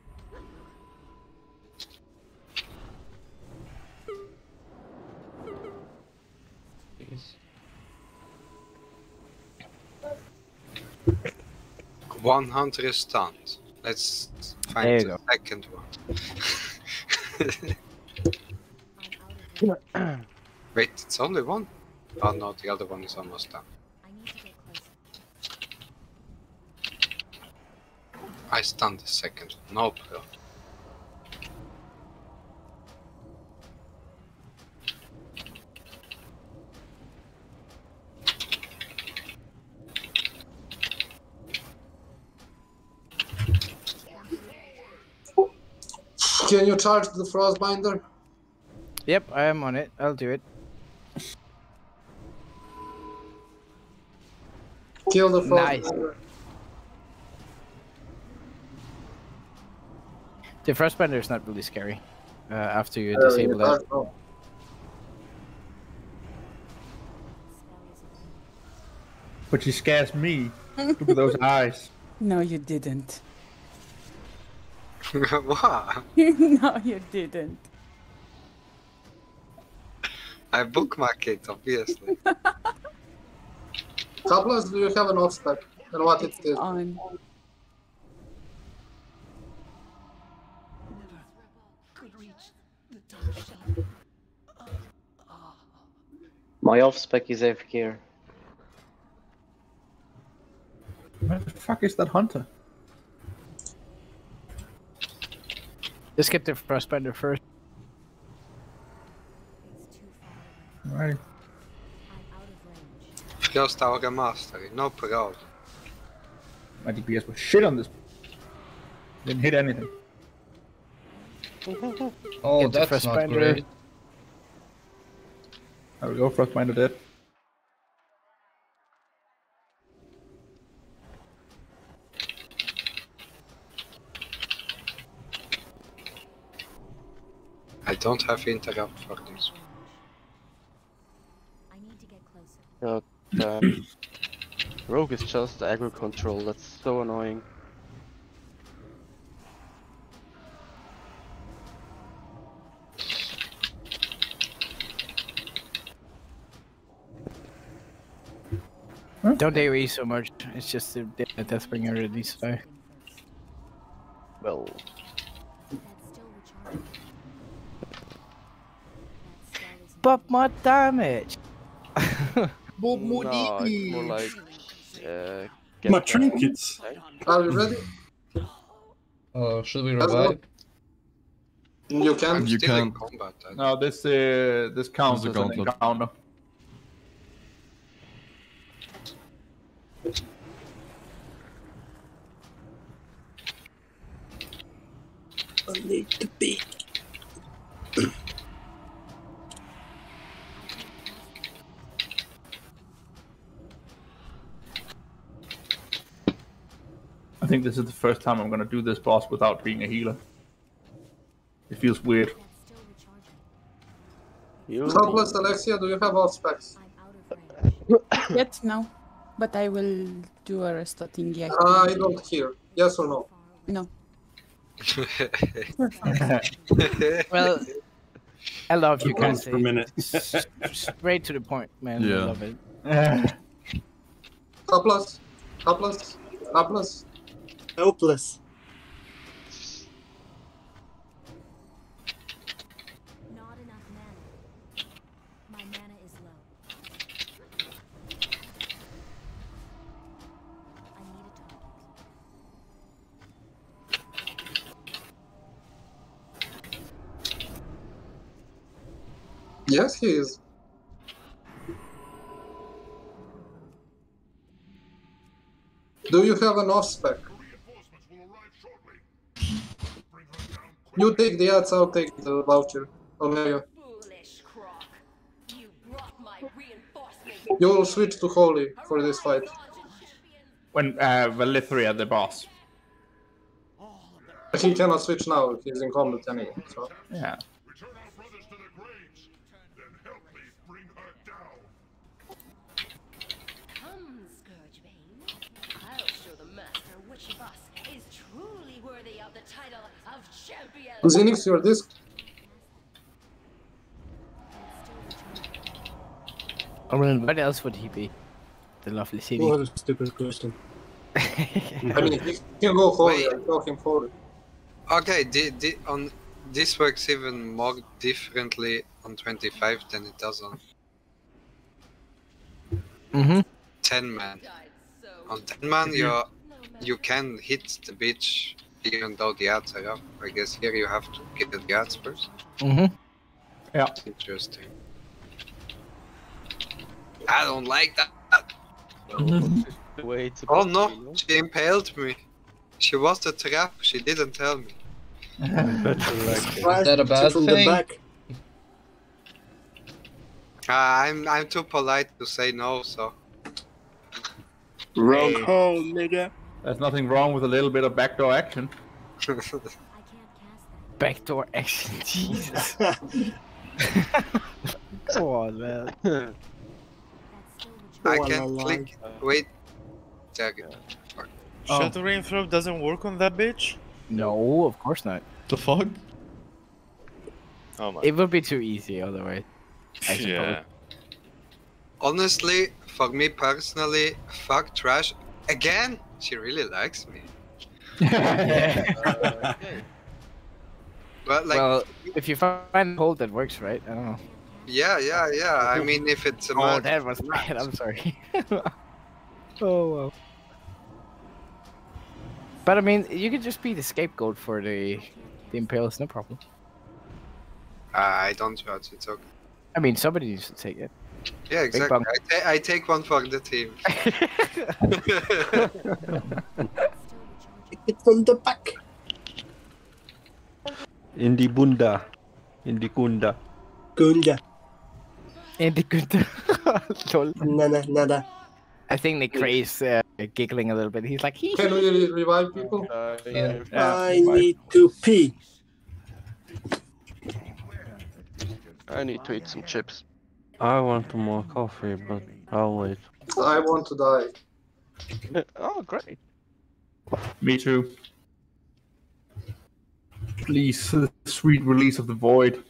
One hunter is stunned. Let's find the go. second one. Wait, it's only one? Oh no, the other one is almost done. I stunned the second one. No pro. Can you charge the Frostbinder? Yep, I am on it. I'll do it. Kill the Nice. Frostbinder. The frostbinder is not really scary. Uh, after you Uh, disable you that. can't. But she scares me. Look at those eyes. No, you didn't. what? no, you didn't. I bookmark it, obviously. Tablas, do you have an off spec? And what it is? On. My off spec is AFK. Where the fuck is that hunter? Just get the frostbinder first. Right. Just our mastery, no pro. My DPS was shit on this. Didn't hit anything. Oh, Get the that's not great. There we go, Frostbinder dead. Don't have interrupt for this. i need to God damn. Uh, Rogue is just aggro control, that's so annoying. Don't AoE so much. It's just the the Deathbringer that needs to die. Well, But more damage. no, it's more like. Uh, get My the- trinkets. Are you ready? Uh, should we revive? You can. You still in can't. combat. No, this uh, this counts This as is a an gauntlet. encounter. I need to be. I think this is the first time I'm gonna do this boss without being a healer. It feels weird. You Tablas, Alexia, do you have all specs? Yet no. But I will do a resto thing, yeah. Uh, I don't hear. Yes or no? No. Well, I love you Pause guys. for a minute. Straight to the point, man. I Yeah. love it. Tablas, Tablas, Tablas. Helpless. Not enough mana. My mana is low. I need a target. Yes, he is. Do you have an off spec? You take the ads, I'll take the voucher. Omega. You will switch to Holy for this fight. When uh, Valithria, the boss. He cannot switch now, he's in combat anyway. So. Yeah. Zenix, your disc. Oren, what else would he be? The lovely city. What a stupid question. I mean, he can go forward. I'm talking forward. Okay, the, the, on this works even more differently on 25 than it does on Mm-hmm. 10 man. On 10 man, you you can hit the beach even though the ads are up. I guess here you have to get the ads first. Mm-hmm. Yeah. Interesting. I don't like that. Wait. Oh no, she impaled me. She was a trap, she didn't tell me. Is that a bad from thing? the back. Uh, I'm I'm too polite to say no, so. Wrong hole, nigga. There's nothing wrong with a little bit of backdoor action. Backdoor action, Jesus. Come on, man. I can la, la. click. Wait. Check it. Oh. Shattering throw doesn't work on that bitch? No, of course not. The fuck? Oh my. It would be too easy otherwise. I suppose. Yeah. Honestly, for me personally, fuck trash. Again, she really likes me. But like, well, if you find a hole that works right, I don't know. yeah, yeah, yeah. I mean, if it's a Oh, match- that was bad. I'm sorry. oh well. But I mean, you could just be the scapegoat for the the impales, no problem. I don't judge. It's okay. I mean, somebody needs to take it. Yeah, exactly. I, ta- I take one for the team. It from the back. In the bunda. In the kunda. Gunda. And the good. Lol. Nada, nada. I think Nick Craze uh, giggling a little bit. He's like, he. Can we revive people? Yeah. I need to pee. I need to eat some chips. I want more coffee, but I'll wait. I want to die. oh, great. Me too. Please, uh, sweet release of the void.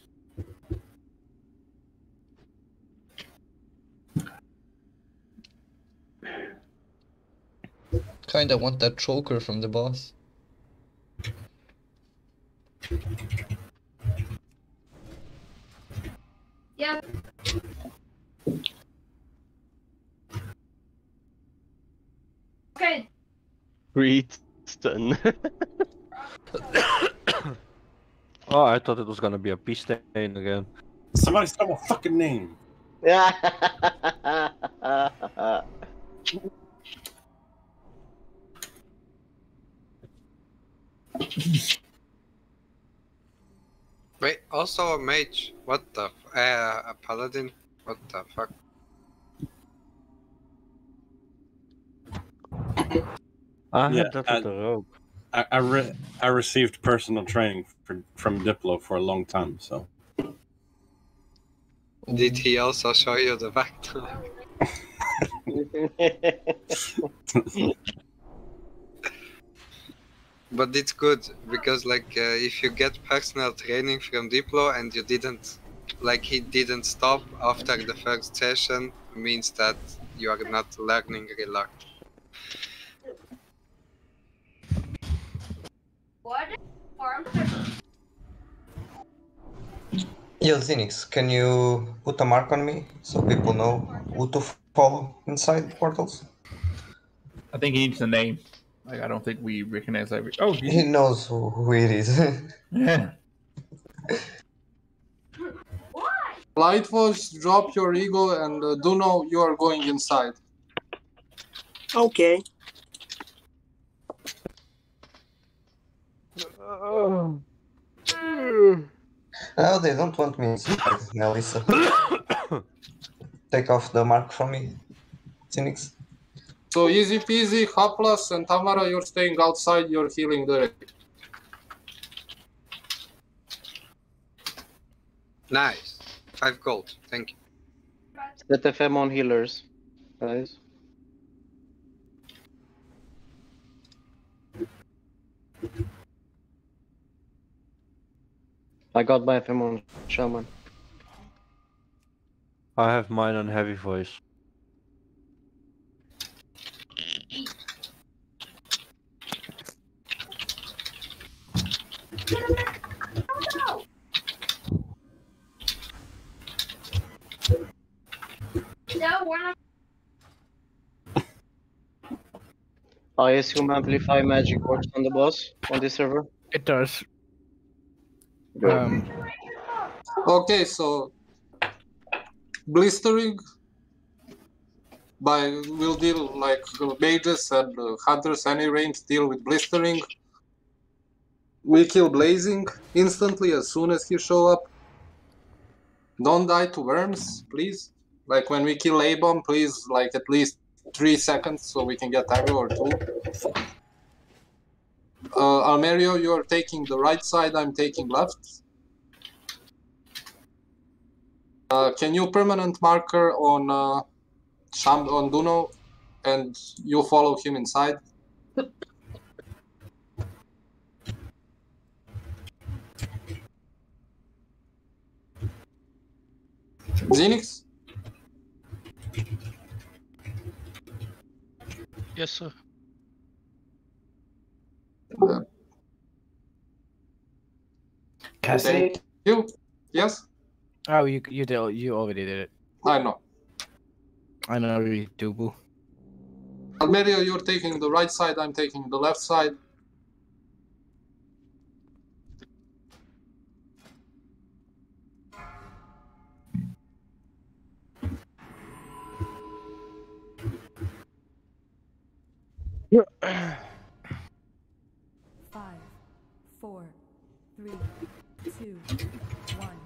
Kinda want that choker from the boss. Yeah. Okay. Greetston. Oh, I thought it was gonna be a peace stain again. Somebody spell my fucking name. Yeah. Wait, also a mage. What the? F- uh, a paladin. What the fuck? I Yeah, had that uh, with the rogue. I I, re- I received personal training for, from Diplo for a long time, so Did he also show you the back? but it's good because like uh, if you get personal training from Diplo and you didn't like he didn't stop after the first session means that you are not learning a lot. What? Farm? Yo, Zenix, can you put a mark on me so people know who to follow inside portals? I think he needs a name. Like I don't think we recognize every. Oh, He he... knows who, who it is. yeah. Lightwatch, drop your ego and uh, do know you are going inside. Okay. Oh, No, they don't want me inside, Melissa. Take off the mark from me, Zenix. So easy peasy, Haplas and Tamara, you're staying outside, you're healing the Nice. Five gold. Thank you. Set FM on healers, guys. I got my FM on Shaman. I have mine on heavy voice. No, we're not. I assume Amplify Magic works on the boss on this server. It does. Um, Okay, so blistering by will deal like mages and uh, hunters any range deal with blistering. We kill blazing instantly as soon as he show up. Don't die to worms, please. Like when we kill A bomb, please like at least three seconds so we can get aggro or two. Uh, Almerio, you are taking the right side. I'm taking left. Uh, can you permanent marker on uh, Sham on Duno, and you follow him inside? Xenix? Yes, sir. Cassie? You? Yes? Oh, you you did you already did it. I know. I know you do, boo. Almerio, you're taking the right side, I'm taking the left side. Five, four, three, two, one.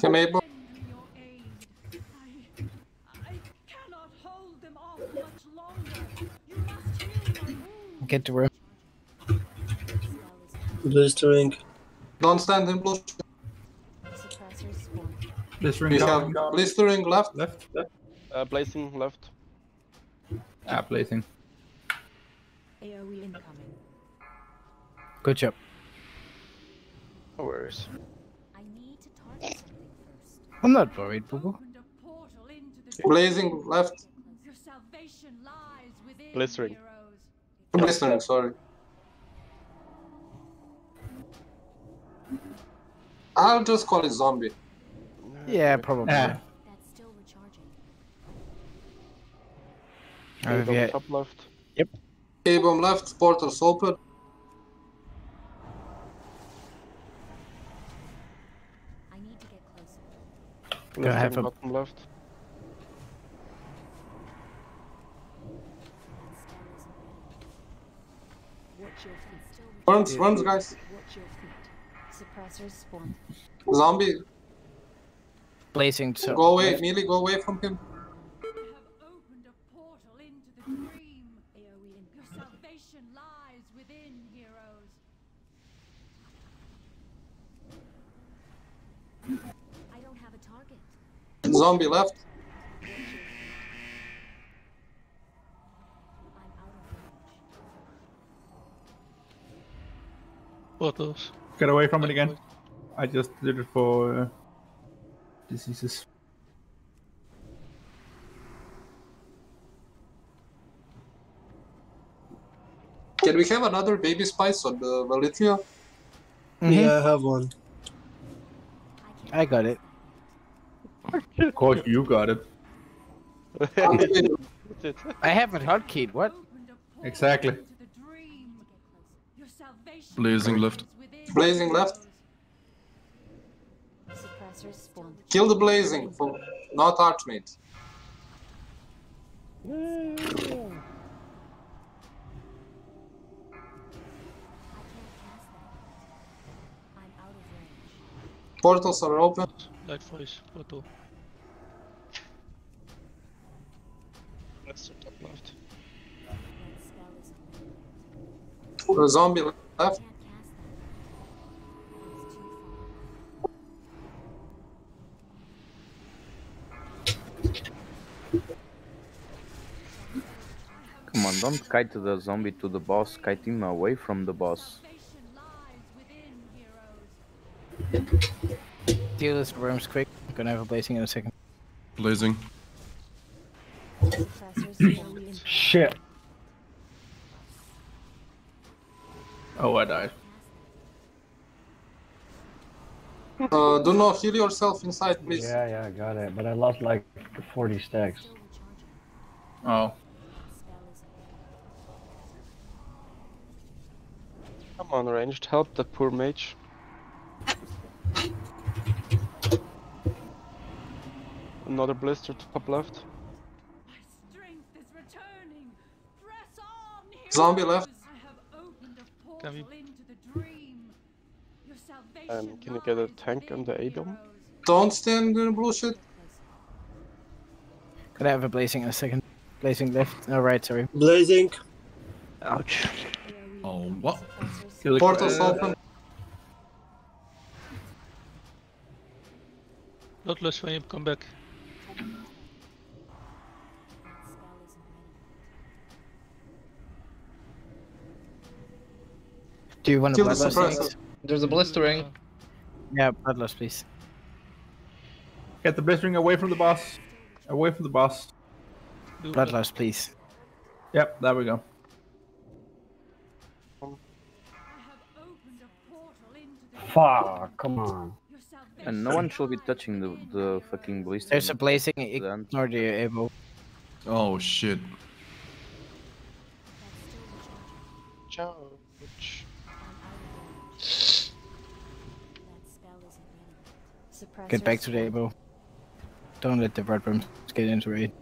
Come Abel. Get to where? Blistering. Don't stand in blue. Blistering We down. have blistering left. Left. Uh, blazing left. Ah, blazing. AoE incoming. Good job. No worries. I need to target something first. I'm not worried, boo boo. Blazing left. Blistering. Blistering, sorry. I'll just call it zombie. Yeah, probably. Yeah. Abel yeah. top left. Yep. A-bomb left, portals open. I need to get closer. Go have Blistering a- bottom left. Watch your feet. Worms, worms, guys. Watch your feet. Suppressors spawn. Zombie, Blazing. So go away. Melee, go away from him. Your salvation lies within, heroes. I don't have a target. Zombie left. Portals. Get away from it again. I just did it for uh, diseases. Can we have another baby spice on the Valithria? Yeah, I have one. I got it. Of course, you got it. I haven't hotkeyed. What? Exactly. Blazing left. Blazing left. Kill the blazing, for not Archmate. Portals are open. Light voice. Portal. That's the top left. The zombie left. Left. Come on, don't kite the zombie to the boss, kite him away from the boss. Deal this worms quick, I'm gonna have a blazing in a second. Blazing. Shit. Oh, I died. Uh, do not know heal yourself inside, please. Yeah, yeah, I got it. But I lost like 40 stacks. Oh. Come on, ranged, help the poor mage. Another blister to top left. Zombie left. Can we? Um, can you get a tank on the A-bomb? Don't stand in the bullshit. Gonna have a blazing in a second. Blazing left. No, right, sorry. Blazing. Ouch. Oh, what? Portals open. Bloodlust when you come back. Do you want to Kill the bloodlust? suppressor. There's a blistering. Yeah, bloodlust, please. Get the blistering away from the boss. Away from the boss. Bloodlust, please. Yep, there we go. Fuck, come on. And no one should be touching the, the fucking blistering. There's a blazing. Then- Ignore the able. Oh shit. Charge. Get back to the able. Don't let the red room get into raid.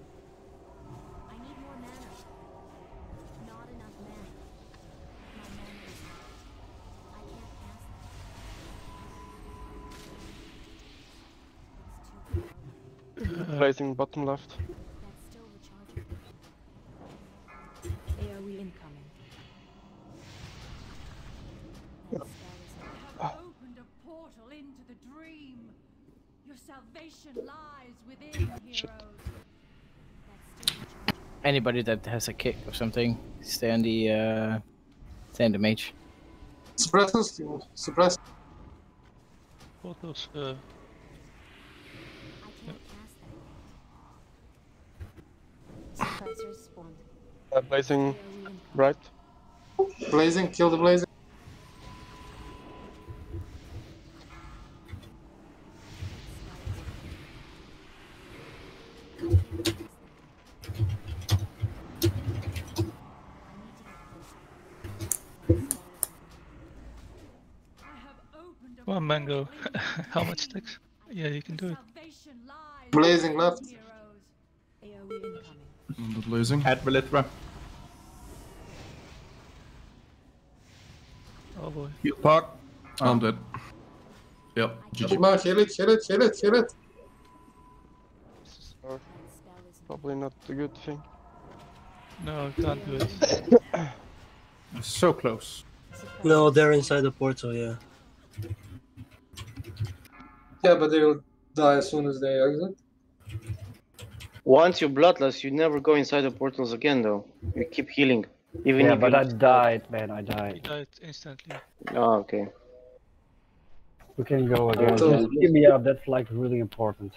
Blazing bottom left. Salvation lies within, heroes. Anybody that has a kick or something, stay on the uh, stay on the mage. Suppressors, suppress. Portals. Uh, Suppressors spawned. Uh, blazing right. Blazing, kill the blazing. one mango. How much sticks? Yeah, you can do it. Blazing left. The blazing. At Belitra. Oh boy. Heal park. I'm um, dead. Yep. GG. Come on, heal it, heal it, heal it, heal it. Or probably not a good thing. No, I can't do it. So close. No, they're inside the portal, yeah. Yeah, but they will die as soon as they exit. Once you're bloodless, you never go inside the portals again, though. You keep healing. Even yeah, if but I died, man. I He died. died instantly. Oh, okay. We can go again. So- Just give me up. That's like really important.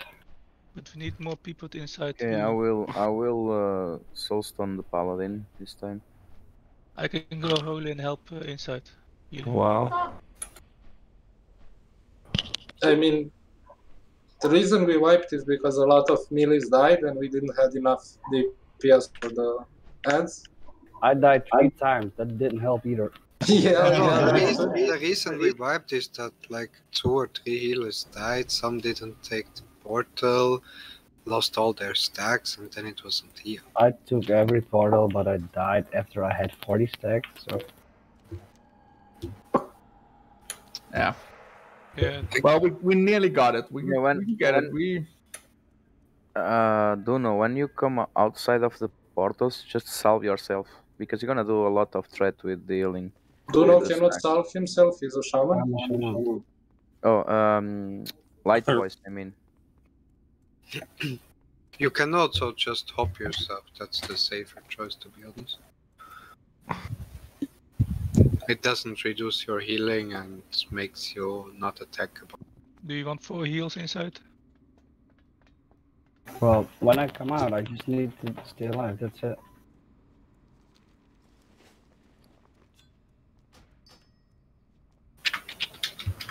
But we need more people to inside. Okay, I will I will uh, soulstone the paladin this time. I can go holy and help uh, inside. healing. Wow. I mean, the reason we wiped is because a lot of melees died and we didn't have enough DPS for the ads. I died three times. That didn't help either. yeah, No, the, reason, the reason we wiped is that like two or three healers died, some didn't take the portal, lost all their stacks, and then it wasn't here. I took every portal, but I died after I had 40 stacks. So Yeah. Yeah. Well, we, we nearly got it. We, Yeah, when- we can get it. when- We Uh, Duno, when you come outside of the portals, just salve yourself because you're gonna do a lot of threat with dealing. healing. Duno with cannot stack. salve himself, he's a shaman. Oh, um, light voice. I mean, You can also just hop yourself, that's the safer choice to be honest. It doesn't reduce your healing and makes you not attackable. Do you want four heals inside? Well, when I come out, I just need to stay alive. That's it.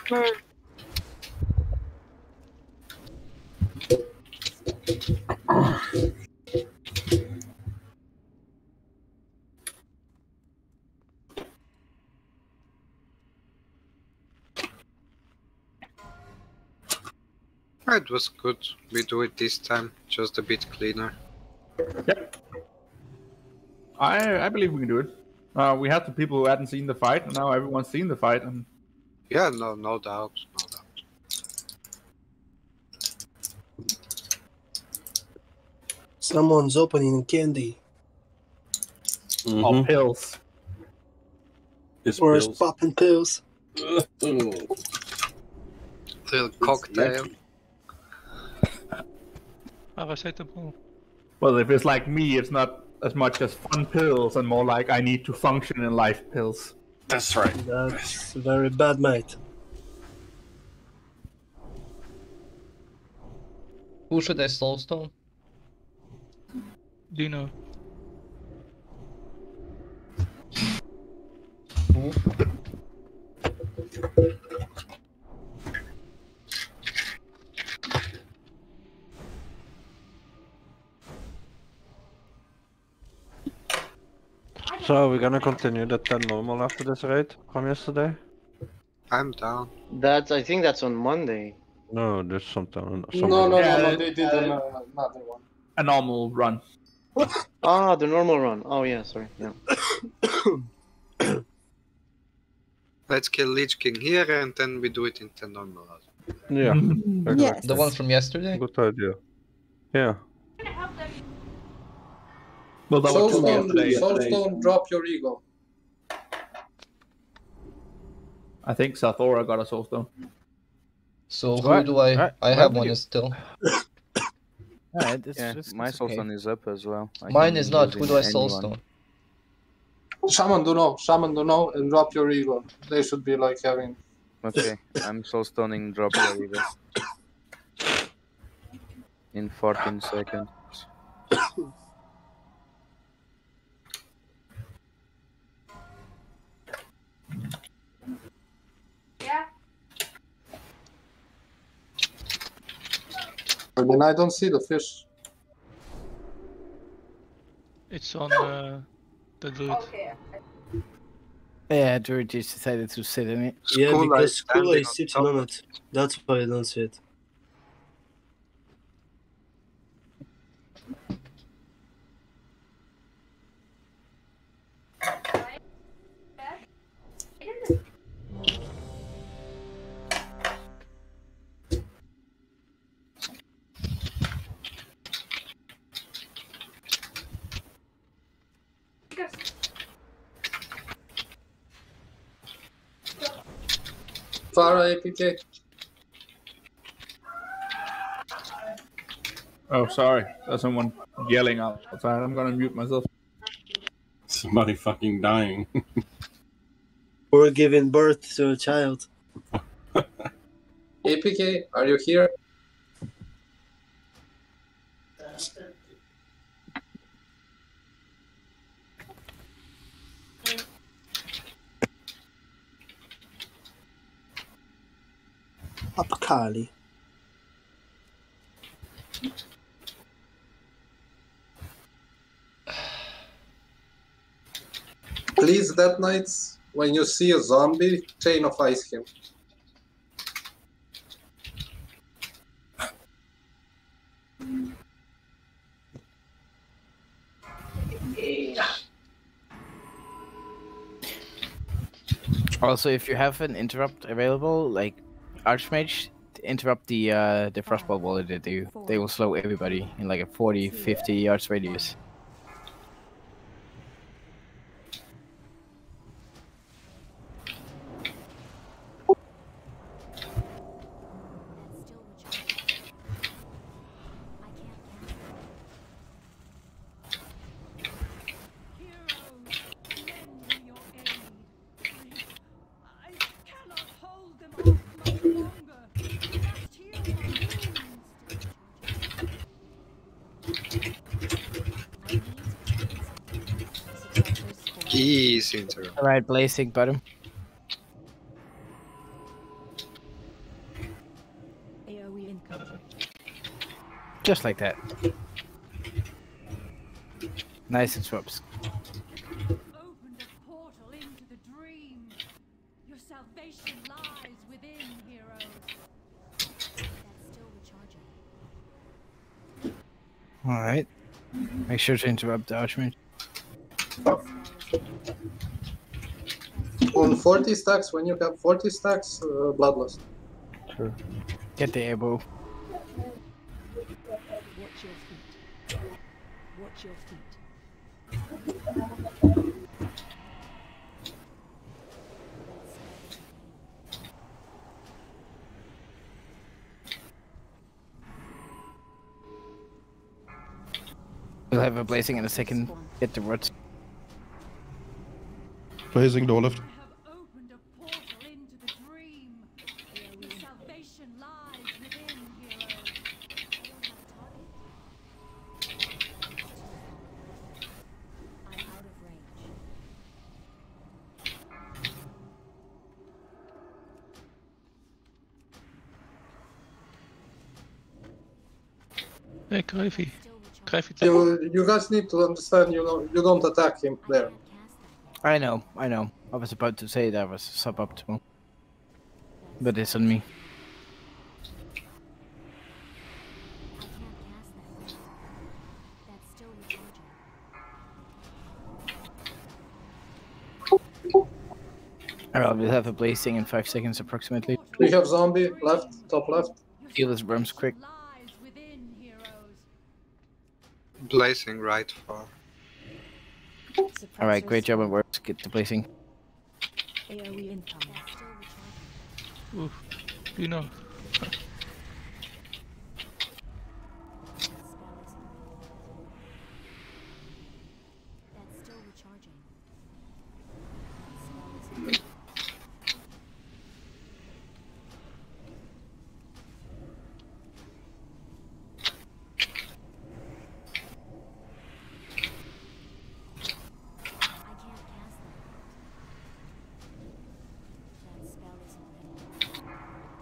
Hmm. It was good. We do it this time, just a bit cleaner. Yep. I I believe we can do it. Uh, we had the people who hadn't seen the fight, and now everyone's seen the fight, and Yeah, no, no doubt, no doubt. Someone's opening candy. all pills. It's or pills. is popping pills. Little cocktail. Paracetamol. Well, if it's like me, it's not as much as fun pills, and more like I need to function in life pills. That's right. That's very bad, mate. Who should I soulstone? Dino. So we're gonna continue the 10 normal after this raid from yesterday? I'm down. That's I think that's on Monday. No, there's something. No, something no, no, Yeah, no, they did uh, another one. A normal run. Ah, the normal run. Oh yeah, sorry. Yeah. Let's kill Lich King here and then we do it in 10 normal. Yeah. Yes. The one from yesterday? Good idea. Yeah. Well, that was two Soulstone, yesterday. Soulstone, drop your ego. I think Sathora got a soulstone. So who What? do I? Alright, I have do one you- still. Alright, it's, Yeah, it's, my it's soul okay. is up as well. I Mine is not. Who do I soulstone? Shaman do know, Shaman do know, and drop your ego. They should be like having. Okay, I'm soul stoning drop your ego. In 14 seconds. I mean, I don't see the fish. It's on uh, the dude. Okay. Yeah, Druid just decided to sit in it. Yeah, because is Skula is on sitting on it. That's why I don't see it. Farah APK. Oh, sorry. There's someone yelling outside. I'm gonna mute myself. Somebody fucking dying. Or giving birth to a child. APK, are you here? Apakali. Please, that night, when you see a zombie, chain of ice him. Also, if you have an interrupt available, like Archmage, interrupt the uh, the Frostbolt Volley they do. They will slow everybody in like a 40, 50 yards radius. Easy interrupt. Alright, blazing bottom. Just like that. Nice and swaps. Opened a portal into the dream. Your salvation lies within, heroes. That's still recharging. Alright. Make sure to interrupt the Archmage. On 40 stacks, when you have 40 stacks, uh, Bloodlust. Sure. Get the elbow. Watch your feet. Watch your feet. We'll have a blazing in a second. Get the roots. Blazing door left. Opened a portal into the dream. Your salvation lies within, heroes. I'm out of range. Hey, Gravy. Gravy. You, guys need to understand, you know, you don't attack him there. I know, I know. I was about to say that was suboptimal. But it's on me. That's still recharging. Alright, we'll have a blazing in 5 seconds approximately. We have zombie left, top left. Heal his worms quick. Blazing right far. Alright, great job on work. Get the placing. AoE incoming. Oof. You know. That's still recharging. That spell isn't ready.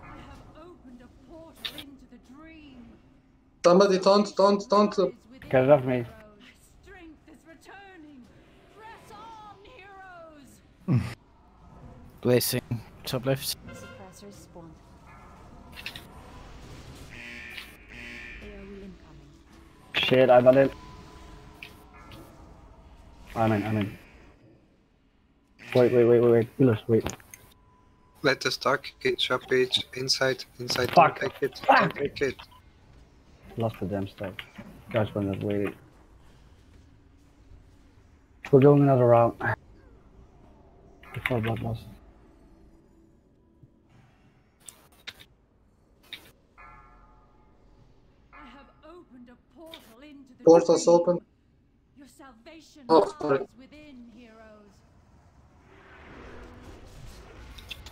I have opened a portal into the dream. Somebody don't, don't, don't. Uh, Get it off me. Strength is returning. Press on, Top left. Spawned. Shit, I'm in. I'm in, I'm in. Wait, wait, wait, wait, wait. Healers, wait. Let the stock Get shop it, inside, inside, Fuck. don't take it, Fuck. don't take it. Lost the damn stuff. Guys, when not waiting. We're doing another round. Before bloodlust. I have opened a portal into the Portal's dream. open. Your salvation Oh, sorry. lies within, heroes.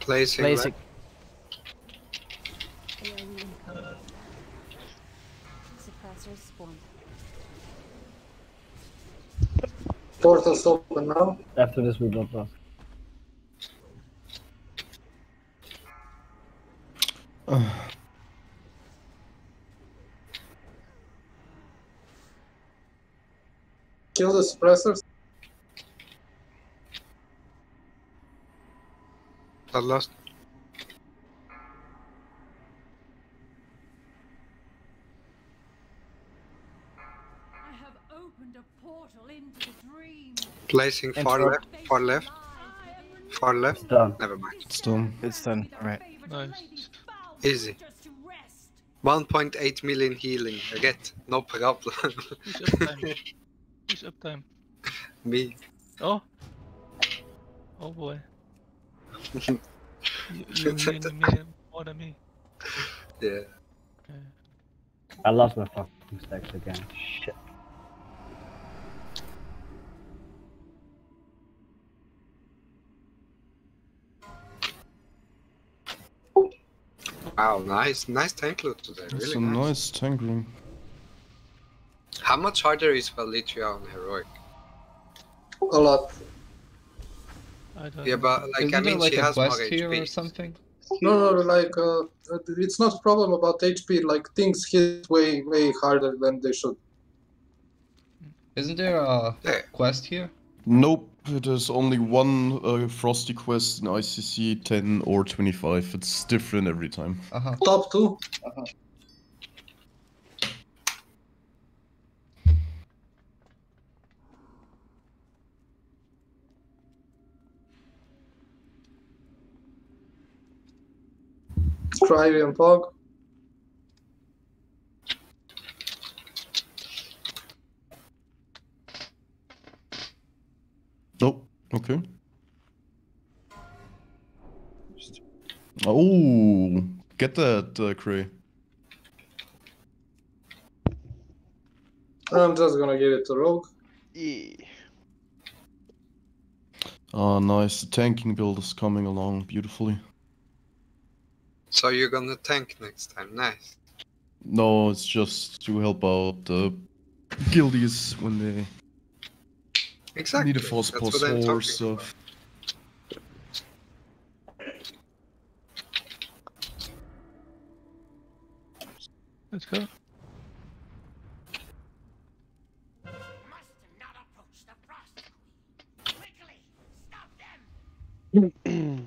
Blazing Blazing. AoE incoming. Suppressors. Portal's open now. After this, we bloodlust. Kill the suppressors. I lost. Dream. Blazing far left, far left, far left. Done. Never mind. It's done. It's done. Alright. Nice. Easy. 1.8 million healing. I get no problem. Who's uptime? Who's uptime? Me. Oh. Oh boy. You, you mean me more than me. Yeah. I lost my fucking stacks again. Wow, nice, nice tank loot today. It's Really a nice. nice tank room. How much harder is Valithria on heroic? A lot. I don't Yeah, but like I Isn't there mean, like she a has more quest here or something? No, no, like uh, it's not a problem about HP. Like things hit way, way harder than they should. Isn't there a quest here? Nope, there's only one uh, Frosty quest in ICC 10 or 25. It's different every time. Uh-huh. Top 2 Try and Pog. Nope. Okay. Oh, get that, uh, Cray. I'm just gonna give it to Rogue. Yeah. Oh, nice. The tanking build is coming along beautifully. So you're gonna tank next time. Nice. No, it's just to help out the guildies when they Exactly. need a force That's pulse what I'm or talking stuff. Let's go.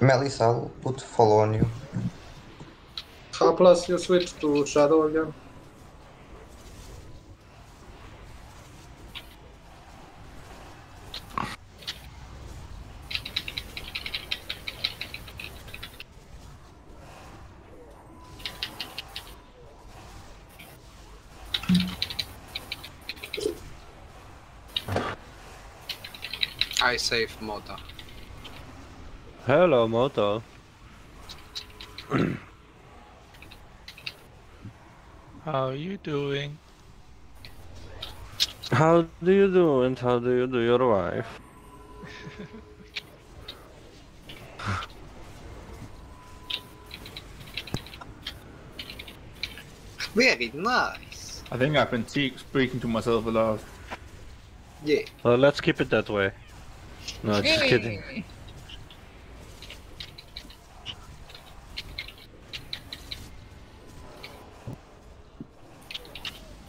Melissa, I'll put follow on you. How plus you switch to Shadow again? I save Moda. Hello, Moto. How are you doing? How do you do and how do you do your wife? Very nice. I think I've been speaking to myself a lot. Yeah. Well, let's keep it that way. No, just kidding.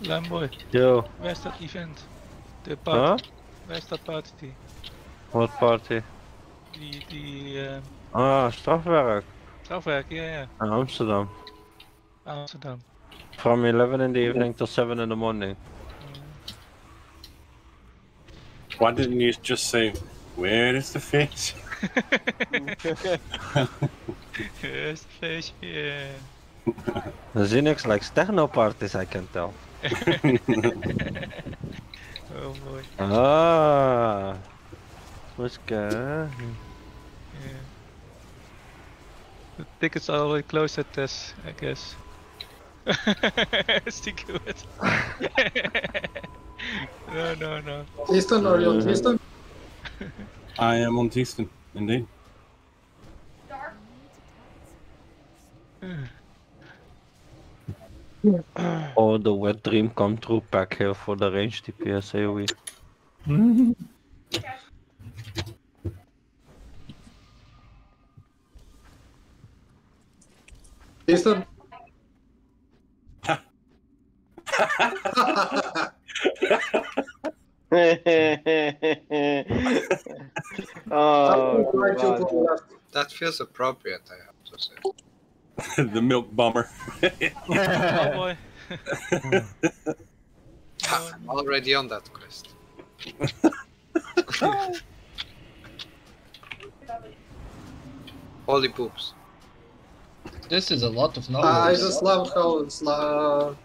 Lamboy. Yo, Where's that event? The Huh? party. Where's that party? what party? The the um, Ah, strafwerk. strafwerk, yeah, yeah. In Amsterdam. Amsterdam. From 11 in the evening till 7 in the morning. Why didn't you just say, where is the fish? Where's the fish? Yeah. Zinix likes techno parties, I can tell. oh boy. Ah. What's good? Yeah. The tickets are already closed at this, I guess. Stick with it. no, no, no. Easton, are you on Easton? I am on Teaston, indeed. Oh, the wet dream come true back here for the range DPS AoE. Easton? oh, Right, you God. put left. That feels appropriate, I have to say. the milk bomber. oh boy. I'm already on that quest. Holy poops. This is a lot of knowledge. I just love how it's uh,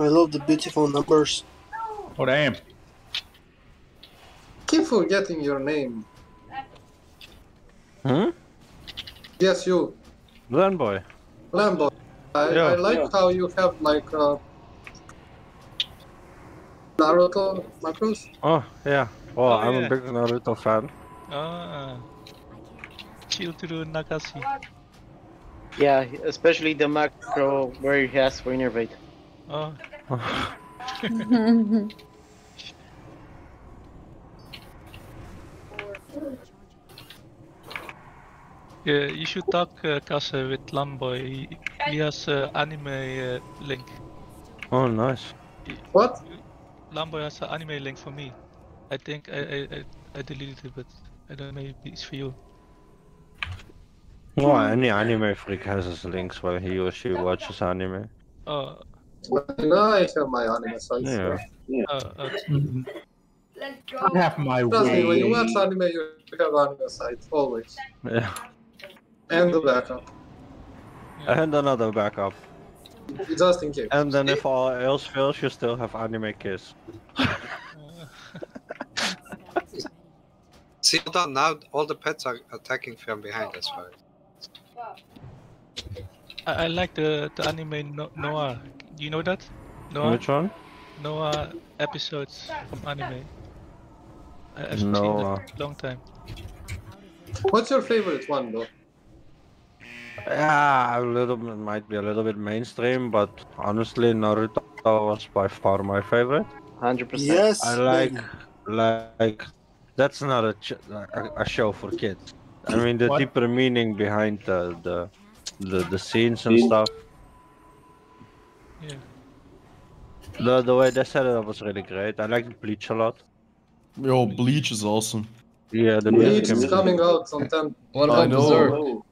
I love the beautiful numbers. Oh damn. keep forgetting your name. Hmm? Yes, you, Landboy. Lambo. I, Yeah. I like how you have like uh, Naruto macros. Oh, yeah. Well, Oh, I'm yeah. a big Naruto fan. Ah. Children Nakashi. Yeah, especially the macro where he has for innervate. Oh. Uh, you should talk, uh, Kase, with Lambo. He, has uh, anime uh, link. Oh, nice. What? Lambo has an anime link for me. I think I, I, I deleted it, but I don't know, maybe it's for you. No, any anime freak has his links while he or she watches anime. Oh, and I have my anime sites. Yeah. uh, uh, I have my Trust me, when you way. watch anime, you have anime sites, always. Yeah. And the backup, And another backup. just in case. And then if all else fails, you still have anime kiss. See, hold on, now all the pets are attacking from behind us. Right? I, I like the, the anime no- Noah. Do you know that? Noah? Which one? Noah episodes from anime. I, I've seen Noah. that long time. What's your favorite one, though? Yeah, a little bit might be a little bit mainstream, but honestly, Naruto was by far my favorite. Hundred percent. Yes. I like, like, that's not a, ch- a a show for kids. I mean, the What? deeper meaning behind the the the, the scenes and stuff. Yeah. The the way they set it up was really great. I liked Bleach a lot. Yo, Bleach is awesome. Yeah, the Bleach music is and- coming out on 10. What I about know. Berserk?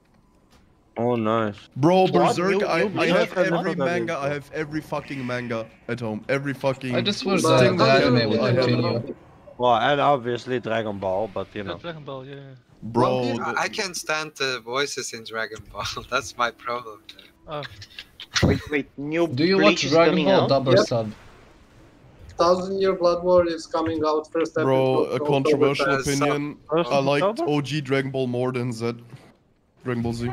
Oh, nice. Bro, What? Berserk, New- I, new I have Berserk? every manga, I have every fucking manga at home. Every fucking. I just wish But the how do anime you- would continue. Well, and obviously Dragon Ball, but you Yeah, know. Dragon Ball, yeah. Bro, I, I can't stand the voices in Dragon Ball. That's my problem. Oh, Wait, wait. New Do you Bleach watch Dragon Ball out? dub or Yep. sub? Thousand Year Blood War is coming out first episode. bro, a controversial opinion. I liked OG Dragon Ball more than Z. Dragon Ball Z.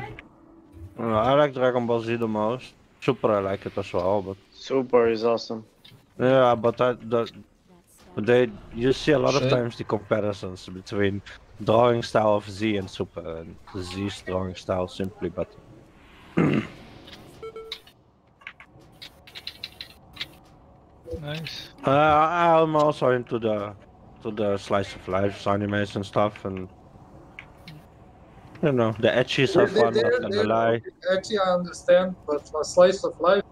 I like Dragon Ball Z the most. Super, I like it as well, but Super is awesome. yeah, but I, the, they you see a lot of times the comparisons between drawing style of Z and Super, and Z's drawing style simply better. nice. Uh, I'm also into the to the slice of life animes and stuff, and you know the etchies are fun. they're- Not gonna lie, Actually, I understand, but for slice of life,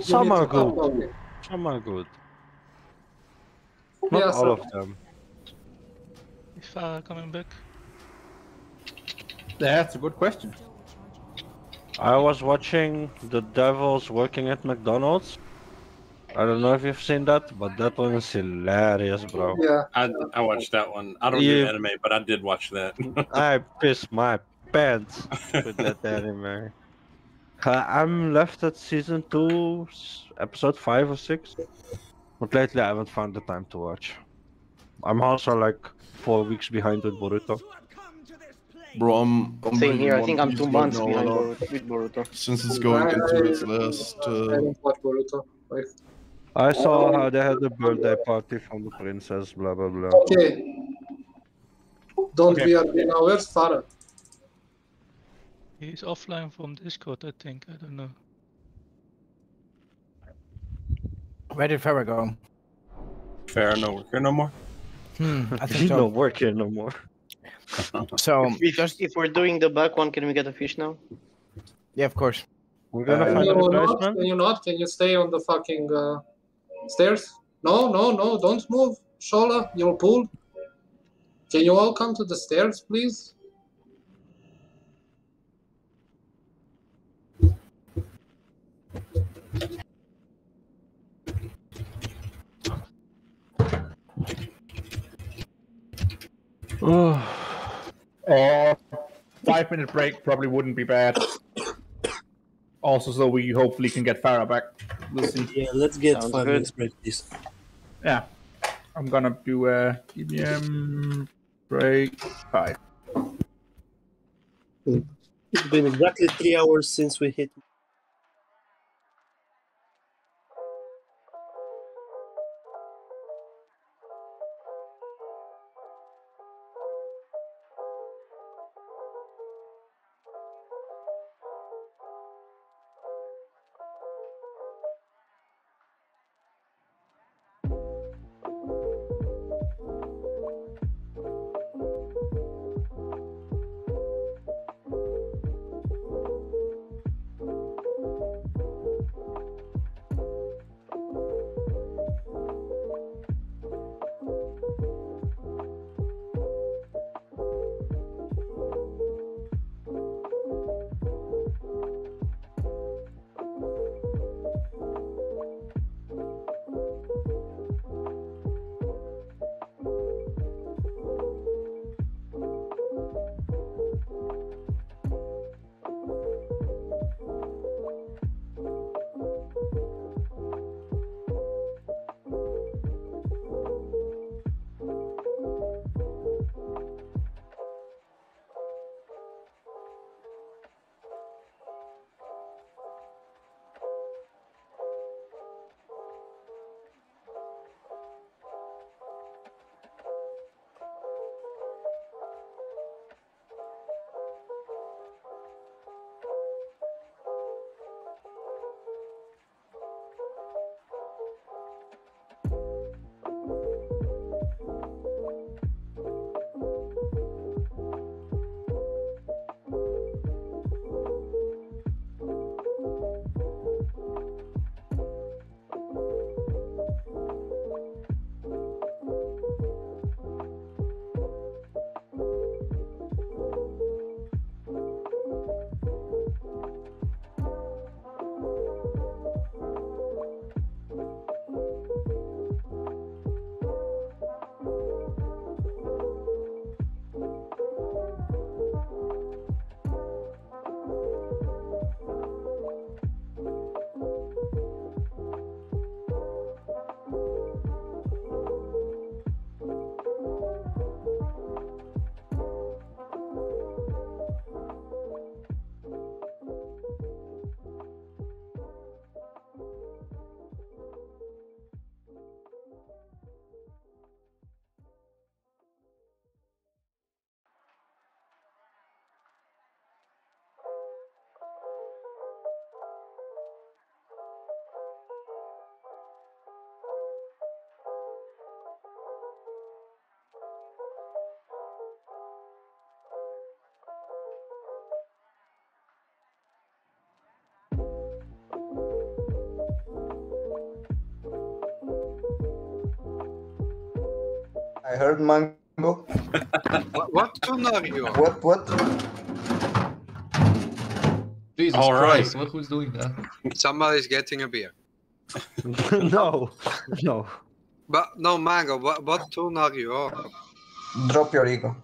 some are good, some are good. Not Yeah, all so- of them. Is Farah coming back? That's a good question. I was watching the Devils working at McDonald's. I don't know if you've seen that, but that one is hilarious, bro. Yeah. I, I watched that one. I don't You- do anime, but I did watch that. I pissed my pants with that anime. Uh, I'm left at season two, episode five or six. But lately I haven't found the time to watch. I'm also like four weeks behind with Boruto. Bro, I'm. I'm Same reading here. I think I'm two months behind with Boruto. Since it's going into its last. I Uh, don't watch Boruto. Like, I saw how they had the birthday party from the princess, blah blah blah. okay. Don't Okay. be a now. Where's Farah? He's offline from Discord, I think. I don't know. Where did Farah go? Fair, no work here no more. Hmm, I think He's so. not working no more. So, If, if, if we're doing the back one, can we get a fish now? yeah, of course. We're gonna Uh, Can find you a not? Can you not? Can you stay on the fucking uh, stairs? No, no, no! Don't move, Shola. You're pulled. Can you all come to the stairs, please? Or oh, five minute break probably wouldn't be bad. Also, so we hopefully can get Farah back. We'll see. Yeah, let's get Sounds five good. minutes break, please. Yeah. I'm gonna do a EBM break five. It's been exactly three hours since we hit. I heard Mango. What, what toon are you? What? What? Jesus All right. Christ, what, who's doing that? Somebody's getting a beer. no, no. But no, Mango. What what toon are you on? Drop your ego.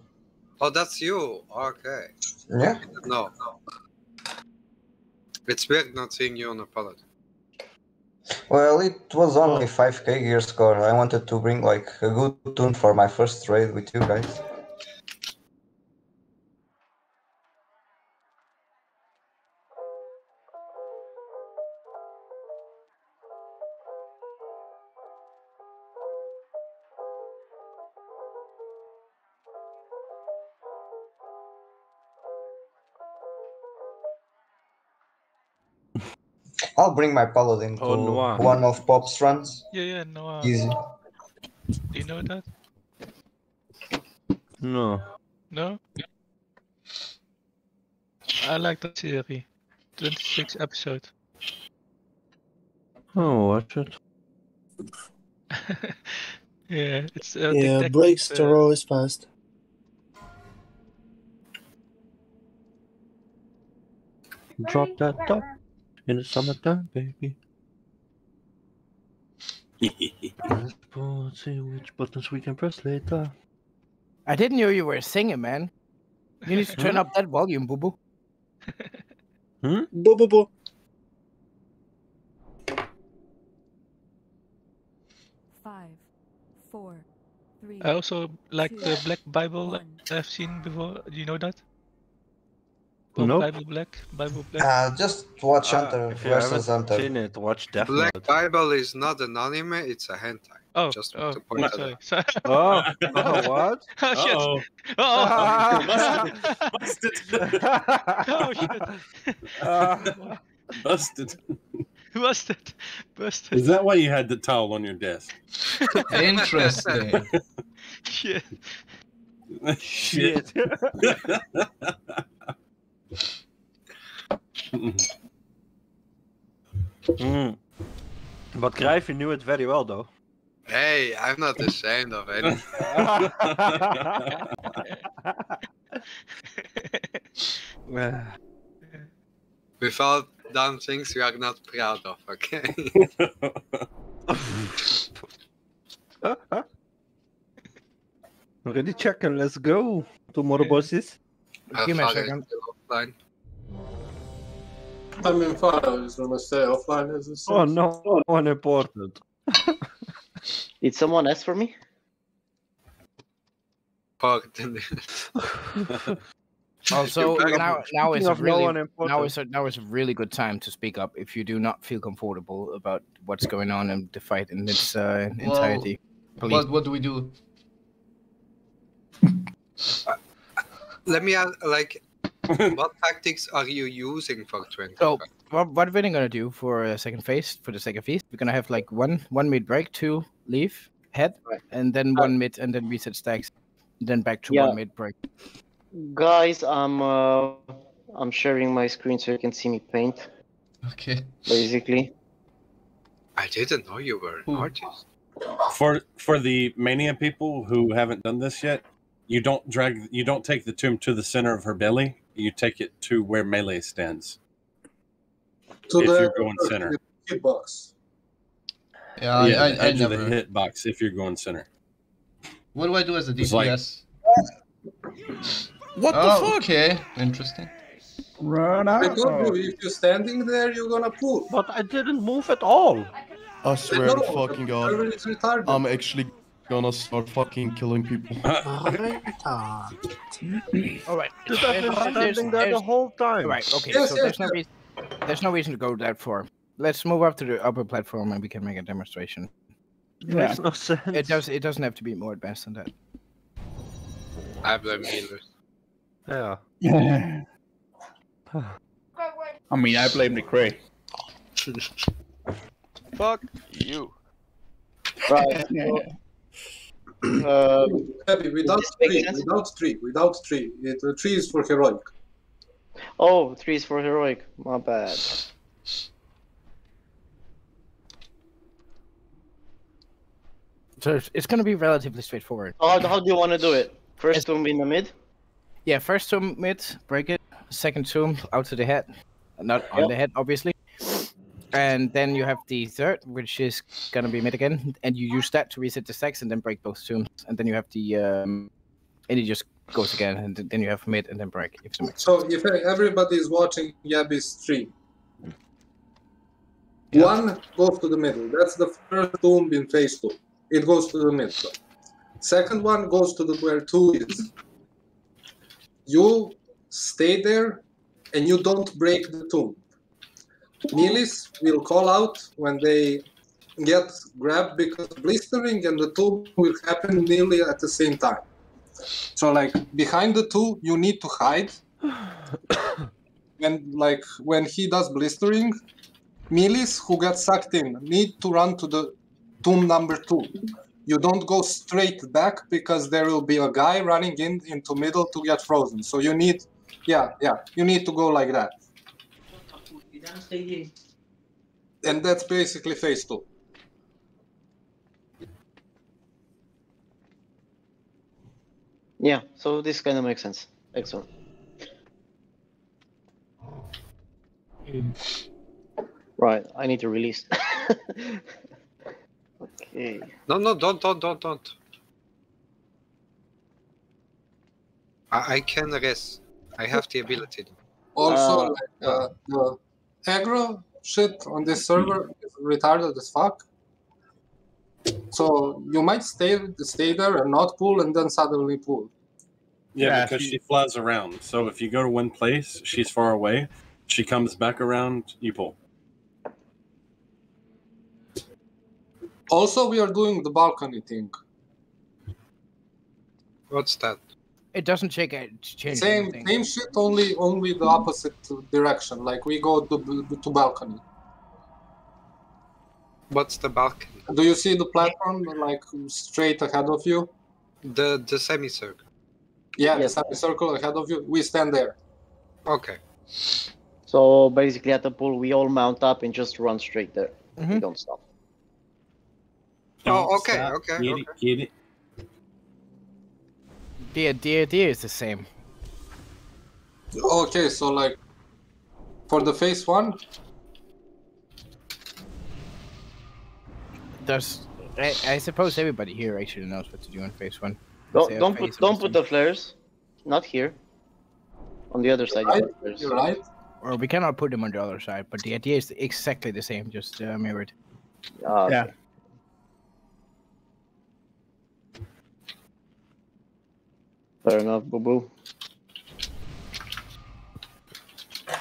Oh, that's you. Okay. Yeah. No. No. It's weird not seeing you on a paladin. Well, it was only 5k gear score. I wanted to bring like a good toon for my first raid with you guys. I'll bring my paladin to Oh, Noir. one of Pop's runs. Yeah, yeah, no. Uh, Easy. Do you know that? No. No? I like that series. 26 episode. Oh, watch it. yeah, it's uh, yeah, detective, breaks uh, the row is fast. Drop that top in the summertime, baby. Let's see which buttons we can press later. I didn't know you were singing, man. You need to turn up that volume, boo boo. Hmm? Boo boo boo. Five, four, three. I also like the Black Bible one. I've seen before. Do you know that? Book Nope. Bible Black, Bible Black. Uh, just watch Uh, Hunter if you versus haven't Hunter. seen it, watch Death Black Note. Bible is not an anime, it's a hentai. Oh, Just oh, to point that sorry. out. sorry. Oh, oh, what? oh shit! Uh-oh. Oh, Busted. oh shit! Uh, Busted. Busted! Busted! Is that why you had the towel on your desk? Interesting. Shit! Shit. Mm. But Grijven knew it very well, though. Hey, I'm not ashamed of it. We've all done things we are not proud of, okay? Ready, check and let's go. Tomorrow, bosses. Give me a Alpha is second. Still offline. I mean, fine, I was gonna stay offline as it. Oh no, no unimportant. Did someone ask for me? Pardon. Also, You're now now is a of no really now is a, now is a really good time to speak up if you do not feel comfortable about what's going on in the fight in its uh, entirety. Please. What what do we do? Let me ask, like, what tactics are you using for 20? So what, what we're gonna do for a second phase, for the second phase, we're gonna have like one one mid break, two leave, head, and then one mid, and then reset stacks, then back to Yeah. one mid break. Guys, I'm uh, I'm sharing my screen so you can see me paint. Okay. Basically. I didn't know you were an artist. For for the mania people who haven't done this yet, you don't drag you don't take the tomb to the center of her belly. You take it to where melee stands. To if the you're going center. hitbox. Yeah, I, yeah, I, the I edge of never. the hitbox if you're going center. What do I do as a It's like- DPS? What oh, the fuck? Okay, interesting. Run out. I told you, if you're standing there, you're gonna pull. But I didn't move at all. I swear to fucking god. I'm actually gonna start fucking killing people. All right. Just I've been standing there the whole time. All right. Okay. Yes, so yes, there's no reason. There's no reason to go that far. Let's move up to the upper platform and we can make a demonstration. Makes no sense. It does. It doesn't have to be more advanced than that. I blame healers. Yeah. I mean, I blame the Cray. Fuck you. Right. Uh, Happy, without this make tree, without tree, without tree. It, the tree is for heroic. oh, three is for heroic. My bad. So it's, it's gonna be relatively straightforward. How, how do you want to do it? First tomb in the mid? Yeah, first tomb mid, break it. Second tomb out to the head, not on Yep. the head, obviously. And then you have the third, which is gonna be mid again, and you use that to reset the stacks and then break both tombs. And then you have the um, and it just goes again, and then you have mid and then break. If it So if everybody is watching Yabi's stream, one goes to the middle. That's the first tomb in phase two. It goes to the middle. Second one goes to the where two is. You stay there and you don't break the tomb. Nilis will call out when they get grabbed because blistering and the tomb will happen nearly at the same time. So like behind the two you need to hide. and like when he does blistering, Milis who gets sucked in need to run to the tomb number two. You don't go straight back because there will be a guy running in into middle to get frozen. So you need yeah, yeah, you need to go like that. And that's basically phase two. Yeah, so this kind of makes sense. Excellent. Right, I need to release. okay. No, no, don't, don't, don't, don't. I, I can rest. I have the ability. Also, Uh, like, uh, the aggro shit on this server is retarded as fuck. So you might stay stay there and not pull, and then suddenly pull. Yeah, Yeah, because she- she flies around. So if you go to one place, she's far away. She comes back around, you pull. Also, we are doing the balcony thing. What's that? It doesn't check it change Same anything. same shit, only only the opposite direction. Like we go to to balcony. What's the balcony? Do you see the platform like straight ahead of you? The the semicircle. Yeah, the semicircle ahead of you. We stand there. Okay. So basically, at the pool, we all mount up and just run straight there. Mm-hmm. We don't stop. Oh, okay, okay, Get it, get it. The the idea is the same. Okay, so like for the phase one, there's I, I suppose everybody here actually knows what to do in phase one. Don't don't phase put don't put the flares. Not here. On the other side. you Right, put flares. you're right. Or we cannot put them on the other side, but the idea is exactly the same, just uh, mirrored. Ah, Yeah. Fair enough, boo boo.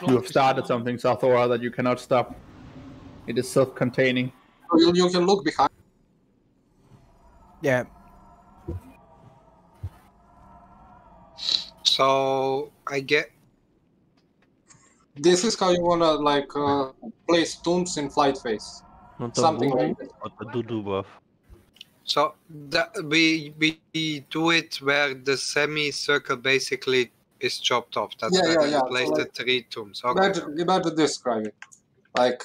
You have started something, Sathora, that you cannot stop. It is self-containing. you, you can look behind. Yeah. So I get This is how you wanna like uh, place tombs in flight phase. Not Something boo like boo, but a doo doo buff. So that we we do it where the semicircle basically is chopped off. That's Yeah, where yeah, we yeah, place so the like- three tombs. Okay. Imagine, imagine this, Craig. Like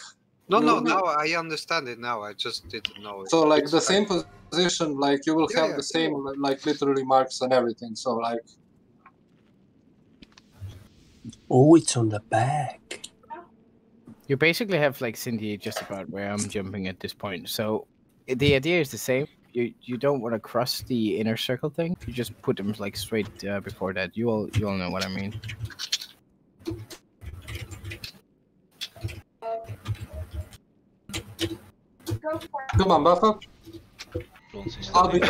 No, you no, will now I understand it. Now I just didn't know it. So like It's the fine. same position, like you will Yeah, have yeah. the same li- like literally marks and everything. So like Oh, it's on the back. You basically have like Cindy just about where I'm jumping at this point. So the idea is the same. You you don't want to cross the inner circle thing. You just put them like straight uh, before that. You all you all know what I mean. come on, buff up. I'll be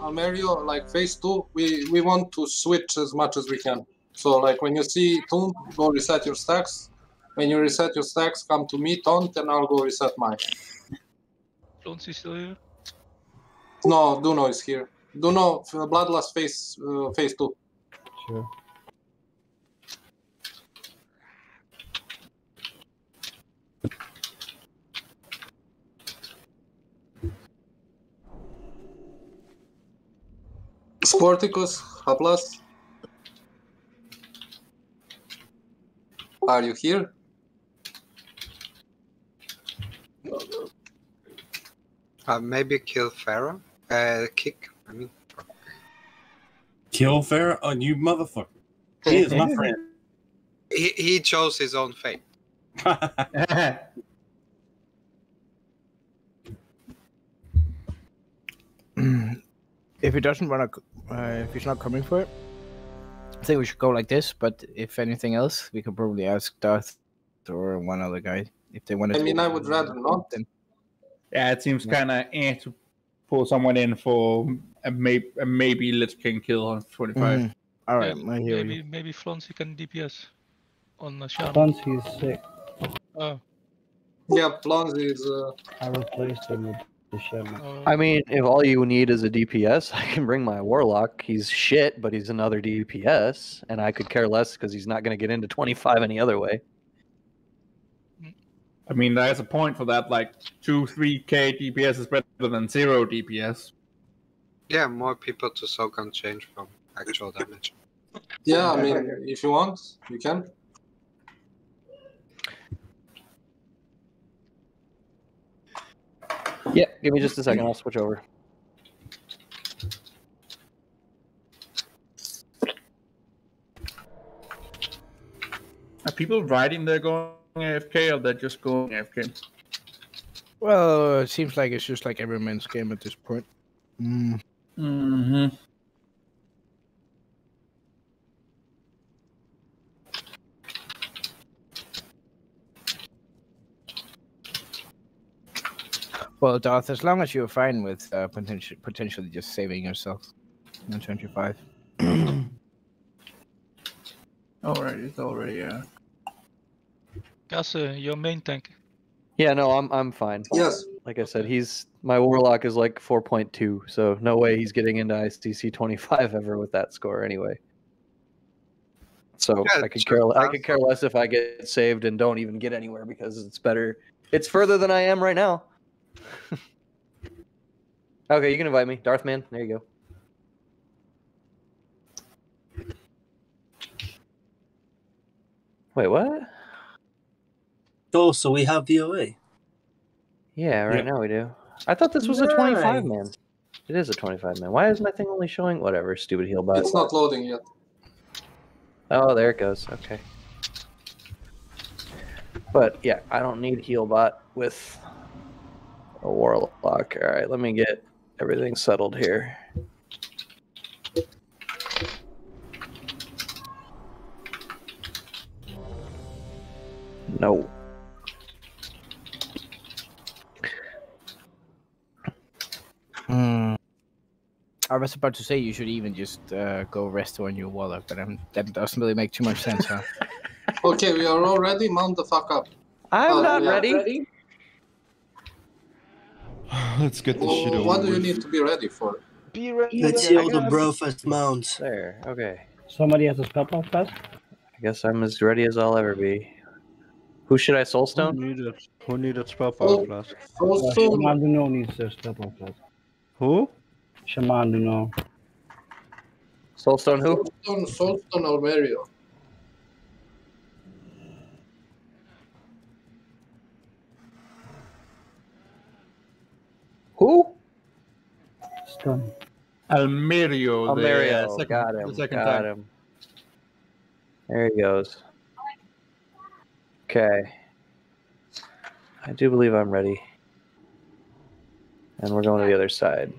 Mario, like phase two, we we want to switch as much as we can. So like when you see Tomb, go reset your stacks. When you reset your stacks, come to me, Taunt, and I'll go reset mine. Don't see still here? No, Duno is here. Duno, f- Bloodlust phase uh, phase two. Sure. Sporticus, Haplas. Are you here? Uh, maybe kill Farah. Uh, kick. I mean, Kill Farah? Oh, you motherfucker. He is my friend. he, he chose his own fate. if he doesn't wanna, uh, if he's not coming for it, I think we should go like this. But if anything else, we could probably ask Darth or one other guy if they want to. I mean, I would rather not. Then Yeah, it seems kind of eh to pull someone in for a, may- a maybe Lich King kill on 25. Mhm. All right, Yeah, I hear maybe you. maybe Flonzy can DPS on the Shaman. Once is sick, Oh, Yeah, Blonzy is. Uh, I replaced him with the shaman. oh. I mean, if all you need is a DPS, I can bring my Warlock. He's shit, but he's another DPS, and I could care less because he's not going to get into 25 any other way. I mean, there's a point for that. Like two, three k DPS is better than zero DPS. Yeah, more people to soak on change from actual damage. yeah, I mean, if you want, you can. Yeah, give me just a second. I'll switch over. Are people riding they're going AFK or they're just going AFK? Well, it seems like it's just like every man's game at this point. Mm. Mm-hmm. Well, Darth, as long as you're fine with uh, potential, potentially just saving yourself on 25. Alright, it's already uh Gas, uh, your main tank. Yeah, no, I'm I'm fine. Yes. Like I said, he's my Warlock is like 4.2, so no way he's getting into ICC 25 ever with that score anyway. So Yeah, I could care I could care less if I get saved and don't even get anywhere because it's better. It's further than I am right now. okay, you can invite me, Darth Man. There you go. Wait, what? Oh, so we have VOA. Yeah, right Yeah. now we do. I thought this was a 25 man. It is a 25 man. Why is my thing only showing whatever? Stupid heal bot. It's not loading yet. Oh, there it goes. Okay. But yeah, I don't need heal bot with a warlock. All right, let me get everything settled here. No. Hmm. I was about to say you should even just uh, go rest on your wallet, but um, that doesn't really make too much sense, huh? Okay, we are all ready. Mount the fuck up. I'm Oh, not yeah. ready. Let's get this shit Well, over what do you need to be ready for? Be ready. Let's see all the bro first mounts. There. Okay. Somebody has a spell power flask. I guess I'm as ready as I'll ever be. Who should I soulstone? Who needed, who needed spell power flask? Uh, Shaman Duno needs a spell power flask. Who? Shaman Duno. Soulstone who? Soulstone, Soulstone or Mario? Who? Stun. Almerio. the, Almerio. uh, second, got him. The second got time. him. There he goes. Okay. I do believe I'm ready. And we're going to the other side.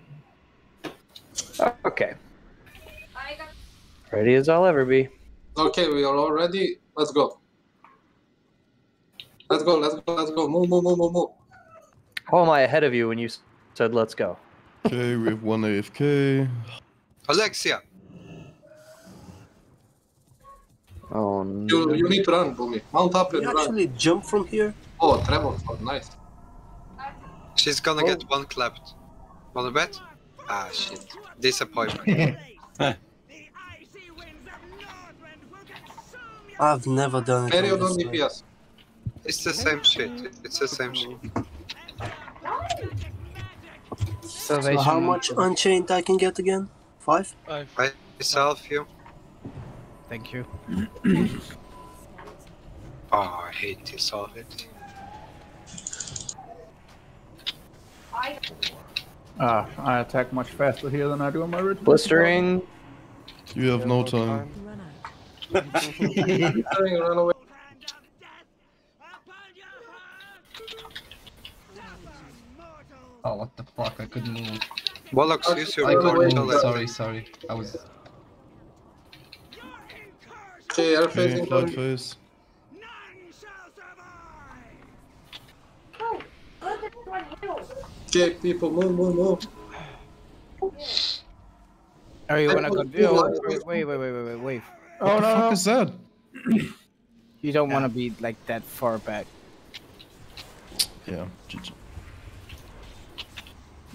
Okay. Ready as I'll ever be. Okay, we are all ready. Let's go. Let's go, let's go, let's go. Move, move, move, move, move. How am I ahead of you when you said let's go? Okay, we have one AFK. Alexia, Oh no. You, you need to run, Boomy. Mount up and You run. actually jump from here? Oh, Trevor, oh, nice. She's gonna Oh. get one clapped. Wanna bet? Ah, shit. Disappointment. I've never done it. Mario, on don't this side. DPS. it's the same shit. It's the same shit. So how much unchained I can get again? Five? Five. I self you. Thank you. Oh, I hate this already. Uh, I attack much faster here than I do on my original. Blistering. You have no time. Blistering, run away. Oh, what the fuck? I couldn't move. Bollocks, use your I couldn't move. to Sorry, sorry. I was. Okay, air Okay, phasing. flight coming. phase. Oh, let everyone heal. Okay, people, move, move, move. Oh, you I wanna go? put two lines. wait, wait, wait, wait, wait, wait, wait. Oh what the no! is that? You don't want to be like that far back. Yeah, GG.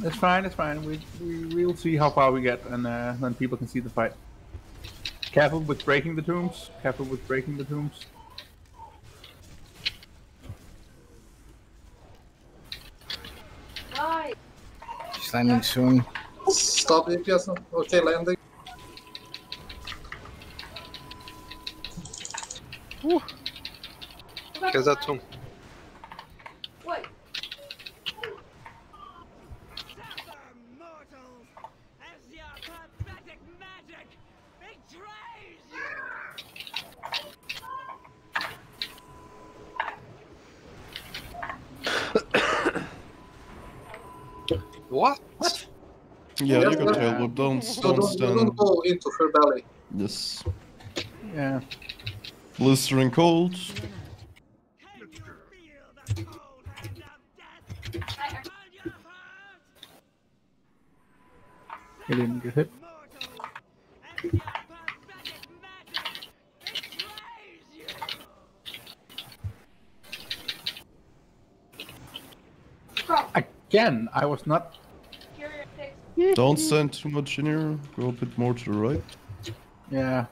It's fine. It's fine. We we we'll see how far we get, and uh, then people can see the fight. Careful with breaking the tombs. Careful with breaking the tombs. Landing soon. Stop DPS. now. Okay, landing. Here's that tomb. Wait. What? Yeah, you Yeah. got tail whip. Don't, So don't don't, don't go into her belly. Yes. Yeah. Blistering cold. He didn't get hit. Again, I was not. Don't stand too much in here. Go a bit more to the right. Yeah.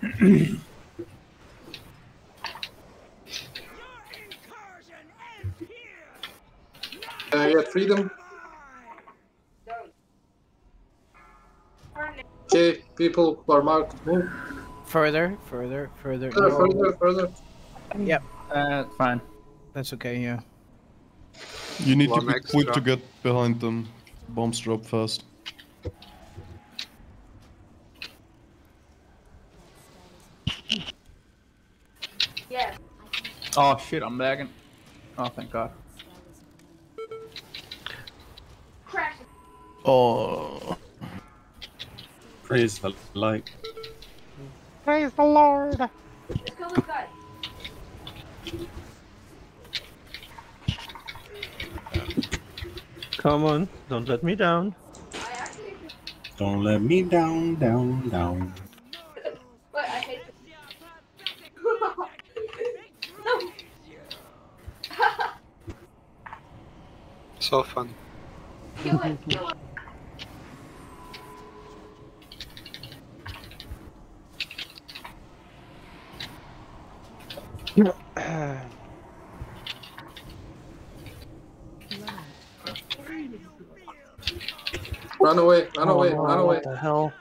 Can I get freedom? Okay, people who are marked, move. Further, further, further. Further, no. further, further. Yep. Uh, fine. That's okay. Yeah. You need to be quick to get behind them. Bombs drop first. Yeah. Oh shit! I'm lagging. Oh, thank God. Crash. Oh. Praise the light. Praise the Lord. Let's go inside. Come on, don't let me down. Don't let me down, down, down. But I hate So fun. Kill it, kill it. Run away, run Oh, away, no, run away. What the hell?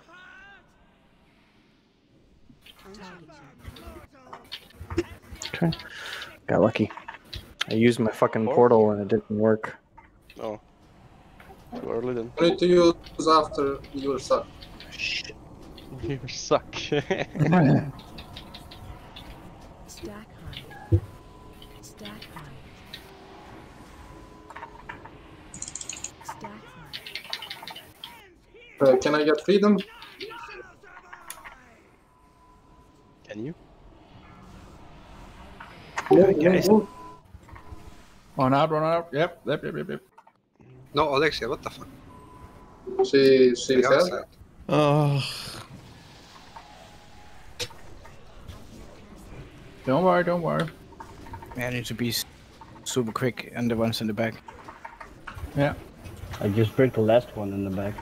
Okay. Got lucky. I used my fucking portal and it didn't work. Oh. Too early then. You need to use after you suck. Shit. You suck. Stack high. Stack high. Stack high. Uh, can I get freedom? Can you? Move, move, move. Run out, run out. Yep, yep, yep, yep, yep. No, Alexia, what the fuck? She, she The said. outside. Uh, Don't worry, don't worry. I need to be super quick and the ones in the back. Yeah. I just break the last one in the back.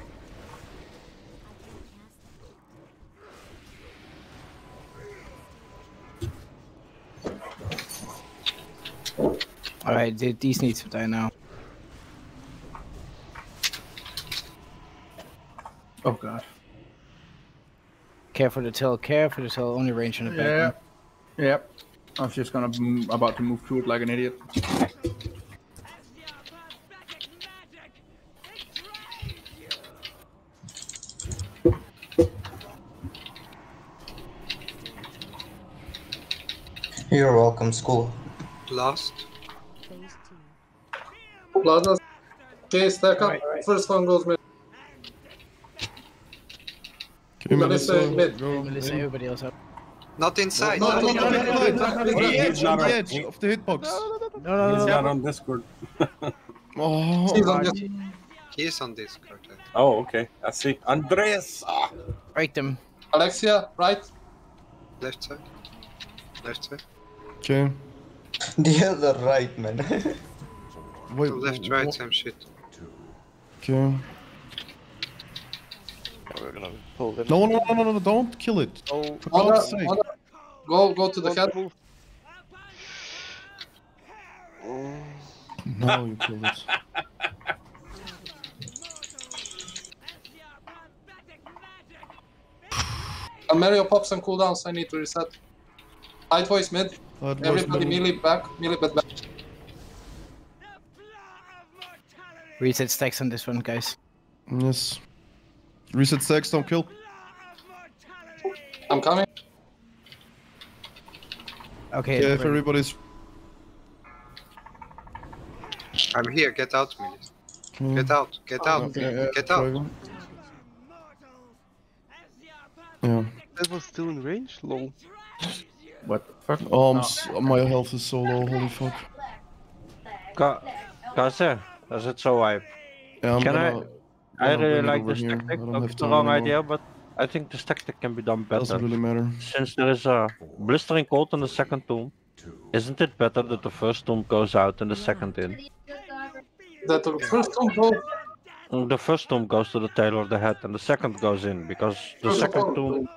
Alright, these need to die now. Oh god. Care for the tail, care for the tail, only range on the back. Yeah. Yep. I was just gonna about to move through it like an idiot. You're welcome, school. Lost. Plaza. Okay, stack up. First one goes mid. Okay, Melissa Melissa, mid. go. Melissa, in. everybody else up. Not inside. No, no, no, no, no, no, inside. no, no, He- on the he's edge, not on the on- edge he- of the hitbox. No, no, He's no, not no. on Discord. Oh, He's on this. He is on Discord. Oh, okay. I see. Andreas. Ah. Break them. Alexia, right? Left side. Left side. okay. The other right, man. Wait, Left, right, wha- same shit. Okay. We're gonna pull him. No, no, no, no, no, don't kill it. Oh, For God's sake. honor. Go, go to the head. No, you killed it. Uh, Mario pops and cooldowns. I need to reset. Light voice mid. Everybody mid. melee back. Melee back. back. Reset stacks on this one, guys. Yes. Reset stacks, don't kill. I'm coming. Okay. Yeah, if ready. everybody's. I'm here. Get out, Millie. Okay. Hmm. Get out. Get out. Yeah, yeah, Get try out. again. Yeah. That was still in range? Lol. What the fuck? Oh, I'm s- my health is so low, holy fuck. Ka Kaze, does it so hype? Yeah, I'm Can gonna, I? I really like this here. Tactic. don't Look, have it's the wrong anymore. idea, but I think this tactic can be done better. Doesn't really matter. Since there is a blistering cold in the second tomb, isn't it better that the first tomb goes out and the second in? That the first tomb go. Mm, The first tomb goes to the tail of the head and the second goes in because the First second tomb,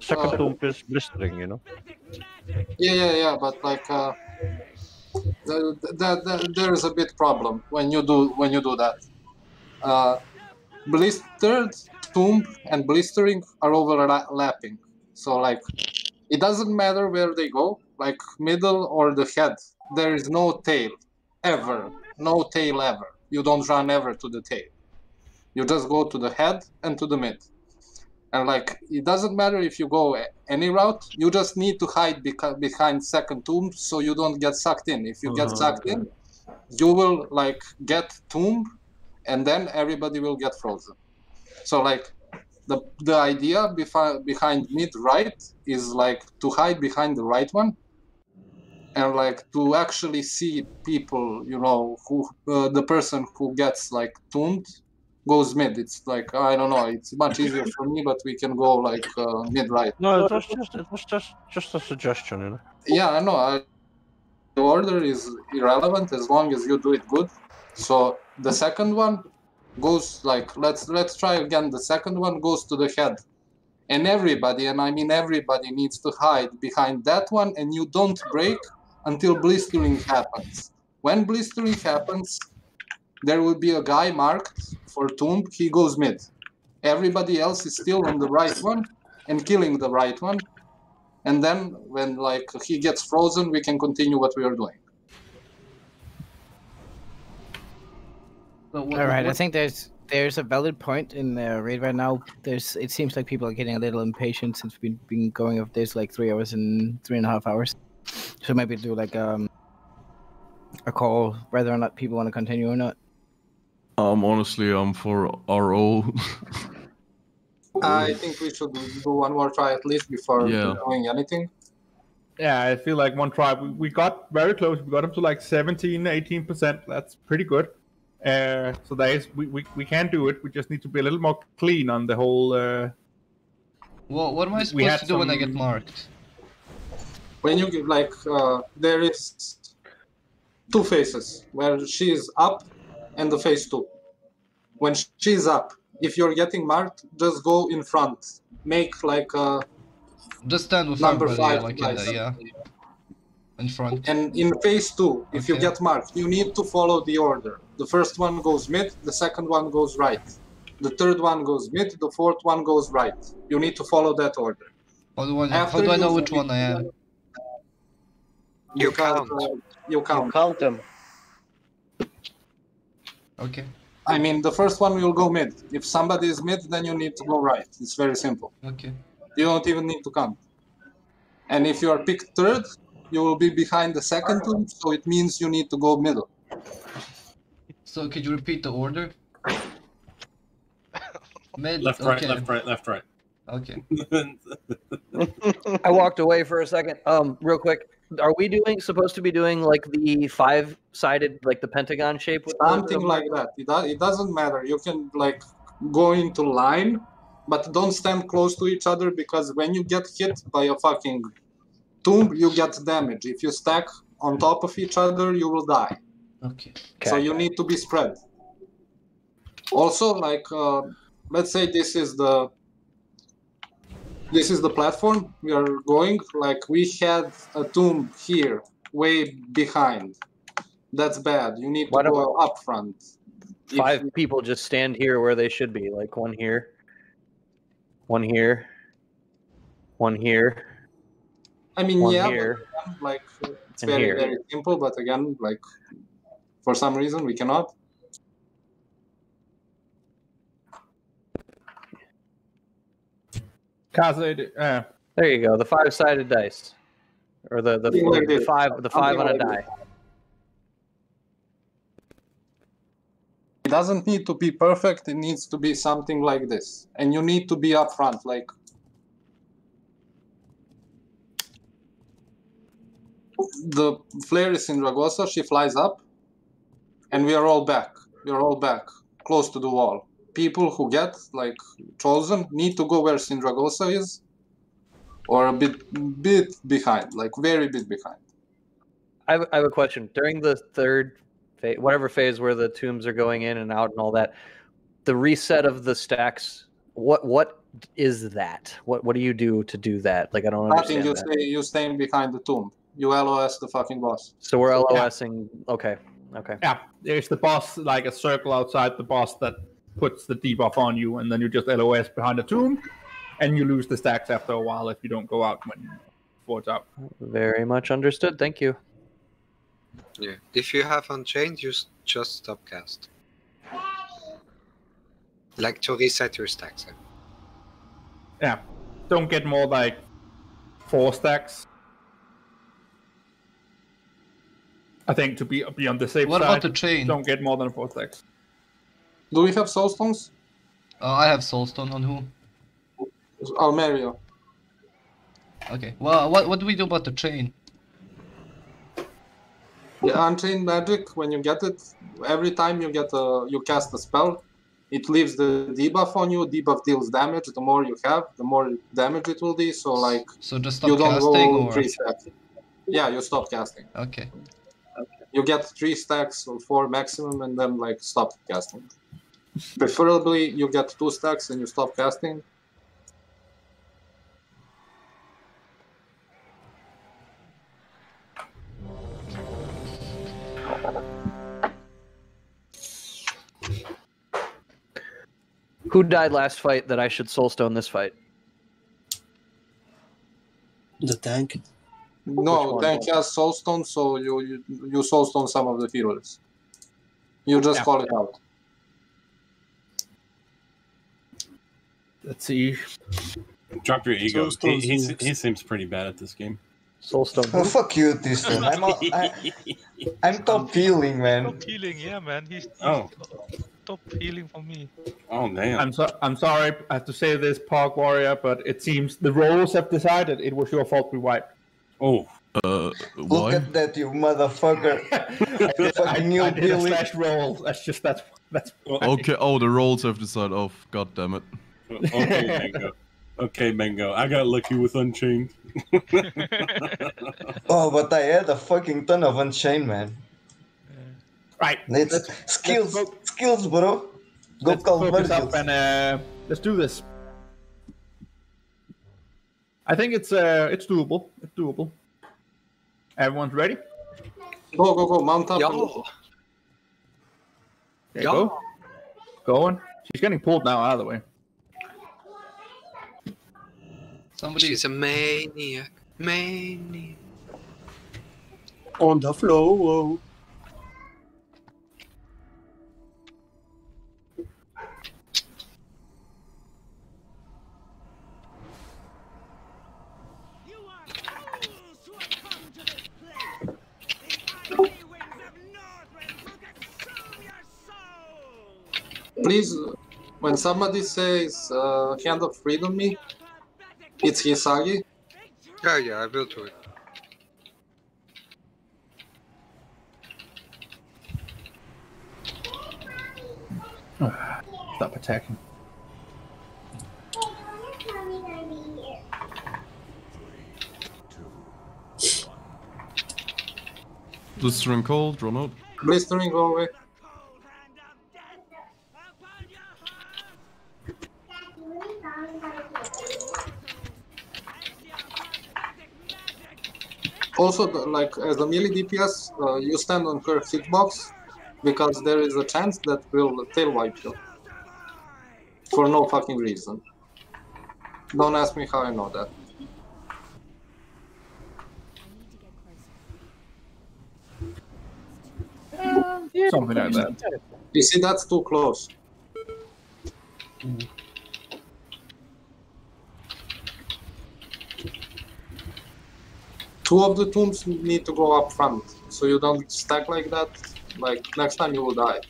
second tomb is blistering, you know. Yeah, yeah, yeah. But like, uh, the, the, the, there is a bit problem when you do when you do that. Uh, blistered tomb and blistering are overlapping. So like, it doesn't matter where they go, like middle or the head. There is no tail, ever. No tail ever. You don't run ever to the tail. You just go to the head and to the mid. And like, it doesn't matter if you go any route. You just need to hide beca- behind second tomb so you don't get sucked in. If you get Uh-huh. sucked in, you will like get tomb, and then everybody will get frozen. So like, the the idea befi- behind mid right is like to hide behind the right one, and like to actually see people, you know, who uh, the person who gets like tombed goes mid. It's like I don't know. It's much easier for me, but we can go like uh, mid right. No, it was just it was just just a suggestion, you know. Yeah, I know. I, the order is irrelevant as long as you do it good. So the second one goes like let's let's try again. The second one goes to the head, and everybody, and I mean everybody, needs to hide behind that one, and you don't break until blistering happens. When blistering happens, there will be a guy marked for tomb. He goes mid. Everybody else is still on the right one and killing the right one. And then when like he gets frozen, we can continue what we are doing. All right, I think there's there's a valid point in the raid right now. There's it seems like people are getting a little impatient since we've been going of this like three hours and three and a half hours. So maybe do like um a call whether or not people want to continue or not. Um, honestly, I'm for RO. I think we should do one more try at least before Yeah. doing anything. Yeah, I feel like one try. We, we got very close. We got up to like 17, 18%. That's pretty good. Uh, so that is, we, we, we can do it. We just need to be a little more clean on the whole. Uh, What, what am I supposed had to do when I get marked? When you give like uh, there is two faces where she is up and the face two. When she's up, if you're getting marked, just go in front. Make like a Just stand with number everybody, five like in the, yeah. In front. And in phase two, if you get marked, you need to follow the order. The first one goes mid, the second one goes right. The third one goes mid, the fourth one goes right. You need to follow that order. How do I know, how do I know which one I am? You, count. Uh, you count. count them. Okay. I mean, the first one will go mid. If somebody is mid, then you need to go right. It's very simple. Okay. You don't even need to count. And if you are picked third, you will be behind the second tomb, so it means you need to go middle. So could you repeat the order? Mid, Left, okay. right, left, right, left, right. Okay. I walked away for a second. Um, real quick, are we doing supposed to be doing like the five-sided, like the pentagon shape? With the- Something like that. It, do- it doesn't matter. You can like go into line, but don't stand close to each other because when you get hit by a fucking tomb, you get damage. If you stack on top of each other, you will die. Okay. So you need to be spread. Also, like, uh, let's say this is the this is the platform we are going. Like, we had a tomb here, way behind. That's bad. You need to Why don't go up front. Five people just stand here where they should be, like one here, one here, one here. I mean, one yeah, here. again, like it's very here. very simple. But again, like for some reason we cannot. Kaza, uh, There you go, the five-sided dice, or the the, Something like the five the five on a die. It doesn't need to be perfect. It needs to be something like this, and you need to be up front. Like the flare is Sindragosa. She flies up, and we are all back. We are all back, close to the wall. People who get like chosen need to go where Sindragosa is, or a bit bit behind, like very bit behind. I have, I have a question. During the third phase, whatever phase where the tombs are going in and out and all that, the reset of the stacks. What what is that? What what do you do to do that? Like I don't Nothing. understand You that. stay. You staying behind the tomb. You LOS the fucking boss. So we're LOSing. Okay. Okay. yeah, there's the boss, like a circle outside the boss that puts the debuff on you, and then you just LOS behind the tomb, and you lose the stacks after a while if you don't go out when before it's out. Very much understood. Thank you. Yeah. If you have Unchained, you just stop cast. Like to reset your stacks. eh? Yeah, don't get more like four stacks. I think to be be on the safe What side. about the chain? Don't get more than four stacks. Do we have soul stones? Uh, I have soulstone on who? Almerio. Okay. Well, what what do we do about the chain? The unchained magic, when you get it, every time you get a you cast a spell, it leaves the debuff on you. Debuff deals damage. The more you have, the more damage it will be. So like So just stop you don't casting go or three stacks. Yeah, you stop casting. okay. You get three stacks or four maximum, and then like stop casting. Preferably, you get two stacks and you stop casting. Who died last fight that I should soulstone this fight? The tank. No, tank has soulstone, so you you, you soulstone some of the healers. You just Yeah. call it out. Let's see. Drop your ego. He, Soulstone's he's, next. he seems pretty bad at this game. Soulstone. Oh, fuck you, Tristan. I'm, a, I, I'm top healing, man. Top healing, yeah, man. He's, he's Oh. top healing for me. Oh damn. I'm so I'm sorry I have to say this, Park Warrior, but it seems the rolls have decided it was your fault we wiped. Oh. Uh, Look why? at that, you motherfucker. I did, I, fucking new I did a slash roll. That's just that's that's why. Okay. Oh, the rolls have decided. Oh, god damn it. Okay, Mango. Okay, Mango. I got lucky with Unchained. Oh, but I had a fucking ton of Unchained, man. Right. Let's, skills, skills, bro. Go Let's call focus up and uh, let's do this. I think it's uh it's doable. It's doable. Everyone's ready? Go go go! Mount up. Yo. There you go. Going. She's getting pulled now out of the way. Somebody. She's a maniac. Maniac. On the floor. Please, when somebody says uh, hand of freedom me, it's Hisagi. Yeah, yeah, I will do it. Stop attacking. Blistering cold, run out. Blistering, go away. Also, the- like as a melee DPS, uh, you stand on her hitbox because there is a chance that will tail wipe you for no fucking reason. Don't ask me how I know that. Something like that. You see, that's too close. Two of the tombs need to go up front, so you don't stack like that. Like next time you will die.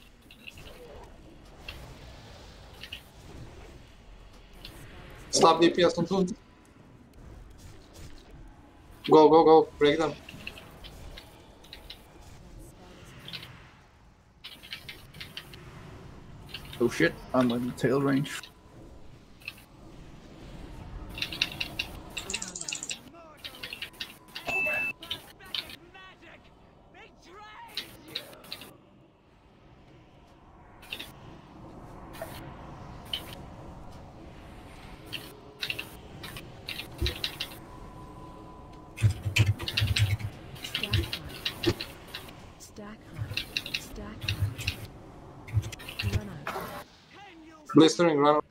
Stop DPS on tombs. Go, go, go, break them. Oh shit, I'm in tail range. Stack high. Stack high. Run out. Blistering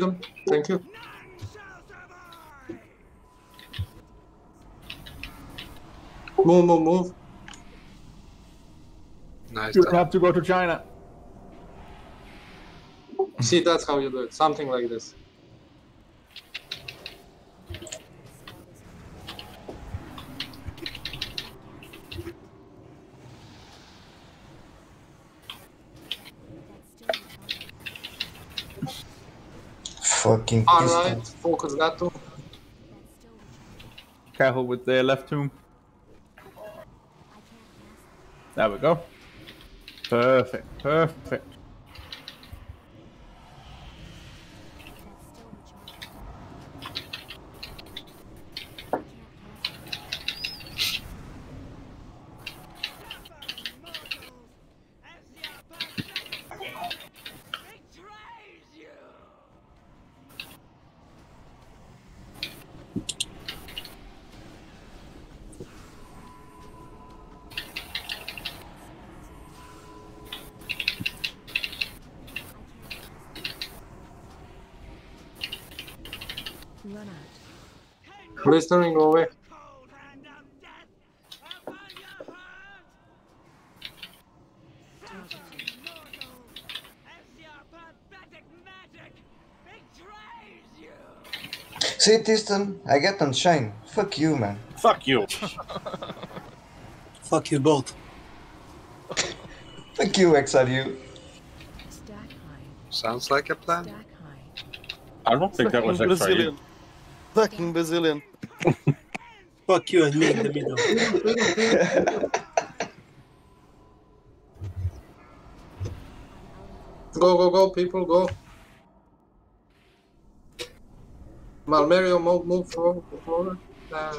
run. Freedom, thank you. Move, move, move. Nice. You have to go to China. See, that's how you do it. Something like this. Fucking Alright, focus that too. Careful with the left tomb. There we go. Perfect, perfect. Run out. Blistering, go away. See, Tiston, I get on shine. Fuck you, man. Fuck you. Fuck you both. Fuck you, XRU. Stack. Sounds like a plan. I don't think that was Fucking XRU. Brazilian. Fucking Brazilian. Fuck you and me in the middle. Go, go, go, people, go. Malmerio, move, move forward. Uh,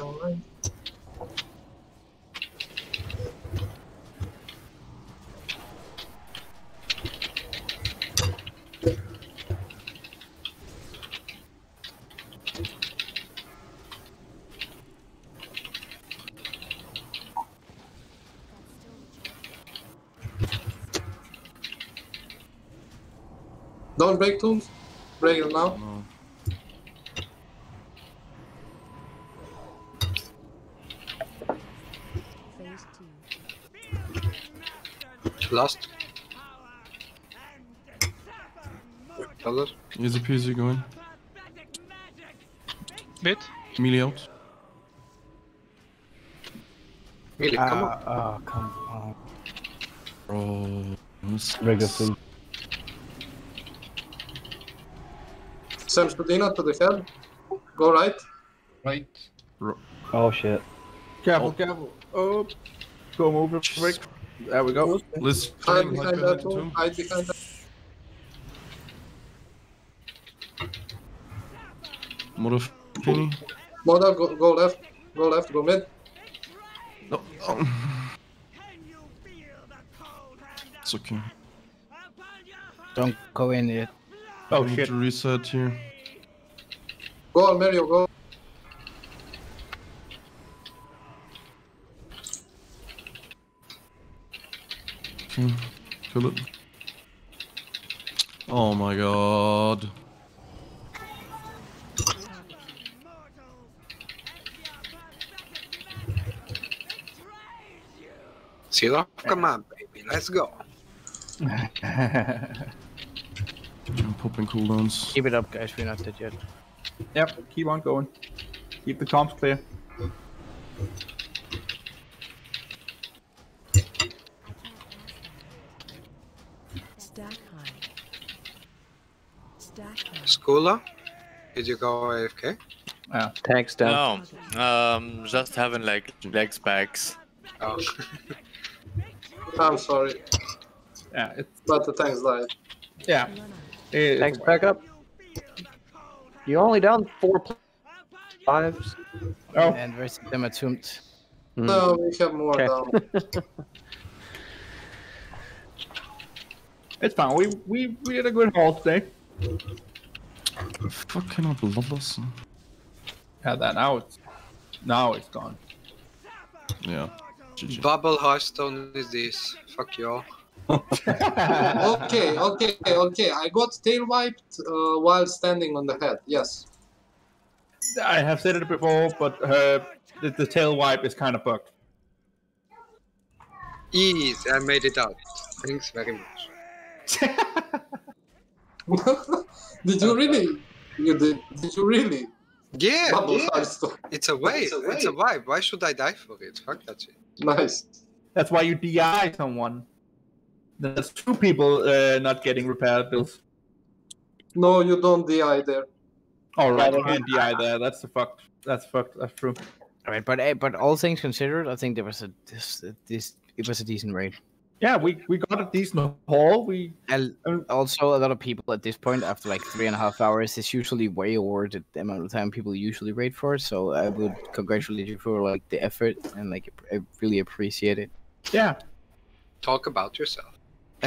alright. Don't break tombs. Break them now. Lost. Color. Easy peasy going. Mid. Melee out. Melee, come on. Oh, come on. Bro. this Break the sucks. tomb. Sam Spadina to the head. Go right. Right. Oh shit. Careful, careful. Oh, go move it quick. There we go. Let's Hide behind that tomb. Hide behind that. Motherfucking. Moda, go, go left. Go left. Go mid. No. Oh. It's okay. Don't go in yet. Oh I need shit. to reset here. Go on, Mario. Go. Hmm. Okay. Kill it. Oh my god. Zero? Come on, baby. Let's go. I'm popping cooldowns. Keep it up, guys. We're not dead yet. Yep, keep on going. Keep the comps clear. Stack high. Stack high. Skula? Did you go AFK? Yeah. Tanks down. No, um, just having like leg spikes. Oh. I'm sorry. Yeah, it's But the tanks died. yeah. It- Tanks back up. You only down four pl- lives. Oh. And the rest of them are tombed. Hmm. No, we have more Okay. down. It's fine. We we we had a good haul today. Fucking up bloodlust. Yeah, that now it's now it's gone. Yeah. GG. Bubble Hearthstone is this. Fuck you all. okay, okay, okay. I got tail wiped uh, while standing on the head. Yes. I have said it before, but uh, the, the tail wipe is kind of bugged. Easy, I made it out. Thanks very much. did you really? You did? Did you really? Yeah, Bubble yeah. Hearthstone. It's a wave. It's a, vibe. Why should I die for it? Fuck that shit. Nice. That's why you DI someone. There's two people uh, not getting repair bills. No, you don't DI there. All right, you can't DI there. That's the fucked. That's fucked. That's true. All right, but eh, but all things considered, I think there was a this this it was a decent raid. Yeah, we we got a decent haul. We And also a lot of people at this point, after like three and a half hours, it's usually way over the the amount of time people usually raid for. So I would congratulate you for like the effort and like I really appreciate it. yeah. Talk about yourself.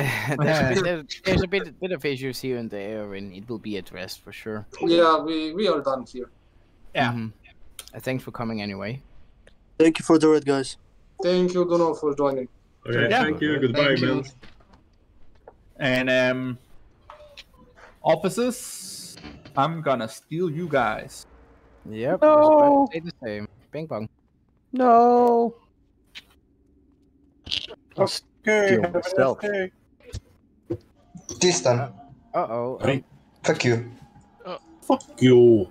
there's, a bit, there's a bit bit of issues here and there, and it will be addressed for sure. Yeah, we we are done here. Yeah. Mhm. Uh, thanks for coming anyway. Thank you for the raid, guys. Thank you, Duno, for joining. Okay, Yeah. thank you. Goodbye, Thank you. man. And um, officers, I'm gonna steal you guys. Yep. No. Stay the same. Bing bong. No. Okay. Deal with stealth. Tristan, Uh oh. Hey, fuck you. fuck you,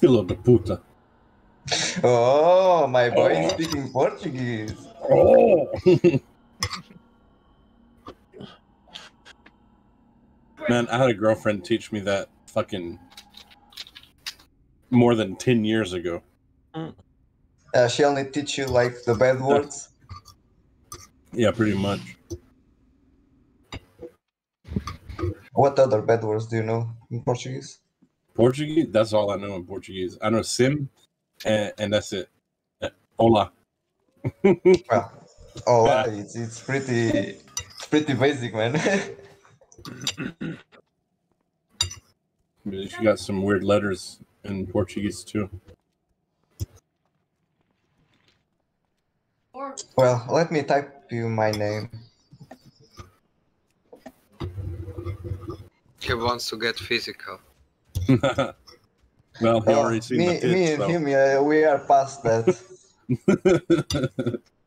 filo de puta. Oh, my boy is speaking Portuguese. Oh. Man, I had a girlfriend teach me that fucking more than 10 years ago. Uh, she only teach you like the bad words. Yeah, pretty much. What other bad words do you know in Portuguese? Portuguese, that's all I know in Portuguese. I know sim, and, and that's it. Uh, Hola. Well, oh, uh, it's it's pretty it's pretty basic, man. But She got some weird letters in Portuguese too. well, let me type you my name. He wants to get physical. well, he already seen me, the tits, me and so. him, yeah, we are past that.